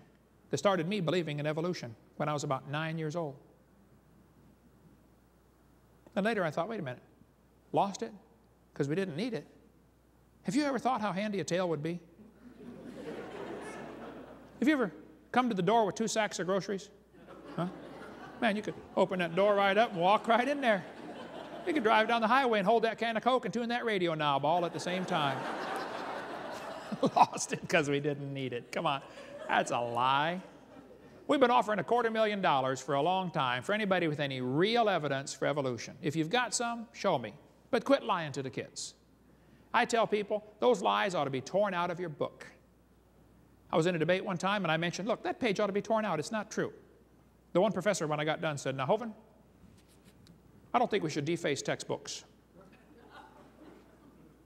S2: that started me believing in evolution when I was about nine years old. And later I thought, wait a minute, lost it because we didn't need it. Have you ever thought how handy a tail would be? Have you ever come to the door with two sacks of groceries? Huh? Man, you could open that door right up and walk right in there. You could drive down the highway and hold that can of Coke and tune that radio knob all at the same time. Lost it because we didn't need it. Come on. That's a lie. We've been offering a quarter million dollars for a long time for anybody with any real evidence for evolution. If you've got some, show me. But quit lying to the kids. I tell people those lies ought to be torn out of your book. I was in a debate one time and I mentioned, look, that page ought to be torn out. It's not true. The one professor, when I got done, said, Now, Hovind, I don't think we should deface textbooks.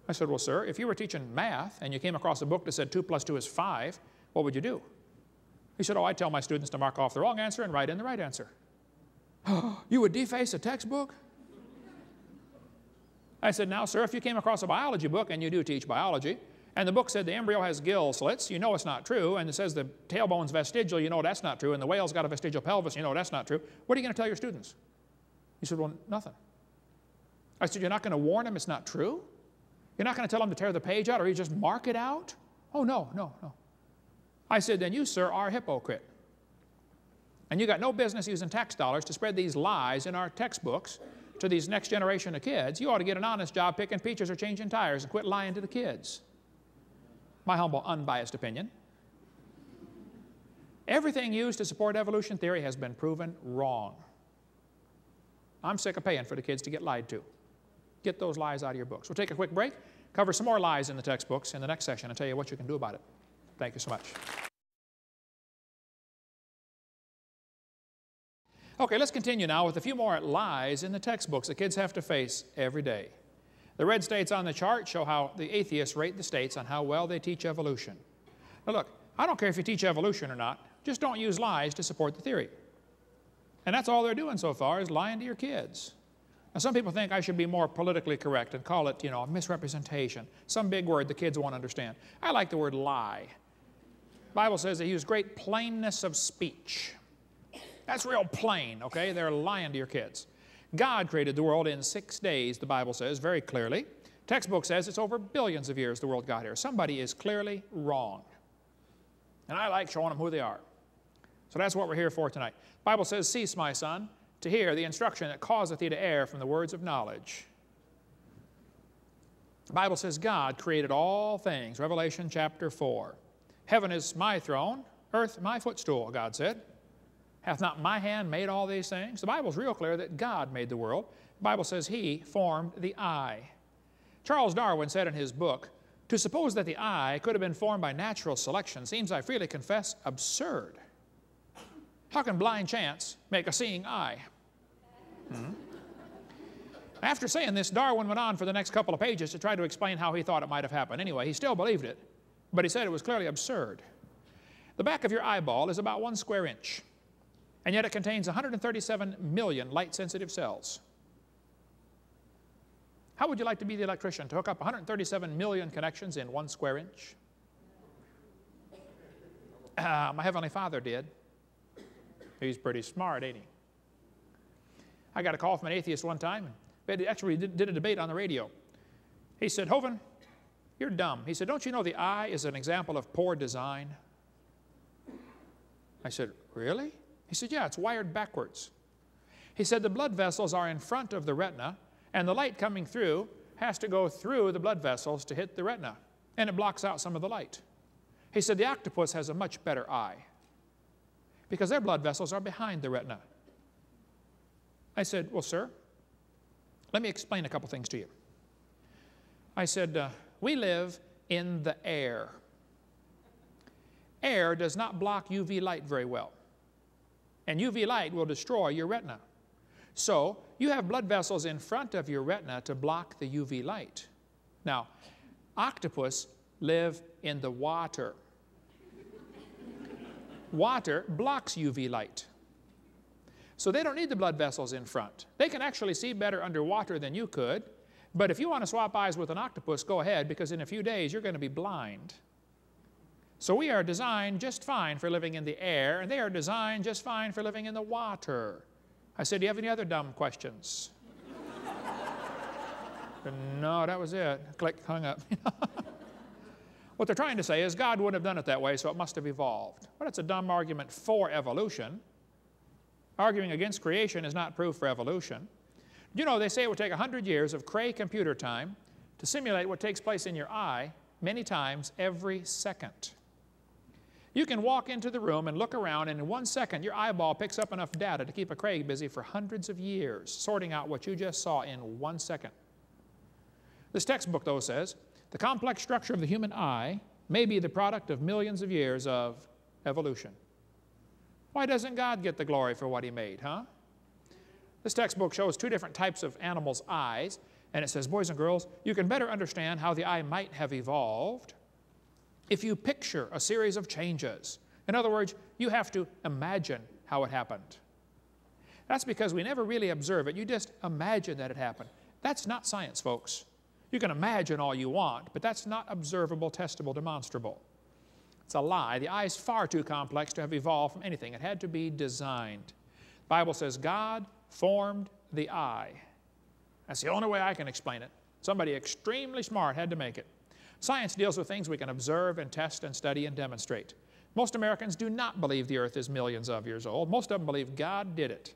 S2: I said, Well, sir, if you were teaching math and you came across a book that said 2 plus 2 is 5, what would you do? He said, Oh, I tell my students to mark off the wrong answer and write in the right answer. you would deface a textbook? I said, Now, sir, if you came across a biology book and you do teach biology, and the book said the embryo has gill slits, you know it's not true, and it says the tailbone's vestigial, you know that's not true, and the whale's got a vestigial pelvis, you know that's not true, what are you going to tell your students? He said, Well, nothing. I said, You're not going to warn them it's not true? You're not going to tell them to tear the page out or you just mark it out? Oh, no, no, no. I said, then you, sir, are a hypocrite. And you got no business using tax dollars to spread these lies in our textbooks to these next generation of kids. You ought to get an honest job picking peaches or changing tires and quit lying to the kids. My humble, unbiased opinion. Everything used to support evolution theory has been proven wrong. I'm sick of paying for the kids to get lied to. Get those lies out of your books. We'll take a quick break, cover some more lies in the textbooks in the next session, and tell you what you can do about it. Thank you so much. Okay, let's continue now with a few more lies in the textbooks that kids have to face every day. The red states on the chart show how the atheists rate the states on how well they teach evolution. Now look, I don't care if you teach evolution or not, just don't use lies to support the theory. And that's all they're doing so far is lying to your kids. Now, some people think I should be more politically correct and call it, you know, misrepresentation, some big word the kids won't understand. I like the word lie. The Bible says they use great plainness of speech. That's real plain, okay? They're lying to your kids. God created the world in six days, the Bible says very clearly. Textbook says it's over billions of years the world got here. Somebody is clearly wrong. And I like showing them who they are. So that's what we're here for tonight. Bible says, Cease, my son, to hear the instruction that causeth thee to err from the words of knowledge. The Bible says God created all things, Revelation chapter 4. Heaven is my throne, earth my footstool, God said. Hath not my hand made all these things? The Bible's real clear that God made the world. The Bible says He formed the eye. Charles Darwin said in his book, To suppose that the eye could have been formed by natural selection seems, I freely confess, absurd. How can blind chance make a seeing eye? Hmm? After saying this, Darwin went on for the next couple of pages to try to explain how he thought it might have happened. Anyway, he still believed it, but he said it was clearly absurd. The back of your eyeball is about one square inch, and yet it contains 137 million light-sensitive cells. How would you like to be the electrician to hook up 137 million connections in one square inch? Uh, my Heavenly Father did. He's pretty smart, ain't he? I got a call from an atheist one time. And actually did, did a debate on the radio. He said, Hovind, you're dumb. He said, don't you know the eye is an example of poor design? I said, really? He said, yeah, it's wired backwards. He said the blood vessels are in front of the retina, and the light coming through has to go through the blood vessels to hit the retina, and it blocks out some of the light. He said the octopus has a much better eye because their blood vessels are behind the retina. I said, Well, sir, let me explain a couple things to you. I said, uh, We live in the air. Air does not block UV light very well, and UV light will destroy your retina. So, you have blood vessels in front of your retina to block the UV light. Now, octopus live in the water water blocks UV light. So they don't need the blood vessels in front. They can actually see better underwater than you could. But if you want to swap eyes with an octopus, go ahead, because in a few days you're going to be blind. So we are designed just fine for living in the air, and they are designed just fine for living in the water. I said, Do you have any other dumb questions? no, that was it. Click, hung up. What they're trying to say is God wouldn't have done it that way, so it must have evolved. But it's a dumb argument for evolution. Arguing against creation is not proof for evolution. You know, they say it would take 100 years of Cray computer time to simulate what takes place in your eye many times every second. You can walk into the room and look around, and in one second, your eyeball picks up enough data to keep a Cray busy for hundreds of years, sorting out what you just saw in one second. This textbook, though, says the complex structure of the human eye may be the product of millions of years of evolution. Why doesn't God get the glory for what he made, huh? This textbook shows two different types of animals' eyes, and it says, boys and girls, you can better understand how the eye might have evolved if you picture a series of changes. In other words, you have to imagine how it happened. That's because we never really observe it. You just imagine that it happened. That's not science, folks. You can imagine all you want, but that's not observable, testable, demonstrable. It's a lie. The eye is far too complex to have evolved from anything. It had to be designed. The Bible says God formed the eye. That's the only way I can explain it. Somebody extremely smart had to make it. Science deals with things we can observe and test and study and demonstrate. Most Americans do not believe the earth is millions of years old. Most of them believe God did it.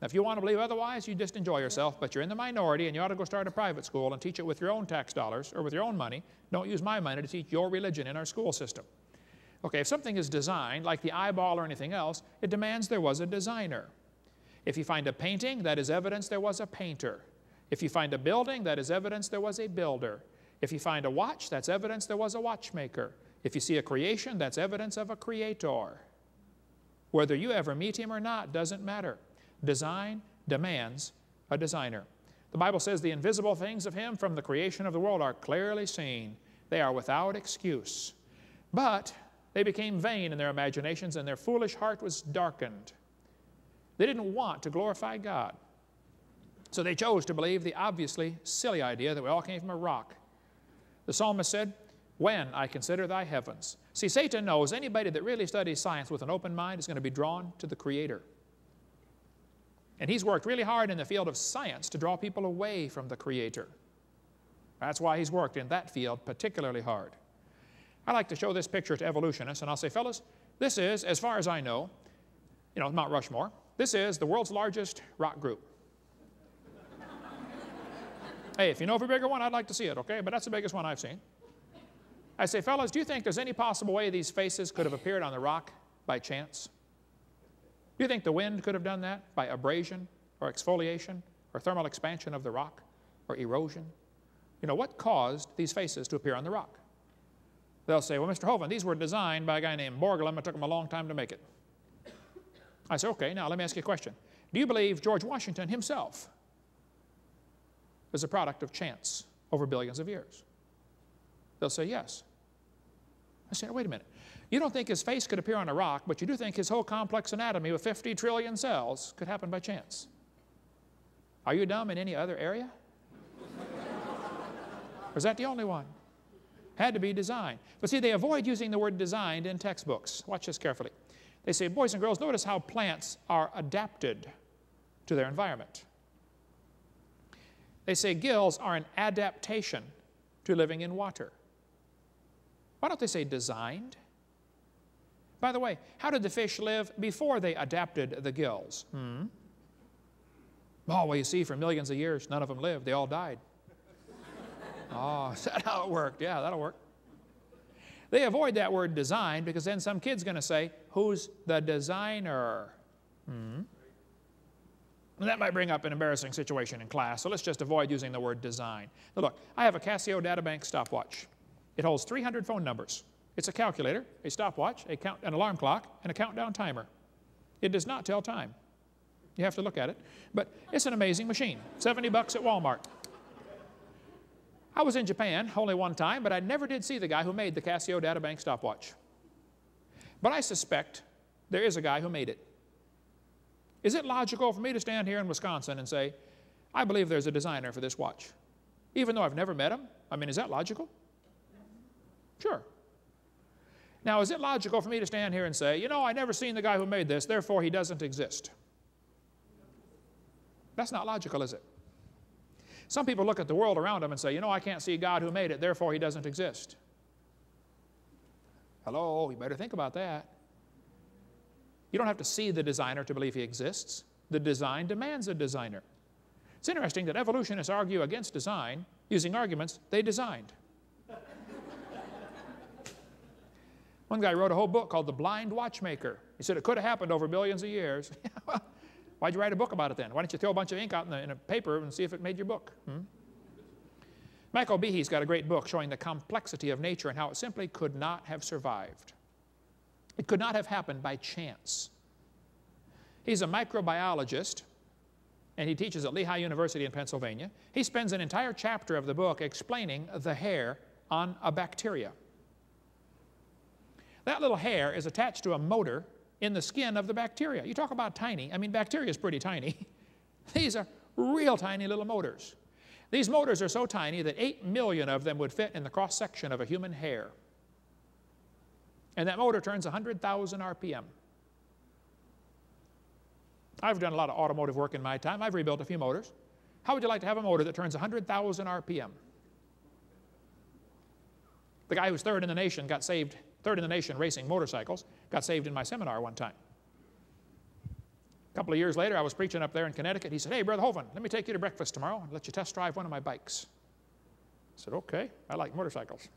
S2: Now, if you want to believe otherwise, you just enjoy yourself, but you're in the minority and you ought to go start a private school and teach it with your own tax dollars or with your own money. Don't use my money to teach your religion in our school system. Okay, if something is designed, like the eyeball or anything else, it demands there was a designer. If you find a painting, that is evidence there was a painter. If you find a building, that is evidence there was a builder. If you find a watch, that's evidence there was a watchmaker. If you see a creation, that's evidence of a creator. Whether you ever meet him or not doesn't matter. Design demands a designer. The Bible says the invisible things of him from the creation of the world are clearly seen. They are without excuse. But they became vain in their imaginations, and their foolish heart was darkened. They didn't want to glorify God. So they chose to believe the obviously silly idea that we all came from a rock. The psalmist said, When I consider thy heavens. See, Satan knows anybody that really studies science with an open mind is going to be drawn to the Creator. And he's worked really hard in the field of science to draw people away from the Creator. That's why he's worked in that field particularly hard. I like to show this picture to evolutionists, and I'll say, fellas, this is, as far as I know, you know, Mount Rushmore, this is the world's largest rock group. hey, if you know of a bigger one, I'd like to see it, okay? But that's the biggest one I've seen. I say, fellas, do you think there's any possible way these faces could have appeared on the rock by chance? Do you think the wind could have done that by abrasion or exfoliation or thermal expansion of the rock or erosion? You know, what caused these faces to appear on the rock? They'll say, well, Mr. Hovind, these were designed by a guy named Borglum. It took him a long time to make it. I say, okay, now let me ask you a question. Do you believe George Washington himself is a product of chance over billions of years? They'll say, yes. I say, wait a minute. You don't think his face could appear on a rock, but you do think his whole complex anatomy with 50 trillion cells could happen by chance. Are you dumb in any other area? or is that the only one? Had to be designed. But see, they avoid using the word designed in textbooks. Watch this carefully. They say, boys and girls, notice how plants are adapted to their environment. They say gills are an adaptation to living in water. Why don't they say designed? By the way, how did the fish live before they adapted the gills? Hmm? Oh, well, you see, for millions of years, none of them lived. They all died. Oh, is that how it worked? Yeah, that'll work. They avoid that word design because then some kid's going to say, Who's the designer? Hmm? And that might bring up an embarrassing situation in class, so let's just avoid using the word design. Now look, I have a Casio Databank stopwatch. It holds 300 phone numbers. It's a calculator, a stopwatch, a count, an alarm clock, and a countdown timer. It does not tell time. You have to look at it. But it's an amazing machine. 70 bucks at Walmart. I was in Japan only one time, but I never did see the guy who made the Casio Databank stopwatch. But I suspect there is a guy who made it. Is it logical for me to stand here in Wisconsin and say, I believe there's a designer for this watch? Even though I've never met him? I mean, is that logical? Sure. Now, is it logical for me to stand here and say, you know, I never seen the guy who made this, therefore he doesn't exist? That's not logical, is it? Some people look at the world around them and say, you know, I can't see God who made it, therefore he doesn't exist. Hello, you better think about that. You don't have to see the designer to believe he exists. The design demands a designer. It's interesting that evolutionists argue against design using arguments they designed. One guy wrote a whole book called The Blind Watchmaker. He said it could have happened over billions of years. why'd you write a book about it then? Why don't you throw a bunch of ink out in, the, in a paper and see if it made your book? Hmm? Michael Behe's got a great book showing the complexity of nature and how it simply could not have survived. It could not have happened by chance. He's a microbiologist, and he teaches at Lehigh University in Pennsylvania. He spends an entire chapter of the book explaining the hair on a bacteria. That little hair is attached to a motor in the skin of the bacteria. You talk about tiny. I mean, bacteria is pretty tiny. These are real tiny little motors. These motors are so tiny that 8 million of them would fit in the cross section of a human hair. And that motor turns 100,000 RPM. I've done a lot of automotive work in my time. I've rebuilt a few motors. How would you like to have a motor that turns 100,000 RPM? The guy who's third in the nation got saved third in the nation racing motorcycles, got saved in my seminar one time. A couple of years later, I was preaching up there in Connecticut. He said, Hey, Brother Hovind, let me take you to breakfast tomorrow and let you test drive one of my bikes. I said, Okay, I like motorcycles.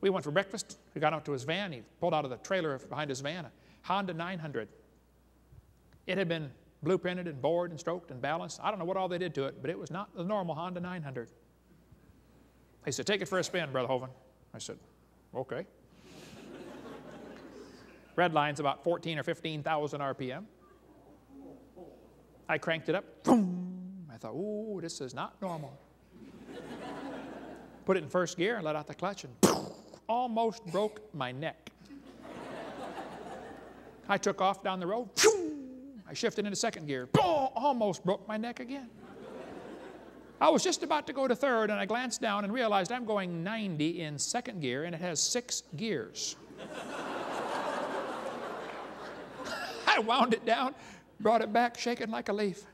S2: We went for breakfast. We got out to his van. He pulled out of the trailer behind his van a Honda 900. It had been blueprinted and bored and stroked and balanced. I don't know what all they did to it, but it was not the normal Honda 900. He said, Take it for a spin, Brother Hovind. I said, Okay. Red line's about 14 or 15,000 RPM. I cranked it up. Boom. I thought, ooh, this is not normal. Put it in first gear and let out the clutch and almost broke my neck. I took off down the road. I shifted into second gear. Almost broke my neck again. I was just about to go to third, and I glanced down and realized I'm going 90 in second gear, and it has six gears. Wound it down, brought it back, shaking like a leaf.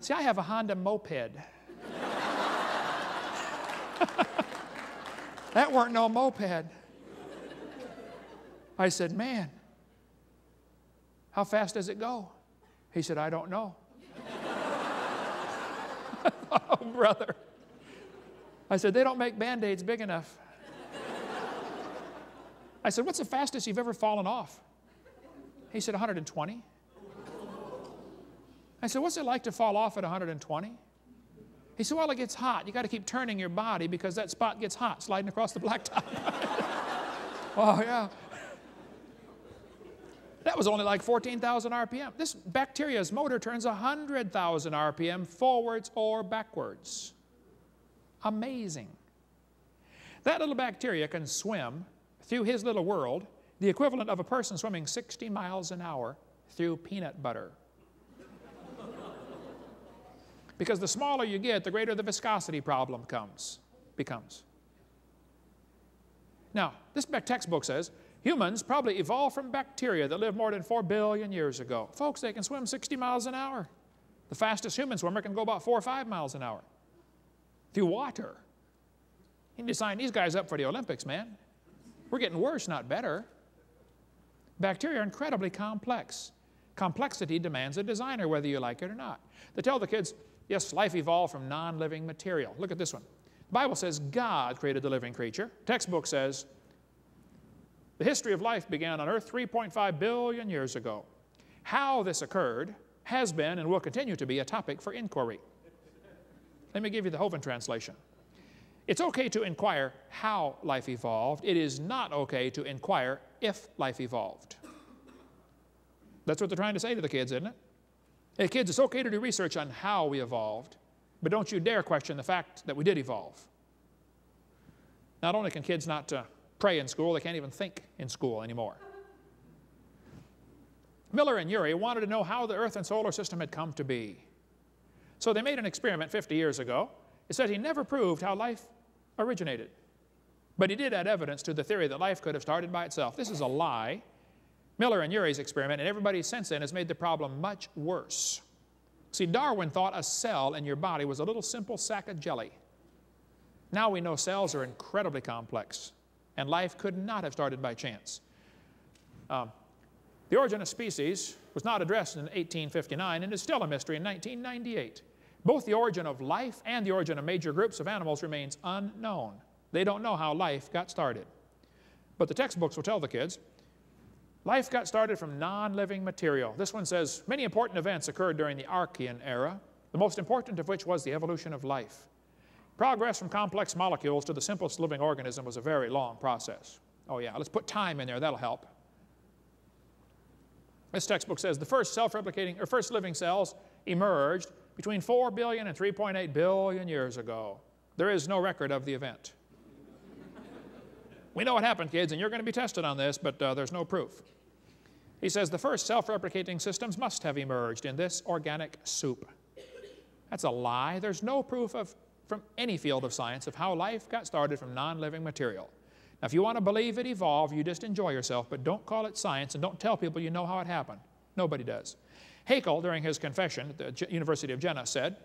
S2: See, I have a Honda moped. that weren't no moped. I said, Man, how fast does it go? He said, I don't know. oh, brother. I said, They don't make band aids big enough. I said, What's the fastest you've ever fallen off? He said, 120. I said, What's it like to fall off at 120? He said, Well, it gets hot. You got to keep turning your body because that spot gets hot sliding across the blacktop. oh, yeah. That was only like 14,000 RPM. This bacteria's motor turns 100,000 RPM forwards or backwards. Amazing. That little bacteria can swim through his little world the equivalent of a person swimming 60 miles an hour through peanut butter. because the smaller you get, the greater the viscosity problem comes, becomes. Now, this textbook says Humans probably evolved from bacteria that lived more than 4 billion years ago. Folks, they can swim 60 miles an hour. The fastest human swimmer can go about 4 or 5 miles an hour through water. You need to sign these guys up for the Olympics, man. We're getting worse, not better. Bacteria are incredibly complex. Complexity demands a designer, whether you like it or not. They tell the kids, yes, life evolved from non living material. Look at this one. The Bible says God created the living creature. Textbook says the history of life began on Earth 3.5 billion years ago. How this occurred has been and will continue to be a topic for inquiry. Let me give you the Hovind translation. It's okay to inquire how life evolved. It is not okay to inquire if life evolved. That's what they're trying to say to the kids, isn't it? Hey, kids, it's okay to do research on how we evolved, but don't you dare question the fact that we did evolve. Not only can kids not uh, pray in school, they can't even think in school anymore. Miller and Urey wanted to know how the Earth and solar system had come to be. So they made an experiment 50 years ago. It said he never proved how life originated. But he did add evidence to the theory that life could have started by itself. This is a lie. Miller and Urey's experiment, and everybody since then, has made the problem much worse. See, Darwin thought a cell in your body was a little simple sack of jelly. Now we know cells are incredibly complex and life could not have started by chance. Um, the origin of species was not addressed in 1859 and is still a mystery in 1998. Both the origin of life and the origin of major groups of animals remains unknown. They don't know how life got started. But the textbooks will tell the kids life got started from non living material. This one says many important events occurred during the Archean era, the most important of which was the evolution of life. Progress from complex molecules to the simplest living organism was a very long process. Oh, yeah, let's put time in there, that'll help. This textbook says the first self replicating or first living cells emerged between 4 billion and 3.8 billion years ago. There is no record of the event. We know what happened, kids, and you're going to be tested on this, but uh, there's no proof. He says the first self replicating systems must have emerged in this organic soup. That's a lie. There's no proof of from any field of science of how life got started from non-living material. Now, if you want to believe it evolved, you just enjoy yourself, but don't call it science and don't tell people you know how it happened. Nobody does. Haeckel, during his confession at the University of Jena, said,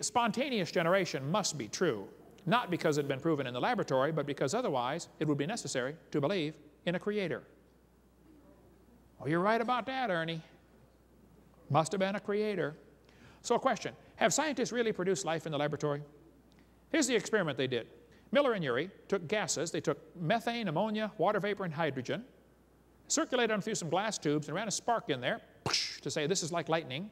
S2: Spontaneous generation must be true. Not because it had been proven in the laboratory, but because otherwise it would be necessary to believe in a creator. Oh, you're right about that, Ernie. Must have been a creator. So a question, have scientists really produced life in the laboratory? Here's the experiment they did. Miller and Urey took gases. They took methane, ammonia, water vapor, and hydrogen, circulated them through some glass tubes, and ran a spark in there to say this is like lightning.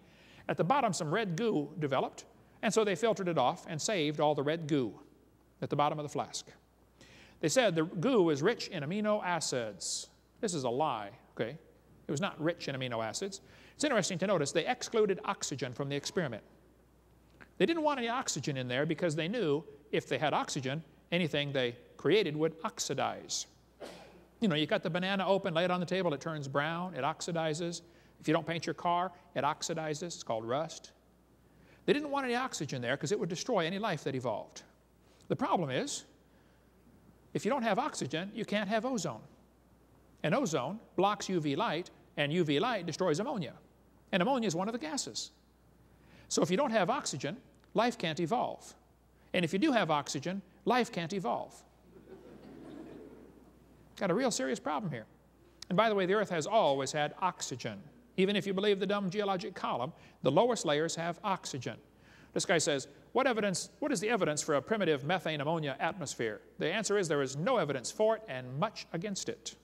S2: At the bottom, some red goo developed, and so they filtered it off and saved all the red goo at the bottom of the flask. They said the goo is rich in amino acids. This is a lie, okay? It was not rich in amino acids. It's interesting to notice they excluded oxygen from the experiment. They didn't want any oxygen in there because they knew if they had oxygen, anything they created would oxidize. You know, you cut the banana open, lay it on the table, it turns brown, it oxidizes. If you don't paint your car, it oxidizes. It's called rust. They didn't want any oxygen there because it would destroy any life that evolved. The problem is, if you don't have oxygen, you can't have ozone. And ozone blocks UV light, and UV light destroys ammonia. And ammonia is one of the gases. So if you don't have oxygen, life can't evolve. And if you do have oxygen, life can't evolve. Got a real serious problem here. And by the way, the Earth has always had oxygen. Even if you believe the dumb geologic column, the lowest layers have oxygen. This guy says, what evidence, what is the evidence for a primitive methane ammonia atmosphere? The answer is there is no evidence for it and much against it.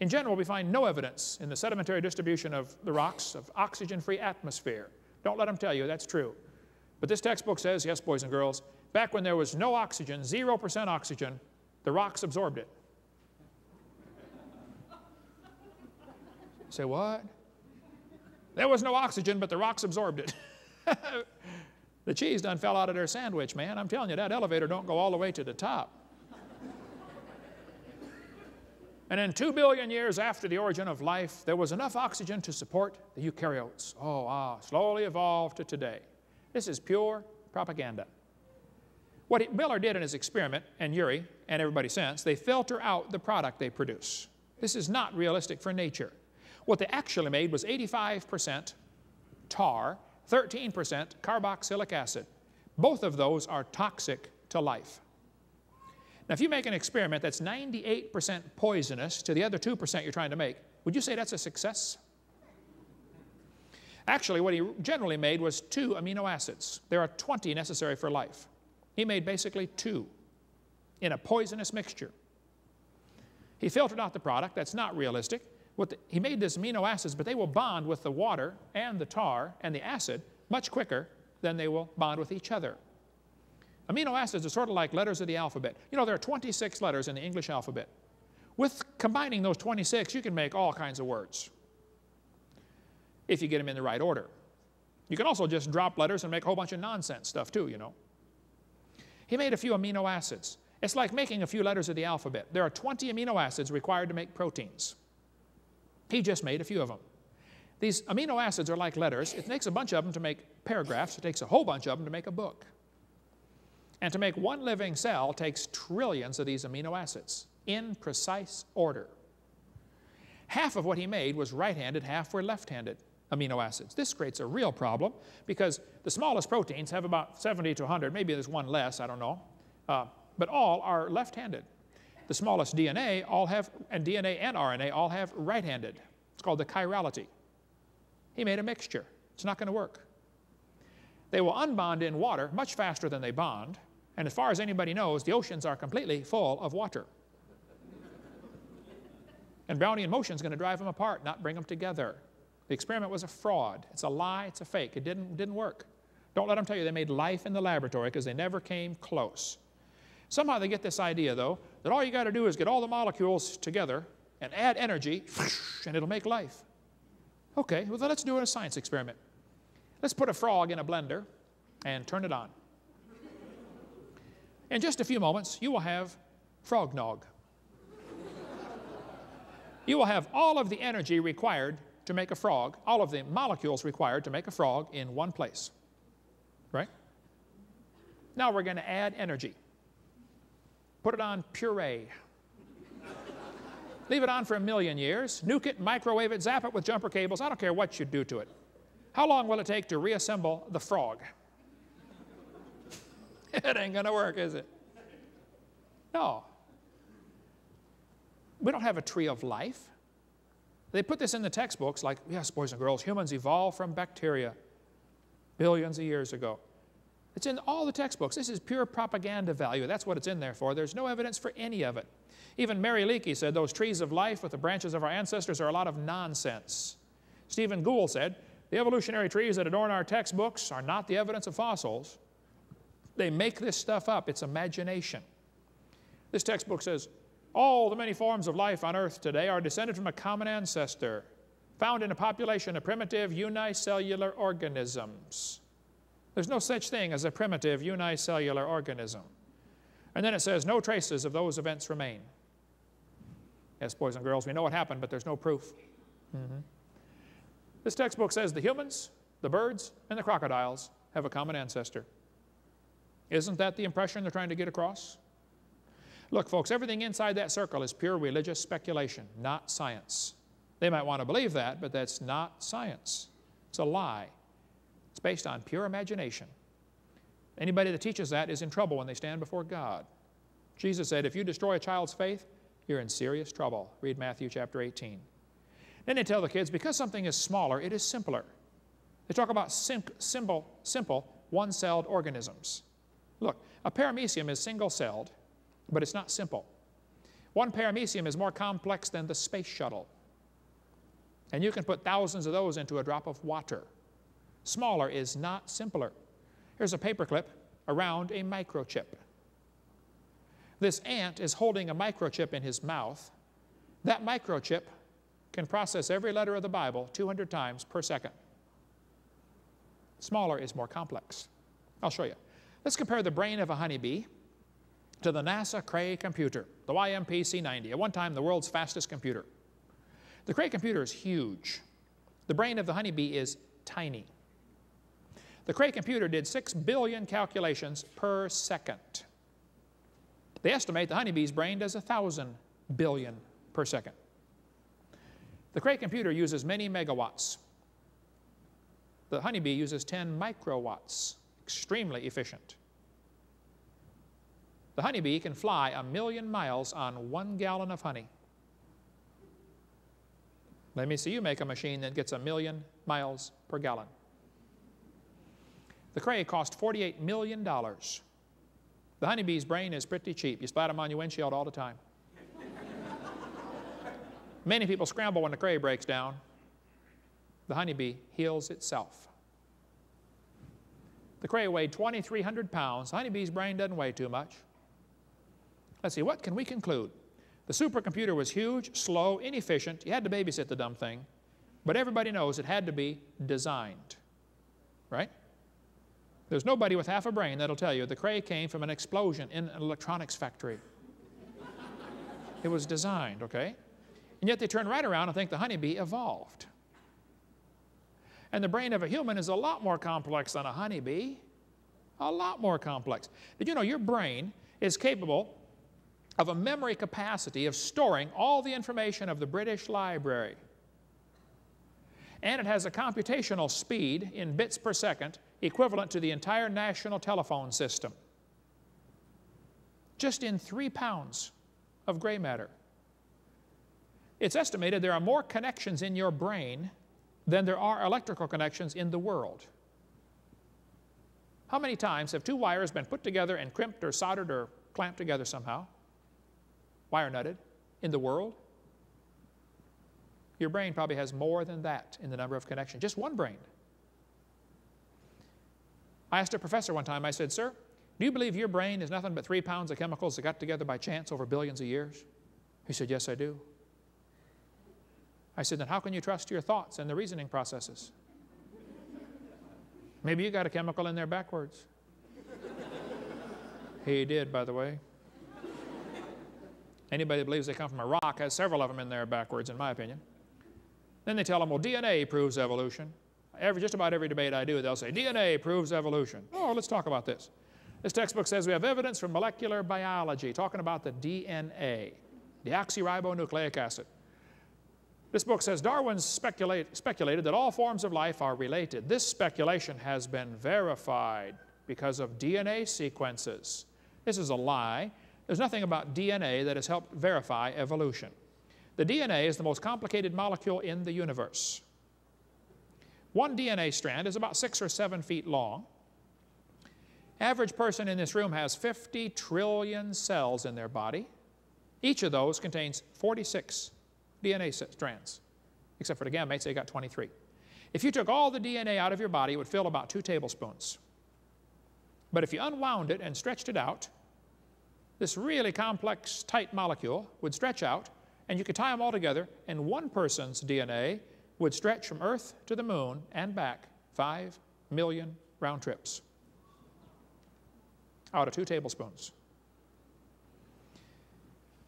S2: In general, we find no evidence in the sedimentary distribution of the rocks of oxygen-free atmosphere. Don't let them tell you that's true. But this textbook says, yes, boys and girls, back when there was no oxygen, 0% oxygen, the rocks absorbed it. Say what? There was no oxygen, but the rocks absorbed it. the cheese done fell out of their sandwich, man. I'm telling you, that elevator don't go all the way to the top. and then two billion years after the origin of life, there was enough oxygen to support the eukaryotes. Oh, ah, slowly evolved to today. This is pure propaganda. What Miller did in his experiment, and Urey and everybody since, they filter out the product they produce. This is not realistic for nature. What they actually made was 85% tar 13% carboxylic acid. Both of those are toxic to life. Now, if you make an experiment that's 98% poisonous to the other 2% you're trying to make, would you say that's a success? Actually, what he generally made was two amino acids. There are 20 necessary for life. He made basically two in a poisonous mixture. He filtered out the product. That's not realistic. The, he made these amino acids, but they will bond with the water and the tar and the acid much quicker than they will bond with each other. Amino acids are sort of like letters of the alphabet. You know, there are 26 letters in the English alphabet. With combining those 26, you can make all kinds of words if you get them in the right order. You can also just drop letters and make a whole bunch of nonsense stuff too, you know. He made a few amino acids. It's like making a few letters of the alphabet. There are 20 amino acids required to make proteins. He just made a few of them. These amino acids are like letters. It takes a bunch of them to make paragraphs. It takes a whole bunch of them to make a book. And to make one living cell takes trillions of these amino acids in precise order. Half of what he made was right-handed, half were left-handed amino acids. This creates a real problem because the smallest proteins have about 70 to 100, maybe there's one less, I don't know, uh, but all are left-handed. The smallest DNA all have, and DNA and RNA all have right-handed. It's called the chirality. He made a mixture. It's not going to work. They will unbond in water much faster than they bond, and as far as anybody knows, the oceans are completely full of water. and Brownian motion is going to drive them apart, not bring them together. The experiment was a fraud. It's a lie. It's a fake. It didn't, didn't work. Don't let them tell you they made life in the laboratory because they never came close. Somehow they get this idea, though, that all you got to do is get all the molecules together and add energy, and it'll make life. Okay, well, then let's do a science experiment. Let's put a frog in a blender and turn it on. In just a few moments, you will have frog nog. you will have all of the energy required to make a frog, all of the molecules required to make a frog in one place. Right? Now we're going to add energy. Put it on puree. Leave it on for a million years. Nuke it, microwave it, zap it with jumper cables. I don't care what you do to it. How long will it take to reassemble the frog? it ain't going to work, is it? No. We don't have a tree of life. They put this in the textbooks like, yes, boys and girls, humans evolved from bacteria billions of years ago. It's in all the textbooks. This is pure propaganda value. That's what it's in there for. There's no evidence for any of it. Even Mary Leakey said those trees of life with the branches of our ancestors are a lot of nonsense. Stephen Gould said the evolutionary trees that adorn our textbooks are not the evidence of fossils. They make this stuff up. It's imagination. This textbook says all the many forms of life on Earth today are descended from a common ancestor found in a population of primitive unicellular organisms. There's no such thing as a primitive unicellular organism. And then it says, no traces of those events remain. Yes, boys and girls, we know what happened, but there's no proof. Mm -hmm. This textbook says the humans, the birds, and the crocodiles have a common ancestor. Isn't that the impression they're trying to get across? Look, folks, everything inside that circle is pure religious speculation, not science. They might want to believe that, but that's not science. It's a lie. It's based on pure imagination. Anybody that teaches that is in trouble when they stand before God. Jesus said, if you destroy a child's faith, you're in serious trouble. Read Matthew chapter 18. Then they tell the kids, because something is smaller, it is simpler. They talk about sim simple, simple one-celled organisms. Look, a paramecium is single-celled, but it's not simple. One paramecium is more complex than the space shuttle. And you can put thousands of those into a drop of water. Smaller is not simpler. Here's a paperclip around a microchip. This ant is holding a microchip in his mouth. That microchip can process every letter of the Bible 200 times per second. Smaller is more complex. I'll show you. Let's compare the brain of a honeybee to the NASA Cray computer, the YMP C90, at one time the world's fastest computer. The Cray computer is huge. The brain of the honeybee is tiny. The Cray computer did 6 billion calculations per second. They estimate the honeybee's brain does 1,000 billion per second. The Cray computer uses many megawatts. The honeybee uses 10 microwatts, extremely efficient. The honeybee can fly a million miles on one gallon of honey. Let me see you make a machine that gets a million miles per gallon. The Cray cost $48 million. The honeybee's brain is pretty cheap. You splat them on your windshield all the time. Many people scramble when the Cray breaks down. The honeybee heals itself. The Cray weighed 2,300 pounds. The honeybee's brain doesn't weigh too much. Let's see, what can we conclude? The supercomputer was huge, slow, inefficient. You had to babysit the dumb thing. But everybody knows it had to be designed. Right? There's nobody with half a brain that'll tell you the Cray came from an explosion in an electronics factory. it was designed, okay? And yet they turn right around and think the honeybee evolved. And the brain of a human is a lot more complex than a honeybee. A lot more complex. Did you know your brain is capable of a memory capacity of storing all the information of the British Library. And it has a computational speed in bits per second equivalent to the entire national telephone system. Just in three pounds of gray matter. It's estimated there are more connections in your brain than there are electrical connections in the world. How many times have two wires been put together and crimped or soldered or clamped together somehow? wire nutted in the world. Your brain probably has more than that in the number of connections, just one brain. I asked a professor one time, I said, Sir, do you believe your brain is nothing but three pounds of chemicals that got together by chance over billions of years? He said, Yes, I do. I said, Then how can you trust your thoughts and the reasoning processes? Maybe you got a chemical in there backwards. he did, by the way. Anybody that believes they come from a rock has several of them in there backwards, in my opinion. Then they tell them, well, DNA proves evolution. Every, just about every debate I do, they'll say, DNA proves evolution. Oh, let's talk about this. This textbook says we have evidence from molecular biology, talking about the DNA, deoxyribonucleic acid. This book says Darwin speculate, speculated that all forms of life are related. This speculation has been verified. because of DNA sequences. This is a lie. There's nothing about DNA that has helped verify evolution. The DNA is the most complicated molecule in the universe. One DNA strand is about six or seven feet long. Average person in this room has 50 trillion cells in their body. Each of those contains 46 DNA strands, except for the gametes, they got 23. If you took all the DNA out of your body, it would fill about two tablespoons. But if you unwound it and stretched it out, this really complex, tight molecule would stretch out, and you could tie them all together, and one person's DNA would stretch from Earth to the moon and back 5 million round trips out of two tablespoons.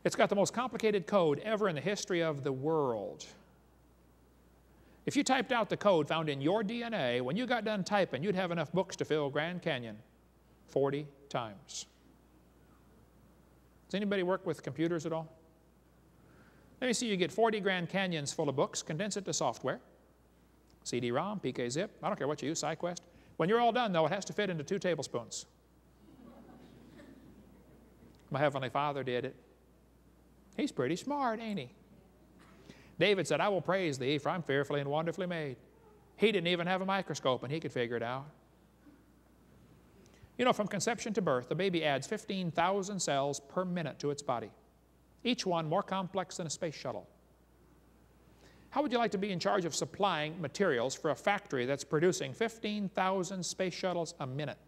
S2: It's got the most complicated code ever in the history of the world. If you typed out the code found in your DNA, when you got done typing, you'd have enough books to fill Grand Canyon 40 times. Does anybody work with computers at all? Let me see you get 40 Grand Canyons full of books, condense it to software. CD-ROM, PK-ZIP, I don't care what you use, SyQuest. When you're all done, though, it has to fit into two tablespoons. My Heavenly Father did it. He's pretty smart, ain't he? David said, I will praise thee, for I'm fearfully and wonderfully made. He didn't even have a microscope, and he could figure it out. You know, from conception to birth, the baby adds 15,000 cells per minute to its body, each one more complex than a space shuttle. How would you like to be in charge of supplying materials for a factory that's producing 15,000 space shuttles a minute?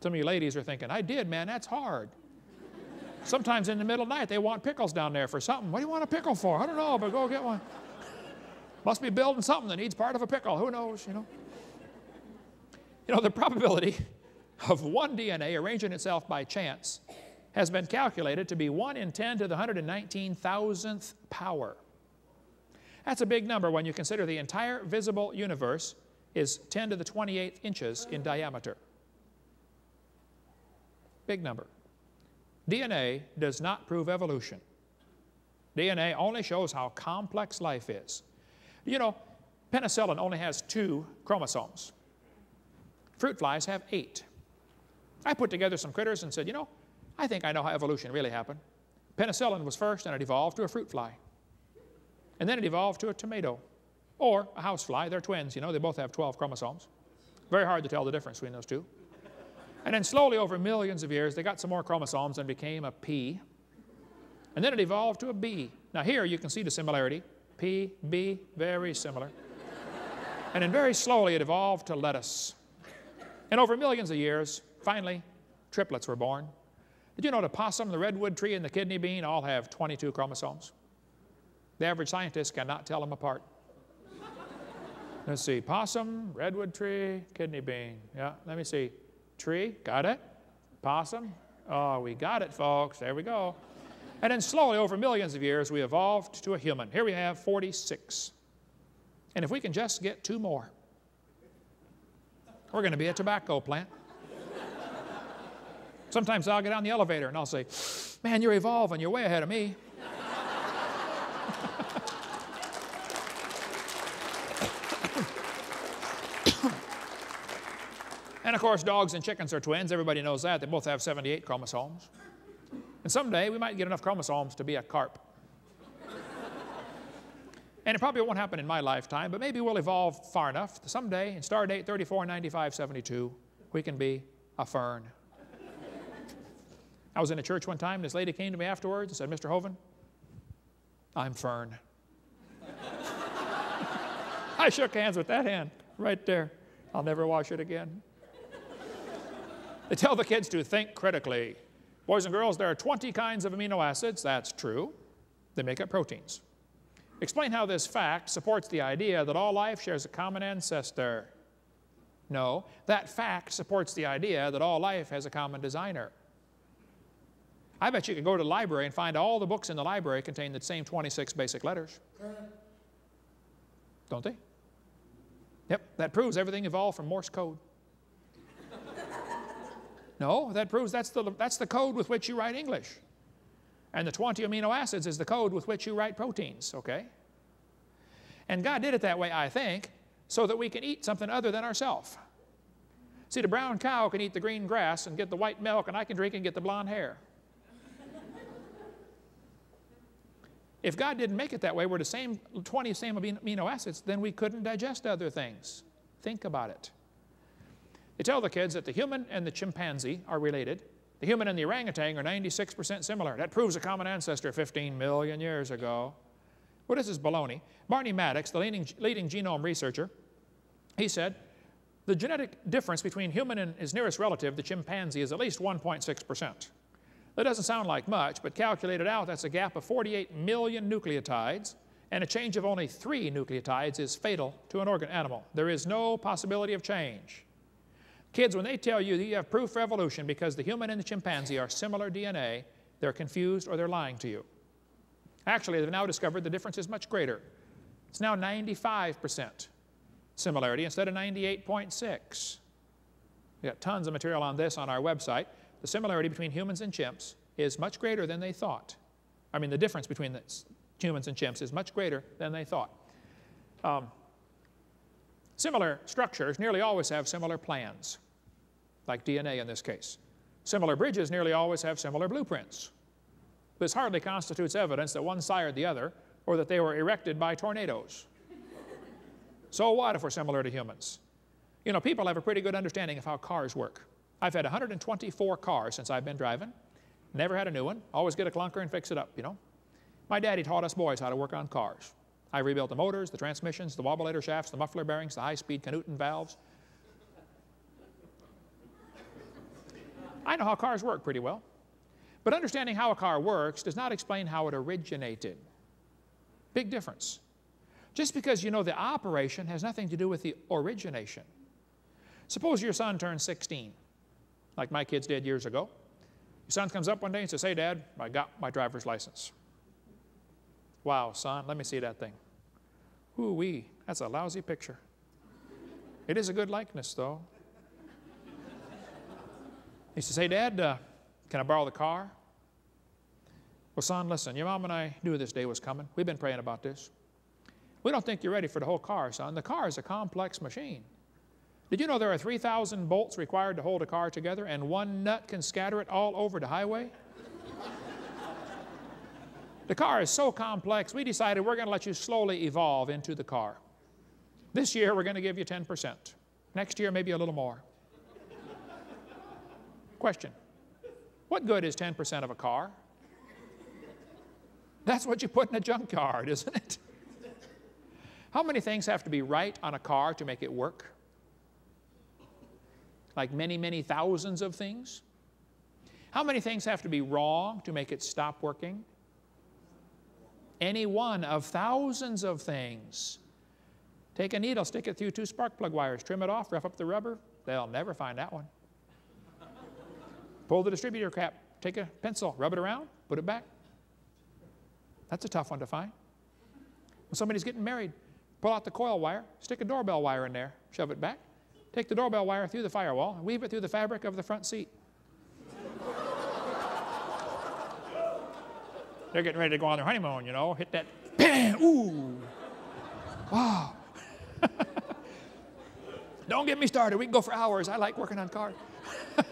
S2: Some of you ladies are thinking, I did, man, that's hard. Sometimes in the middle of the night, they want pickles down there for something. What do you want a pickle for? I don't know, but go get one. Must be building something that needs part of a pickle. Who knows, you know? You know, the probability of one DNA arranging itself by chance has been calculated to be 1 in 10 to the 119,000th power. That's a big number when you consider the entire visible universe is 10 to the 28th inches in diameter. Big number. DNA does not prove evolution. DNA only shows how complex life is. You know, penicillin only has two chromosomes. Fruit flies have eight. I put together some critters and said, you know, I think I know how evolution really happened. Penicillin was first and it evolved to a fruit fly. And then it evolved to a tomato or a housefly. They're twins, you know, they both have 12 chromosomes. Very hard to tell the difference between those two. And then slowly over millions of years, they got some more chromosomes and became a pea. And then it evolved to a bee. Now here you can see the similarity. P, B, very similar. and then very slowly it evolved to lettuce. And over millions of years, finally, triplets were born. Did you know the possum, the redwood tree, and the kidney bean all have 22 chromosomes? The average scientist cannot tell them apart. Let's see, possum, redwood tree, kidney bean. Yeah, let me see. Tree, got it? Possum? Oh, we got it, folks. There we go. And then slowly, over millions of years, we evolved to a human. Here we have 46. And if we can just get two more, we're going to be a tobacco plant. Sometimes I'll get on the elevator and I'll say, Man, you're evolving. You're way ahead of me. And of course, dogs and chickens are twins. Everybody knows that. They both have 78 chromosomes. And someday we might get enough chromosomes to be a carp. and it probably won't happen in my lifetime, but maybe we'll evolve far enough. Someday, in star date 349572, we can be a fern. I was in a church one time, and this lady came to me afterwards and said, Mr. Hovind, I'm fern. I shook hands with that hand right there. I'll never wash it again. They tell the kids to think critically. Boys and girls, there are 20 kinds of amino acids. That's true. They make up proteins. Explain how this fact supports the idea that all life shares a common ancestor. No, that fact supports the idea that all life has a common designer. I bet you could go to the library and find all the books in the library contain the same 26 basic letters. Don't they? Yep, that proves everything evolved from Morse code. No, that proves that's the, that's the code with which you write English. And the 20 amino acids is the code with which you write proteins, okay? And God did it that way, I think, so that we can eat something other than ourselves. See, the brown cow can eat the green grass and get the white milk, and I can drink and get the blonde hair. If God didn't make it that way, we're the same 20 same amino acids, then we couldn't digest other things. Think about it. They tell the kids that the human and the chimpanzee are related. The human and the orangutan are 96% similar. That proves a common ancestor 15 million years ago. Well, this is baloney. Barney Maddox, the leading, leading genome researcher, he said, the genetic difference between human and his nearest relative, the chimpanzee, is at least 1.6%. That doesn't sound like much, but calculated out, that's a gap of 48 million nucleotides, and a change of only three nucleotides is fatal to an organ animal. There is no possibility of change. Kids, when they tell you that you have proof for evolution because the human and the chimpanzee are similar DNA, they're confused or they're lying to you. Actually, they've now discovered the difference is much greater. It's now 95% similarity instead of 98.6. We got tons of material on this on our website. The similarity between humans and chimps is much greater than they thought. I mean, the difference between the humans and chimps is much greater than they thought. Um, similar structures nearly always have similar plans, like DNA in this case. Similar bridges nearly always have similar blueprints. This hardly constitutes evidence that one sired the other or that they were erected by tornadoes. So what if we're similar to humans? You know, people have a pretty good understanding of how cars work. I've had 124 cars since I've been driving. Never had a new one. Always get a clunker and fix it up, you know. My daddy taught us boys how to work on cars. I rebuilt the motors, the transmissions, the wobulator shafts, the muffler bearings, the high-speed Canooton valves. I know how cars work pretty well. But understanding how a car works does not explain how it originated. Big difference. Just because you know the operation has nothing to do with the origination. Suppose your son turns 16, like my kids did years ago. Your son comes up one day and says, Hey, Dad, I got my driver's license. Wow, son, let me see that thing. Ooh wee, that's a lousy picture. It is a good likeness, though. He says, Hey, Dad, uh, can I borrow the car? Well, son, listen, your mom and I knew this day was coming. We've been praying about this. We don't think you're ready for the whole car, son. The car is a complex machine. Did you know there are 3,000 bolts required to hold a car together and one nut can scatter it all over the highway? the car is so complex, we decided we're going to let you slowly evolve into the car. This year, we're going to give you 10%. Next year, maybe a little more. Question What good is 10% of a car? That's what you put in a junkyard, isn't it? How many things have to be right on a car to make it work? Like many, many thousands of things? How many things have to be wrong to make it stop working? Any one of thousands of things. Take a needle, stick it through two spark plug wires, trim it off, rough up the rubber. They'll never find that one. Pull the distributor cap, take a pencil, rub it around, put it back. That's a tough one to find. When somebody's getting married, Pull out the coil wire, stick a doorbell wire in there, shove it back, take the doorbell wire through the firewall, and weave it through the fabric of the front seat. They're getting ready to go on their honeymoon, you know, hit that, bam, ooh, wow. Don't get me started. We can go for hours. I like working on cars.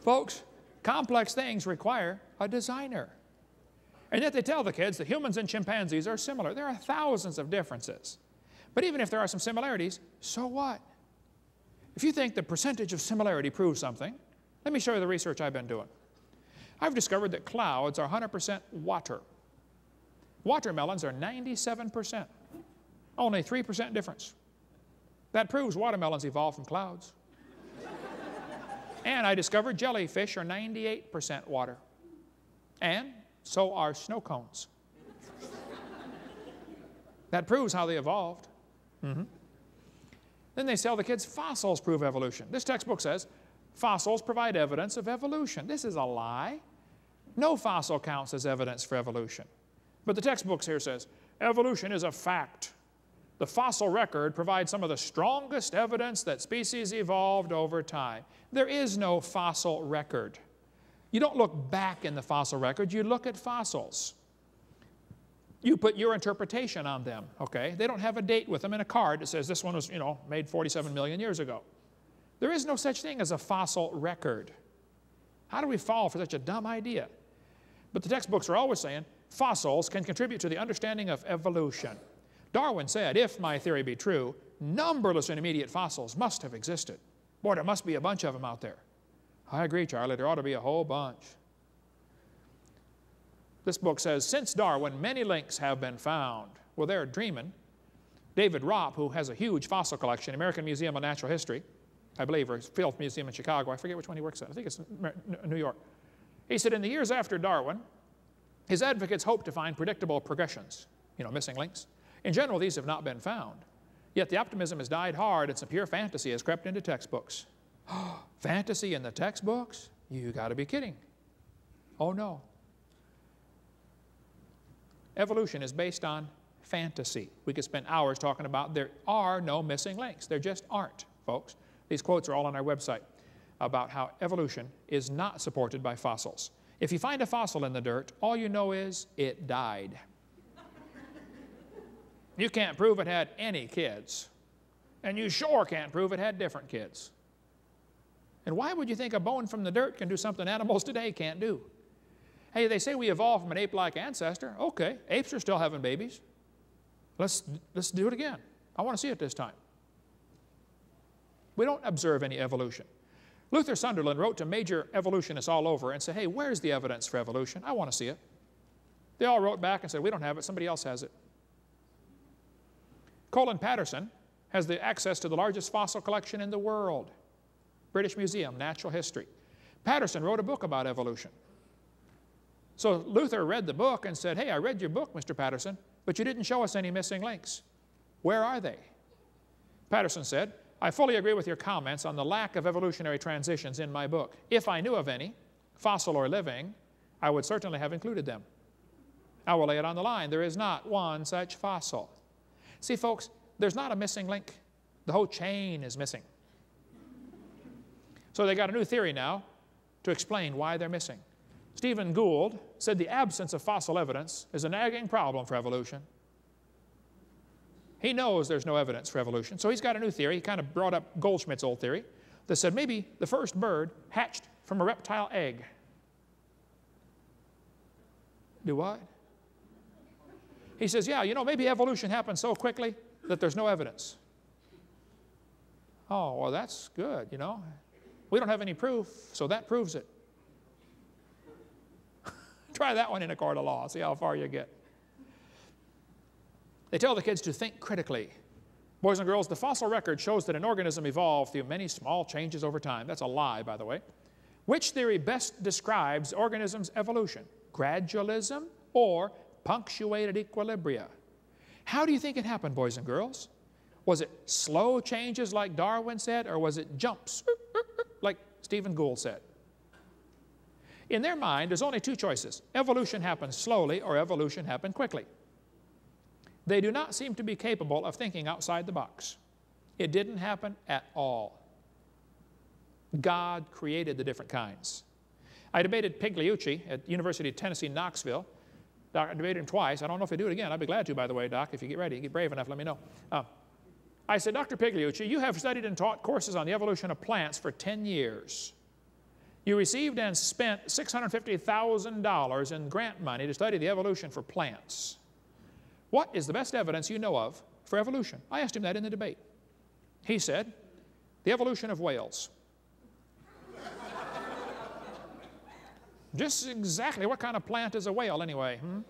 S2: Folks, complex things require a designer. And yet they tell the kids that humans and chimpanzees are similar. There are thousands of differences. But even if there are some similarities, so what? If you think the percentage of similarity proves something, let me show you the research I've been doing. I've discovered that clouds are 100% water. Watermelons are 97%. Only 3% difference. That proves watermelons evolved from clouds. and I discovered jellyfish are 98% water. And so are snow cones. that proves how they evolved. Mm-hmm. Then they tell the kids fossils prove evolution. This textbook says fossils provide evidence of evolution. This is a lie. No fossil counts as evidence for evolution. But the textbooks here says evolution is a fact. The fossil record provides some of the strongest evidence that species evolved over time. There is no fossil record. You don't look back in the fossil record, you look at fossils. You put your interpretation on them, okay? They don't have a date with them in a card that says this one was, you know, made 47 million years ago. There is no such thing as a fossil record. How do we fall for such a dumb idea? But the textbooks are always saying fossils can contribute to the understanding of evolution. Darwin said, if my theory be true, numberless intermediate fossils must have existed. Boy, there must be a bunch of them out there. I agree, Charlie, there ought to be a whole bunch. This book says, since Darwin, many links have been found. Well, they're dreaming. David Raup, who has a huge fossil collection, American Museum of Natural History, I believe, or Field Museum in Chicago, I forget which one he works at, I think it's New York. He said, in the years after Darwin, his advocates hoped to find predictable progressions, you know, missing links. In general, these have not been found. Yet the optimism has died hard and some pure fantasy has crept into textbooks. fantasy in the textbooks? You got to be kidding. Oh no. Evolution is based on fantasy. We could spend hours talking about there are no missing links. There just aren't, folks. These quotes are all on our website about how evolution is not supported by fossils. If you find a fossil in the dirt, all you know is it died. you can't prove it had any kids. And you sure can't prove it had different kids. And why would you think a bone from the dirt can do something animals today can't do? Hey, they say we evolved from an ape-like ancestor. Okay, apes are still having babies. Let's, let's do it again. I want to see it this time. We don't observe any evolution. Luther Sunderland wrote to major evolutionists all over and said, hey, where's the evidence for evolution? I want to see it. They all wrote back and said, we don't have it, somebody else has it. Colin Patterson has the access to the largest fossil collection in the world. British Museum, Natural History. Patterson wrote a book about evolution. So Luther read the book and said, hey, I read your book, Mr. Patterson, but you didn't show us any missing links. Where are they? Patterson said, I fully agree with your comments on the lack of evolutionary transitions in my book. If I knew of any, fossil or living, I would certainly have included them. I will lay it on the line. There is not one such fossil. See, folks, there's not a missing link. The whole chain is missing. So they got a new theory now to explain why they're missing. Stephen Gould said the absence of fossil evidence is a nagging problem for evolution. He knows there's no evidence for evolution, so he's got a new theory. He kind of brought up Goldschmidt's old theory that said maybe the first bird hatched from a reptile egg. Do what? He says, yeah, you know, maybe evolution happened so quickly that there's no evidence. Oh, well, that's good, you know. We don't have any proof, so that proves it. Try that one in a court of law, see how far you get. They tell the kids to think critically. Boys and girls, the fossil record shows that an organism evolved through many small changes over time. That's a lie, by the way. Which theory best describes organism's evolution? Gradualism or punctuated equilibria? How do you think it happened, boys and girls? Was it slow changes like Darwin said, or was it jumps like Stephen Gould said? In their mind, there's only two choices. Evolution happened slowly or evolution happened quickly. They do not seem to be capable of thinking outside the box. It didn't happen at all. God created the different kinds. I debated Pigliucci at University of Tennessee, Knoxville. Doc, I debated him twice. I don't know if I do it again. I'd be glad to, by the way, Doc, if you get ready. Get brave enough, let me know. Uh, I said, Dr. Pigliucci, you have studied and taught courses on the evolution of plants for 10 years. You received and spent $650,000 in grant money to study the evolution for plants. What is the best evidence you know of for evolution? I asked him that in the debate. He said, the evolution of whales. Just exactly what kind of plant is a whale anyway? Hmm?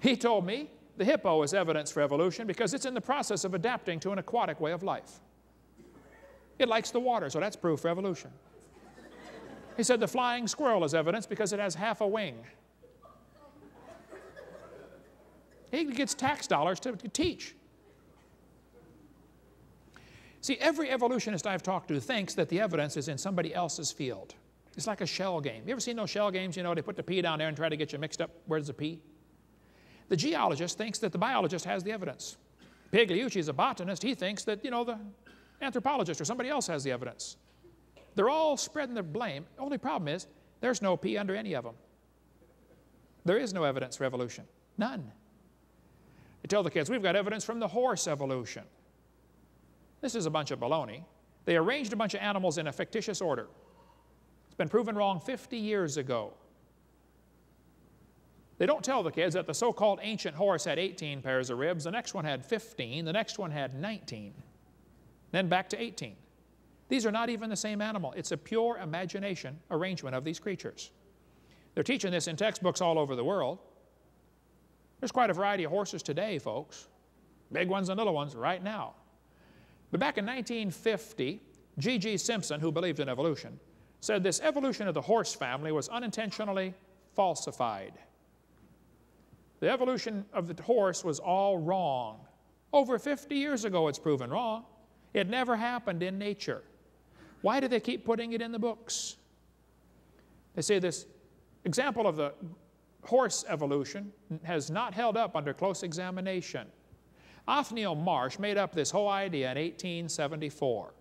S2: he told me the hippo is evidence for evolution because it's in the process of adapting to an aquatic way of life. It likes the water, so that's proof for evolution. He said the flying squirrel is evidence because it has half a wing. He gets tax dollars to, to teach. See, every evolutionist I've talked to thinks that the evidence is in somebody else's field. It's like a shell game. You ever seen those shell games? You know, they put the P down there and try to get you mixed up. Where's the P? The geologist thinks that the biologist has the evidence. Pigliucci is a botanist. He thinks that, you know, the anthropologist or somebody else has the evidence. They're all spreading the blame. Only problem is there's no P under any of them. There is no evidence for evolution. None. They tell the kids, we've got evidence from the horse evolution. This is a bunch of baloney. They arranged a bunch of animals in a fictitious order. It's been proven wrong 50 years ago. They don't tell the kids that the so-called ancient horse had 18 pairs of ribs, the next one had 15, the next one had 19, then back to 18. These are not even the same animal. It's a pure imagination arrangement of these creatures. They're teaching this in textbooks all over the world. There's quite a variety of horses today, folks. Big ones and little ones right now. But back in 1950, G.G. Simpson, who believed in evolution, said this evolution of the horse family was unintentionally falsified. The evolution of the horse was all wrong. Over 50 years ago, it's proven wrong. It never happened in nature. Why do they keep putting it in the books? They say this example of the horse evolution has not held up under close examination. Othniel Marsh made up this whole idea in 1874.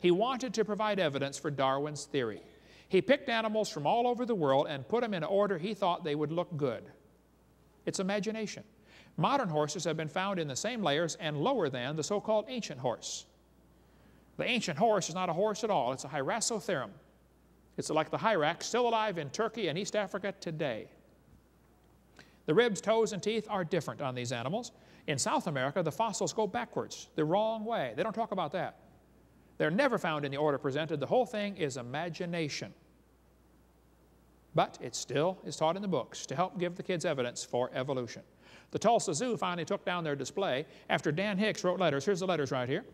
S2: He wanted to provide evidence for Darwin's theory. He picked animals from all over the world and put them in order he thought they would look good. It's imagination. Modern horses have been found in the same layers and lower than the so-called ancient horse. The ancient horse is not a horse at all. It's a Hyracotherium. It's like the hyrax, still alive in Turkey and East Africa today. The ribs, toes, and teeth are different on these animals. In South America, the fossils go backwards, the wrong way. They don't talk about that. They're never found in the order presented. The whole thing is imagination. But it still is taught in the books to help give the kids evidence for evolution. The Tulsa Zoo finally took down their display after Dan Hicks wrote letters. Here's the letters right here.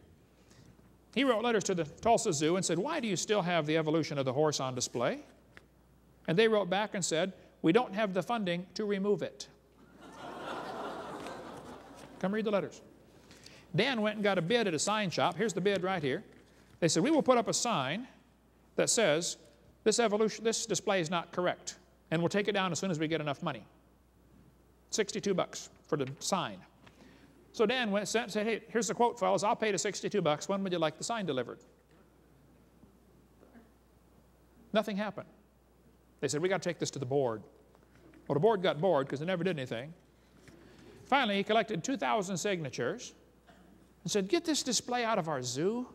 S2: He wrote letters to the Tulsa Zoo and said, Why do you still have the evolution of the horse on display? And they wrote back and said, We don't have the funding to remove it. Come read the letters. Dan went and got a bid at a sign shop. Here's the bid right here. They said, We will put up a sign that says, This evolution, this display is not correct, and we'll take it down as soon as we get enough money. 62 bucks for the sign. So Dan went, said, hey, here's the quote, fellas. I'll pay the 62 bucks. When would you like the sign delivered? Nothing happened. They said, we got to take this to the board. Well, the board got bored because they never did anything. Finally, he collected 2,000 signatures and said, get this display out of our zoo.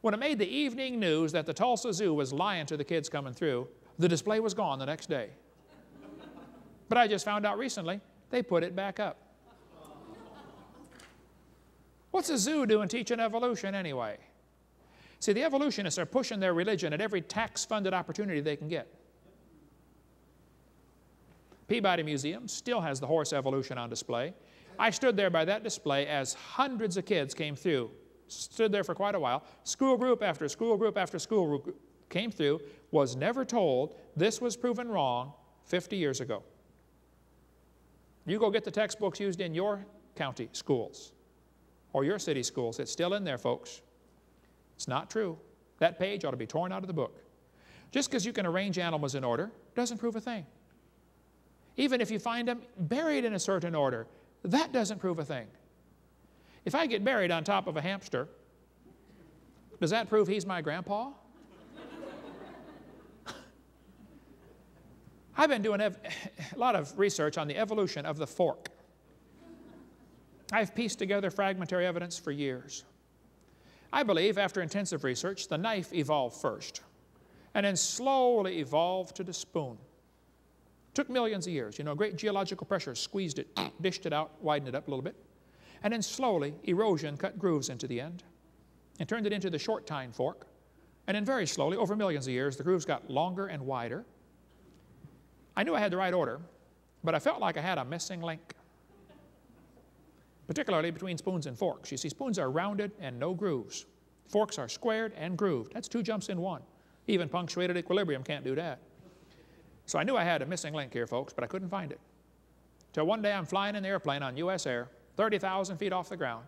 S2: When it made the evening news that the Tulsa Zoo was lying to the kids coming through, the display was gone the next day. but I just found out recently they put it back up. What's a zoo doing teaching evolution anyway? See, the evolutionists are pushing their religion at every tax-funded opportunity they can get. Peabody Museum still has the horse evolution on display. I stood there by that display as hundreds of kids came through, stood there for quite a while. School group after school group after school group came through, was never told this was proven wrong 50 years ago. You go get the textbooks used in your county schools or your city schools. It's still in there, folks. It's not true. That page ought to be torn out of the book. Just because you can arrange animals in order doesn't prove a thing. Even if you find them buried in a certain order, that doesn't prove a thing. If I get buried on top of a hamster, does that prove he's my grandpa? I've been doing a lot of research on the evolution of the fork. I've pieced together fragmentary evidence for years. I believe, after intensive research, the knife evolved first, and then slowly evolved to the spoon. Took millions of years. You know, great geological pressure squeezed it, dished it out, widened it up a little bit. And then slowly, erosion cut grooves into the end and turned it into the short tine fork. And then very slowly, over millions of years, the grooves got longer and wider. I knew I had the right order, but I felt like I had a missing link particularly between spoons and forks. You see, spoons are rounded and no grooves. Forks are squared and grooved. That's two jumps in one. Even punctuated equilibrium can't do that. So I knew I had a missing link here, folks, but I couldn't find it. Till one day I'm flying in the airplane on US Air, 30,000 feet off the ground,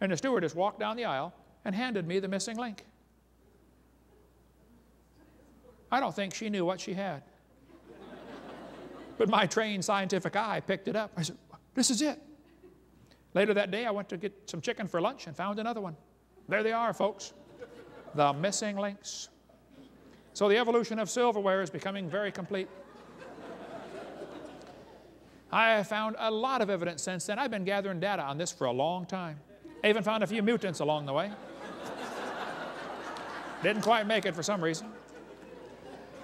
S2: and the stewardess walked down the aisle and handed me the missing link. I don't think she knew what she had. but my trained scientific eye picked it up. I said, This is it. Later that day, I went to get some chicken for lunch and found another one. There they are, folks. The missing links. So the evolution of silverware is becoming very complete. I have found a lot of evidence since then. I've been gathering data on this for a long time. I even found a few mutants along the way. Didn't quite make it for some reason.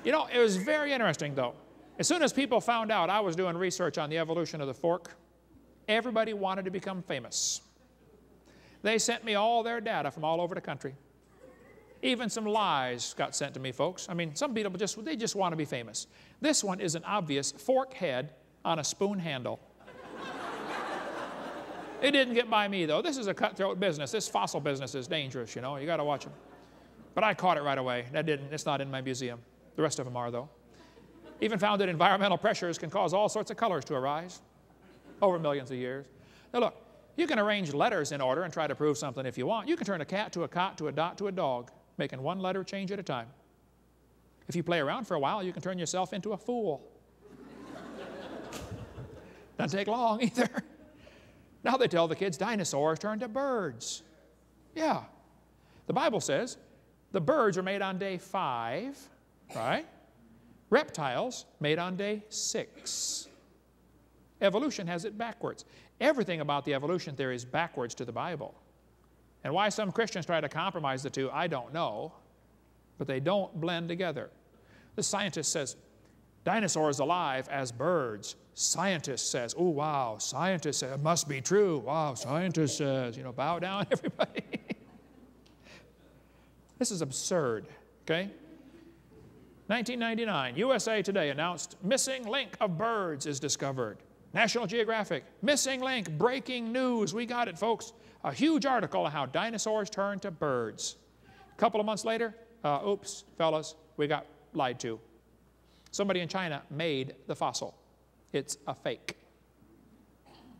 S2: You know, it was very interesting though. As soon as people found out I was doing research on the evolution of the fork, everybody wanted to become famous. They sent me all their data from all over the country. Even some lies got sent to me, folks. I mean, some people just, they just want to be famous. This one is an obvious fork head on a spoon handle. it didn't get by me, though. This is a cutthroat business. This fossil business is dangerous, you know. You got to watch them. But I caught it right away. That didn't, it's not in my museum. The rest of them are, though. Even found that environmental pressures can cause all sorts of colors to arise over millions of years. Now, look, you can arrange letters in order and try to prove something if you want. You can turn a cat to a cot to a dot to a dog, making one letter change at a time. If you play around for a while, you can turn yourself into a fool. Doesn't take long either. Now they tell the kids dinosaurs turned to birds. Yeah. The Bible says the birds are made on day five, right? Reptiles made on day six. Evolution has it backwards. Everything about the evolution theory is backwards to the Bible. And why some Christians try to compromise the two, I don't know, but they don't blend together. The scientist says, dinosaurs alive as birds. Scientist says, oh, wow, scientist says, it must be true. Wow, scientist says, you know, bow down, everybody. this is absurd, okay? 1999, USA Today announced missing link of birds is discovered. National Geographic, missing link, breaking news. We got it, folks. A huge article on how dinosaurs turned to birds. A couple of months later, uh, oops, fellas, we got lied to. Somebody in China made the fossil. It's a fake.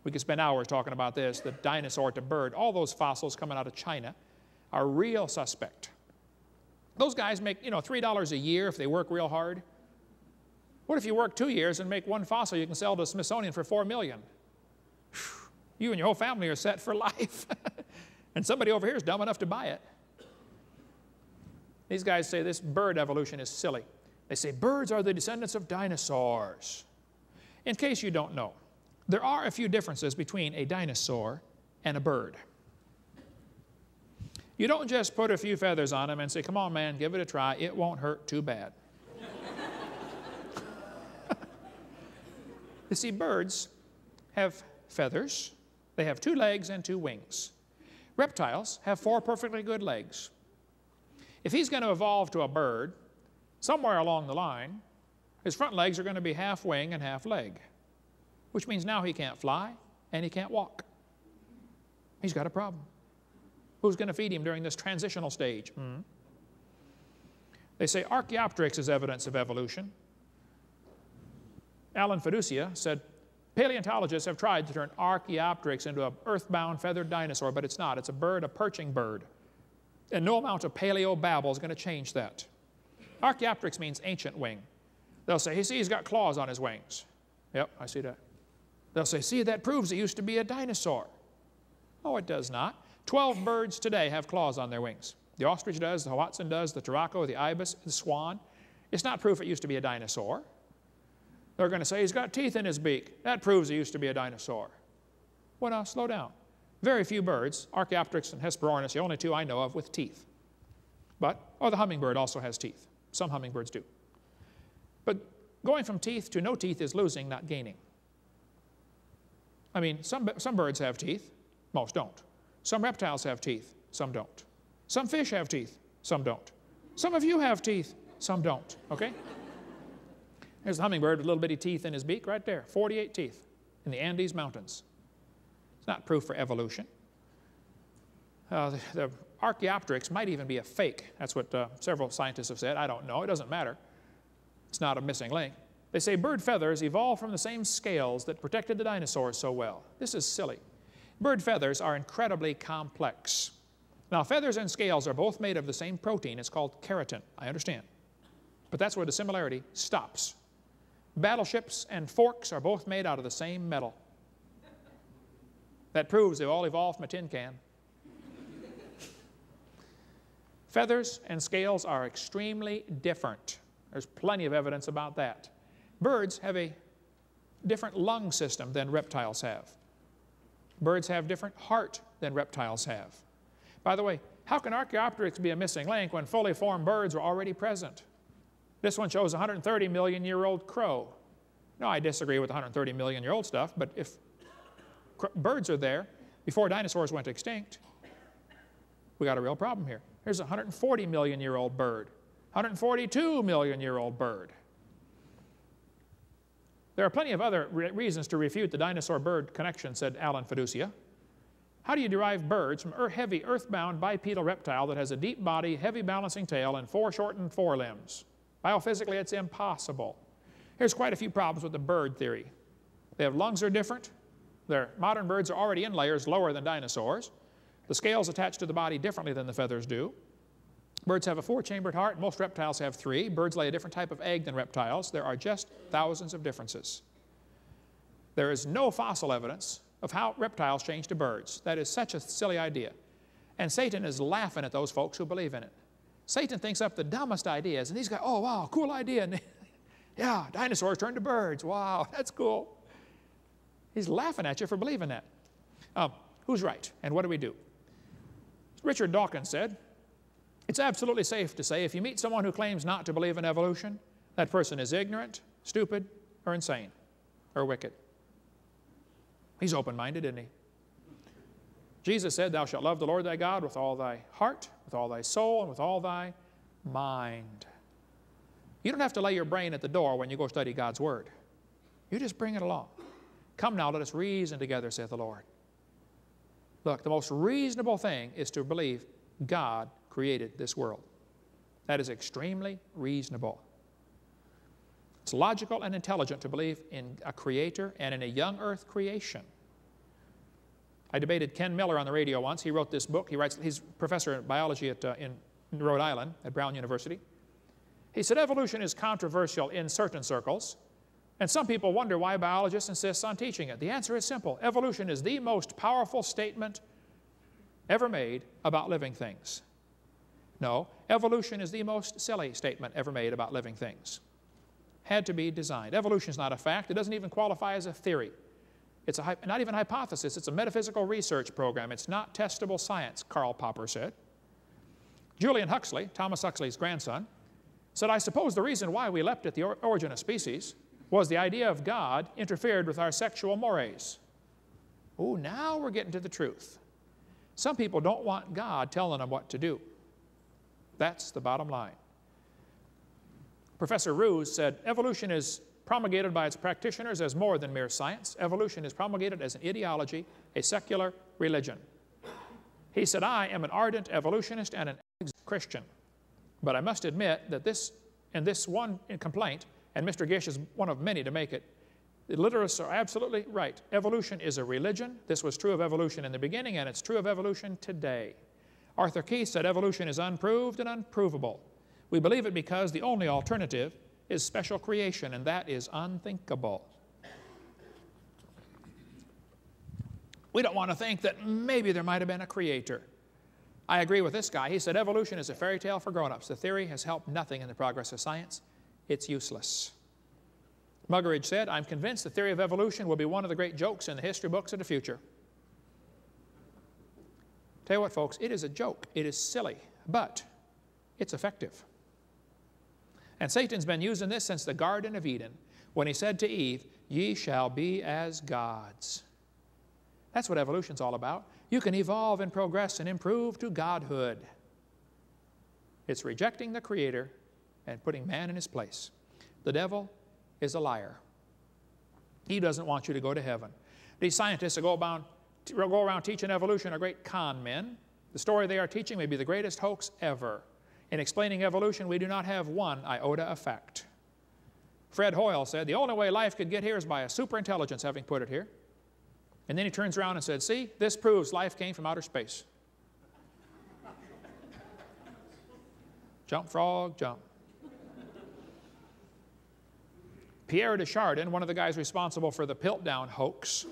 S2: We could spend hours talking about this, the dinosaur to bird. All those fossils coming out of China are real suspect. Those guys make, you know, $3 a year if they work real hard. What if you work two years and make one fossil you can sell to the Smithsonian for four million? You and your whole family are set for life. and somebody over here is dumb enough to buy it. These guys say this bird evolution is silly. They say birds are the descendants of dinosaurs. In case you don't know, there are a few differences between a dinosaur and a bird. You don't just put a few feathers on them and say, come on, man, give it a try. It won't hurt too bad. You see, birds have feathers, they have two legs and two wings. Reptiles have four perfectly good legs. If he's going to evolve to a bird, somewhere along the line, his front legs are going to be half wing and half leg, which means now he can't fly and he can't walk. He's got a problem. Who's going to feed him during this transitional stage? Hmm? They say Archaeopteryx is evidence of evolution. Alan Feduccia said, paleontologists have tried to turn Archaeopteryx into an earthbound feathered dinosaur, but it's not. It's a bird, a perching bird. And no amount of paleo babble is going to change that. Archaeopteryx means ancient wing. They'll say, hey, see, he's got claws on his wings. Yep, I see that. They'll say, see, that proves it used to be a dinosaur. Oh, it does not. Twelve birds today have claws on their wings. The ostrich does, the hoatzin does, the turaco, the ibis, the swan. It's not proof it used to be a dinosaur. They're going to say he's got teeth in his beak. That proves he used to be a dinosaur. Well, now, slow down. Very few birds, Archaeopteryx and Hesperornis, the only two I know of with teeth. But, oh, the hummingbird also has teeth. Some hummingbirds do. But going from teeth to no teeth is losing, not gaining. I mean, some, some birds have teeth, most don't. Some reptiles have teeth, some don't. Some fish have teeth, some don't. Some of you have teeth, some don't, okay? There's a hummingbird with a little bitty teeth in his beak right there, 48 teeth in the Andes Mountains. It's not proof for evolution. Uh, the, the, Archaeopteryx might even be a fake. That's what uh, several scientists have said. I don't know. It doesn't matter. It's not a missing link. They say bird feathers evolved from the same scales that protected the dinosaurs so well. This is silly. Bird feathers are incredibly complex. Now, feathers and scales are both made of the same protein. It's called keratin. I understand. But that's where the similarity stops. Battleships and forks are both made out of the same metal. That proves they've all evolved from a tin can. Feathers and scales are extremely different. There's plenty of evidence about that. Birds have a different lung system than reptiles have. Birds have different heart than reptiles have. By the way, how can Archaeopteryx be a missing link when fully formed birds are already present? This one shows a 130 million year old crow. No, I disagree with 130 million year old stuff, but if birds are there before dinosaurs went extinct, we got a real problem here. Here's a 140 million year old bird, 142 million year old bird. There are plenty of other re reasons to refute the dinosaur bird connection, said Alan Feduccia. How do you derive birds from a heavy earthbound bipedal reptile that has a deep body, heavy balancing tail, and four shortened forelimbs? Biophysically, it's impossible. Here's quite a few problems with the bird theory. They have lungs are different. Their modern birds are already in layers lower than dinosaurs. The scales attach to the body differently than the feathers do. Birds have a four-chambered heart. Most reptiles have three. Birds lay a different type of egg than reptiles. There are just thousands of differences. There is no fossil evidence of how reptiles change to birds. That is such a silly idea. And Satan is laughing at those folks who believe in it. Satan thinks up the dumbest ideas, and these guys, oh, wow, cool idea. And yeah, dinosaurs turned to birds. Wow, that's cool. He's laughing at you for believing that. Um, who's right, and what do we do? Richard Dawkins said, it's absolutely safe to say if you meet someone who claims not to believe in evolution, that person is ignorant, stupid, or insane, or wicked. He's open minded, isn't he? Jesus said, Thou shalt love the Lord thy God with all thy heart, with all thy soul, and with all thy mind. You don't have to lay your brain at the door when you go study God's Word. You just bring it along. Come now, let us reason together, saith the Lord. Look, the most reasonable thing is to believe God created this world. That is extremely reasonable. It's logical and intelligent to believe in a creator and in a young earth creation. I debated Ken Miller on the radio once. He wrote this book. He writes, he's professor of biology at, uh, in Rhode Island at Brown University. He said evolution is controversial in certain circles, and some people wonder why biologists insist on teaching it. The answer is simple. Evolution is the most powerful statement ever made about living things. No, evolution is the most silly statement ever made about living things had to be designed. Evolution is not a fact. It doesn't even qualify as a theory. It's a, not even a hypothesis. It's a metaphysical research program. It's not testable science, Karl Popper said. Julian Huxley, Thomas Huxley's grandson, said, I suppose the reason why we leapt at the origin of species was the idea of God interfered with our sexual mores. Oh, now we're getting to the truth. Some people don't want God telling them what to do. That's the bottom line. Professor Ruse said, evolution is promulgated by its practitioners as more than mere science. Evolution is promulgated as an ideology, a secular religion. He said, I am an ardent evolutionist and an Christian. But I must admit that this, and this one complaint, and Mr. Gish is one of many to make it, the literalists are absolutely right. Evolution is a religion. This was true of evolution in the beginning, and it's true of evolution today. Arthur Keith said evolution is unproved and unprovable. We believe it because the only alternative is special creation, and that is unthinkable. We don't want to think that maybe there might have been a creator. I agree with this guy. He said evolution is a fairy tale for grown-ups. The theory has helped nothing in the progress of science. It's useless. Muggeridge said, I'm convinced the theory of evolution will be one of the great jokes in the history books of the future. Tell you what, folks, it is a joke. It is silly, but it's effective. And Satan's been using this since the Garden of Eden when he said to Eve, Ye shall be as gods. That's what evolution's all about. You can evolve and progress and improve to godhood. It's rejecting the Creator and putting man in his place. The devil is a liar. He doesn't want you to go to heaven. These scientists that go around, go around teaching evolution are great con men. The story they are teaching may be the greatest hoax ever. In explaining evolution, we do not have one iota of fact. Fred Hoyle said, the only way life could get here is by a superintelligence having put it here. And then he turns around and said, see, this proves life came from outer space. jump, frog, jump. Pierre de Chardin, one of the guys responsible for the Piltdown hoax,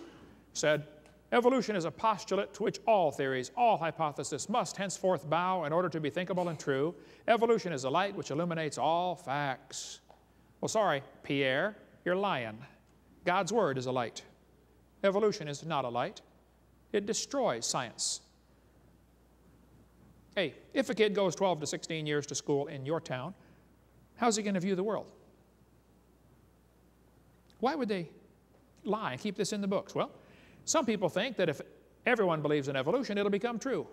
S2: said, Evolution is a postulate to which all theories, all hypotheses must henceforth bow in order to be thinkable and true. Evolution is a light which illuminates all facts. Well, sorry, Pierre, you're lying. God's Word is a light. Evolution is not a light. It destroys science. Hey, if a kid goes 12 to 16 years to school in your town, how's he going to view the world? Why would they lie and keep this in the books? Well, some people think that if everyone believes in evolution, it'll become true.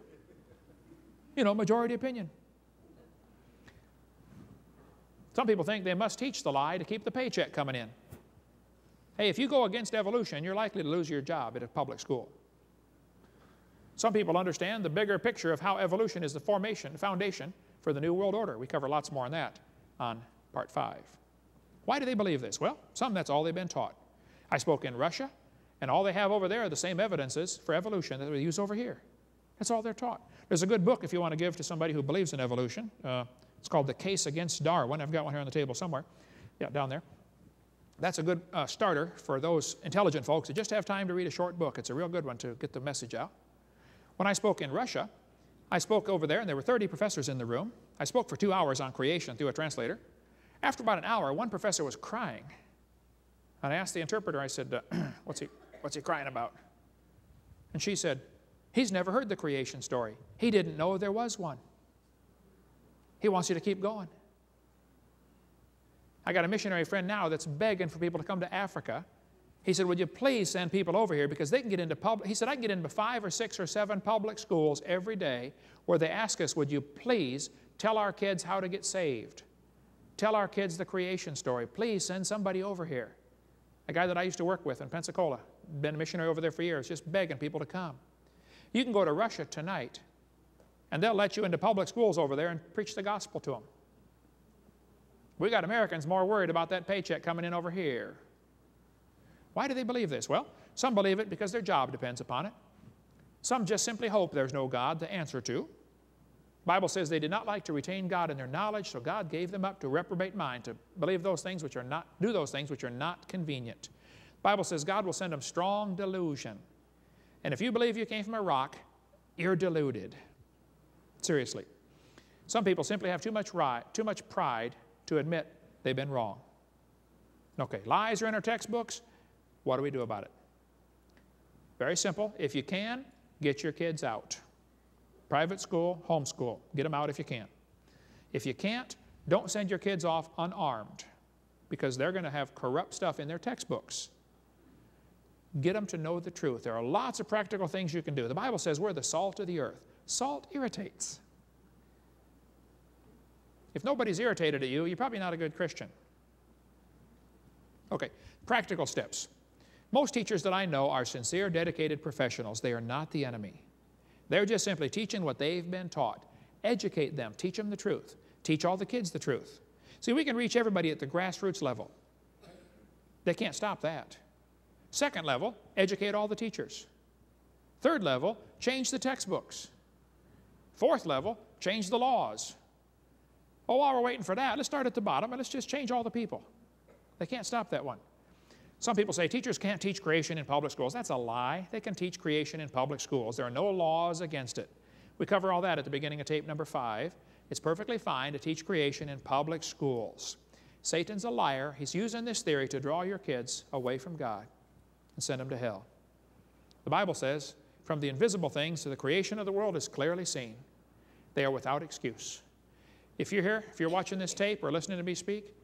S2: You know, majority opinion. Some people think they must teach the lie to keep the paycheck coming in. Hey, if you go against evolution, you're likely to lose your job at a public school. Some people understand the bigger picture of how evolution is the formation, foundation for the New World Order. We cover lots more on that on part five. Why do they believe this? Well, some that's all they've been taught. I spoke in Russia, and all they have over there are the same evidences for evolution that we use over here. That's all they're taught. There's a good book if you want to give to somebody who believes in evolution. Uh, it's called The Case Against Darwin. I've got one here on the table somewhere. Yeah, down there. That's a good uh, starter for those intelligent folks that just have time to read a short book. It's a real good one to get the message out. When I spoke in Russia, I spoke over there, and there were 30 professors in the room. I spoke for two hours on creation through a translator. After about an hour, one professor was crying. And I asked the interpreter, I said, uh, what's, he, what's he crying about? And she said, he's never heard the creation story. He didn't know there was one. He wants you to keep going. I got a missionary friend now that's begging for people to come to Africa. He said, Would you please send people over here because they can get into public. He said, I can get into five or six or seven public schools every day where they ask us, Would you please tell our kids how to get saved? Tell our kids the creation story. Please send somebody over here. A guy that I used to work with in Pensacola, been a missionary over there for years, just begging people to come. You can go to Russia tonight, and they'll let you into public schools over there and preach the gospel to them. We got Americans more worried about that paycheck coming in over here. Why do they believe this? Well, some believe it because their job depends upon it. Some just simply hope there's no God to answer to. Bible says they did not like to retain God in their knowledge, so God gave them up to reprobate mind, to believe those things which are not, do those things which are not convenient. Bible says God will send them strong delusion. And if you believe you came from a rock, you're deluded. Seriously. Some people simply have too much, too much pride to admit they've been wrong. Okay, lies are in our textbooks. What do we do about it? Very simple. If you can, get your kids out. Private school, homeschool. Get them out if you can. If you can't, don't send your kids off unarmed because they're going to have corrupt stuff in their textbooks. Get them to know the truth. There are lots of practical things you can do. The Bible says we're the salt of the earth. Salt irritates. If nobody's irritated at you, you're probably not a good Christian. Okay, practical steps. Most teachers that I know are sincere, dedicated professionals. They are not the enemy. They're just simply teaching what they've been taught. Educate them, teach them the truth, teach all the kids the truth. See, we can reach everybody at the grassroots level. They can't stop that. Second level, educate all the teachers. Third level, change the textbooks. Fourth level, change the laws. Oh, while we're waiting for that, let's start at the bottom and let's just change all the people. They can't stop that one. Some people say teachers can't teach creation in public schools. That's a lie. They can teach creation in public schools. There are no laws against it. We cover all that at the beginning of tape number five. It's perfectly fine to teach creation in public schools. Satan's a liar. He's using this theory to draw your kids away from God and send them to hell. The Bible says, from the invisible things to the creation of the world is clearly seen. They are without excuse. If you're here, if you're watching this tape or listening to me speak,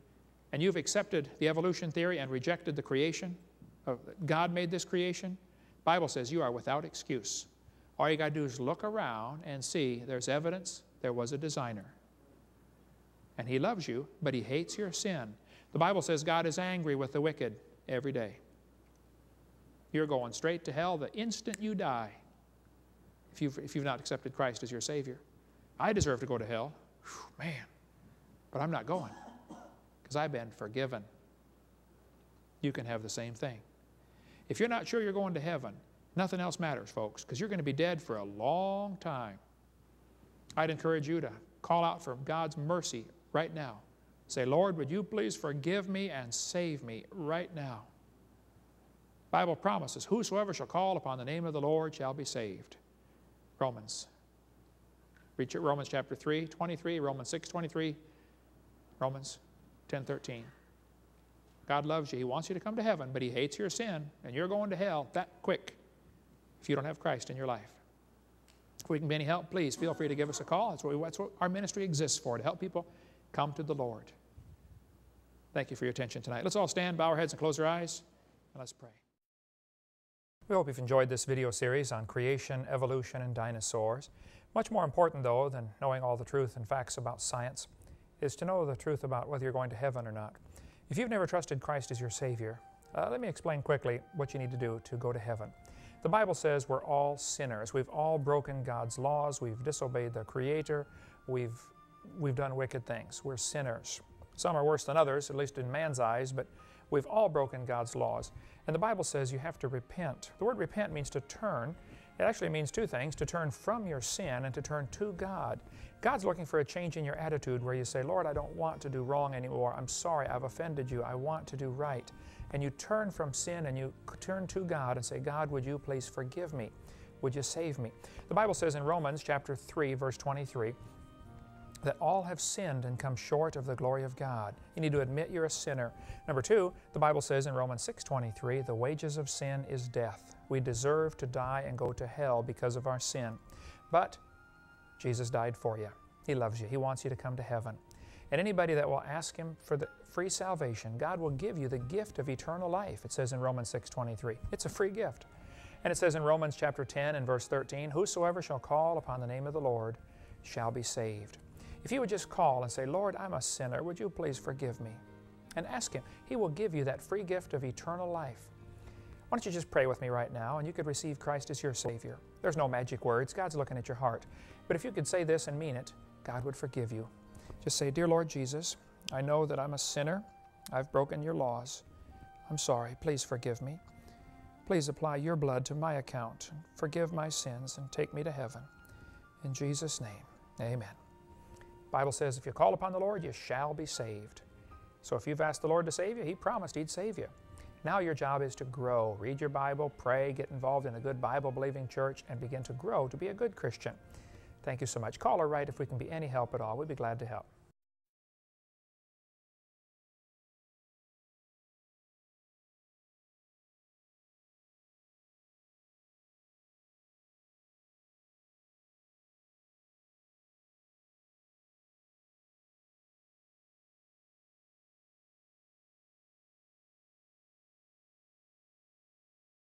S2: and you've accepted the evolution theory and rejected the creation, uh, God made this creation, Bible says you are without excuse. All you got to do is look around and see there's evidence there was a designer. And he loves you, but he hates your sin. The Bible says God is angry with the wicked every day. You're going straight to hell the instant you die if you've, if you've not accepted Christ as your Savior. I deserve to go to hell. Whew, man, but I'm not going because I've been forgiven. You can have the same thing. If you're not sure you're going to heaven, nothing else matters, folks, because you're going to be dead for a long time. I'd encourage you to call out for God's mercy right now. Say, Lord, would you please forgive me and save me right now? Bible promises, whosoever shall call upon the name of the Lord shall be saved. Romans. Read it Romans chapter 3, 23, Romans 6, 23, Romans 10 13. God loves you. He wants you to come to heaven, but He hates your sin, and you're going to hell that quick if you don't have Christ in your life. If we can be any help, please feel free to give us a call. That's what, we, that's what our ministry exists for, to help people come to the Lord. Thank you for your attention tonight. Let's all stand, bow our heads, and close our eyes, and let's pray. We hope you've enjoyed this video series on creation, evolution, and dinosaurs. Much more important, though, than knowing all the truth and facts about science is to know the truth about whether you're going to heaven or not. If you've never trusted Christ as your Savior, uh, let me explain quickly what you need to do to go to heaven. The Bible says we're all sinners. We've all broken God's laws. We've disobeyed the Creator. We've, we've done wicked things. We're sinners. Some are worse than others, at least in man's eyes, but we've all broken God's laws. And the Bible says you have to repent. The word repent means to turn. It actually means two things to turn from your sin and to turn to God. God's looking for a change in your attitude where you say, Lord, I don't want to do wrong anymore. I'm sorry, I've offended you. I want to do right. And you turn from sin and you turn to God and say, God, would you please forgive me? Would you save me? The Bible says in Romans chapter 3, verse 23, that all have sinned and come short of the glory of God. You need to admit you're a sinner. Number two, the Bible says in Romans 6.23, the wages of sin is death. We deserve to die and go to hell because of our sin. But Jesus died for you. He loves you. He wants you to come to heaven. And anybody that will ask Him for the free salvation, God will give you the gift of eternal life. It says in Romans 6.23. It's a free gift. And it says in Romans chapter 10 and verse 13, Whosoever shall call upon the name of the Lord shall be saved. If you would just call and say, Lord, I'm a sinner, would you please forgive me? And ask Him. He will give you that free gift of eternal life. Why don't you just pray with me right now and you could receive Christ as your Savior? There's no magic words. God's looking at your heart. But if you could say this and mean it, God would forgive you. Just say, Dear Lord Jesus, I know that I'm a sinner. I've broken your laws. I'm sorry. Please forgive me. Please apply your blood to my account. Forgive my sins and take me to heaven. In Jesus' name, amen. Bible says if you call upon the Lord, you shall be saved. So if you've asked the Lord to save you, He promised He'd save you. Now your job is to grow. Read your Bible, pray, get involved in a good Bible-believing church, and begin to grow to be a good Christian. Thank you so much. Call or write if we can be any help at all. We'd be glad to help.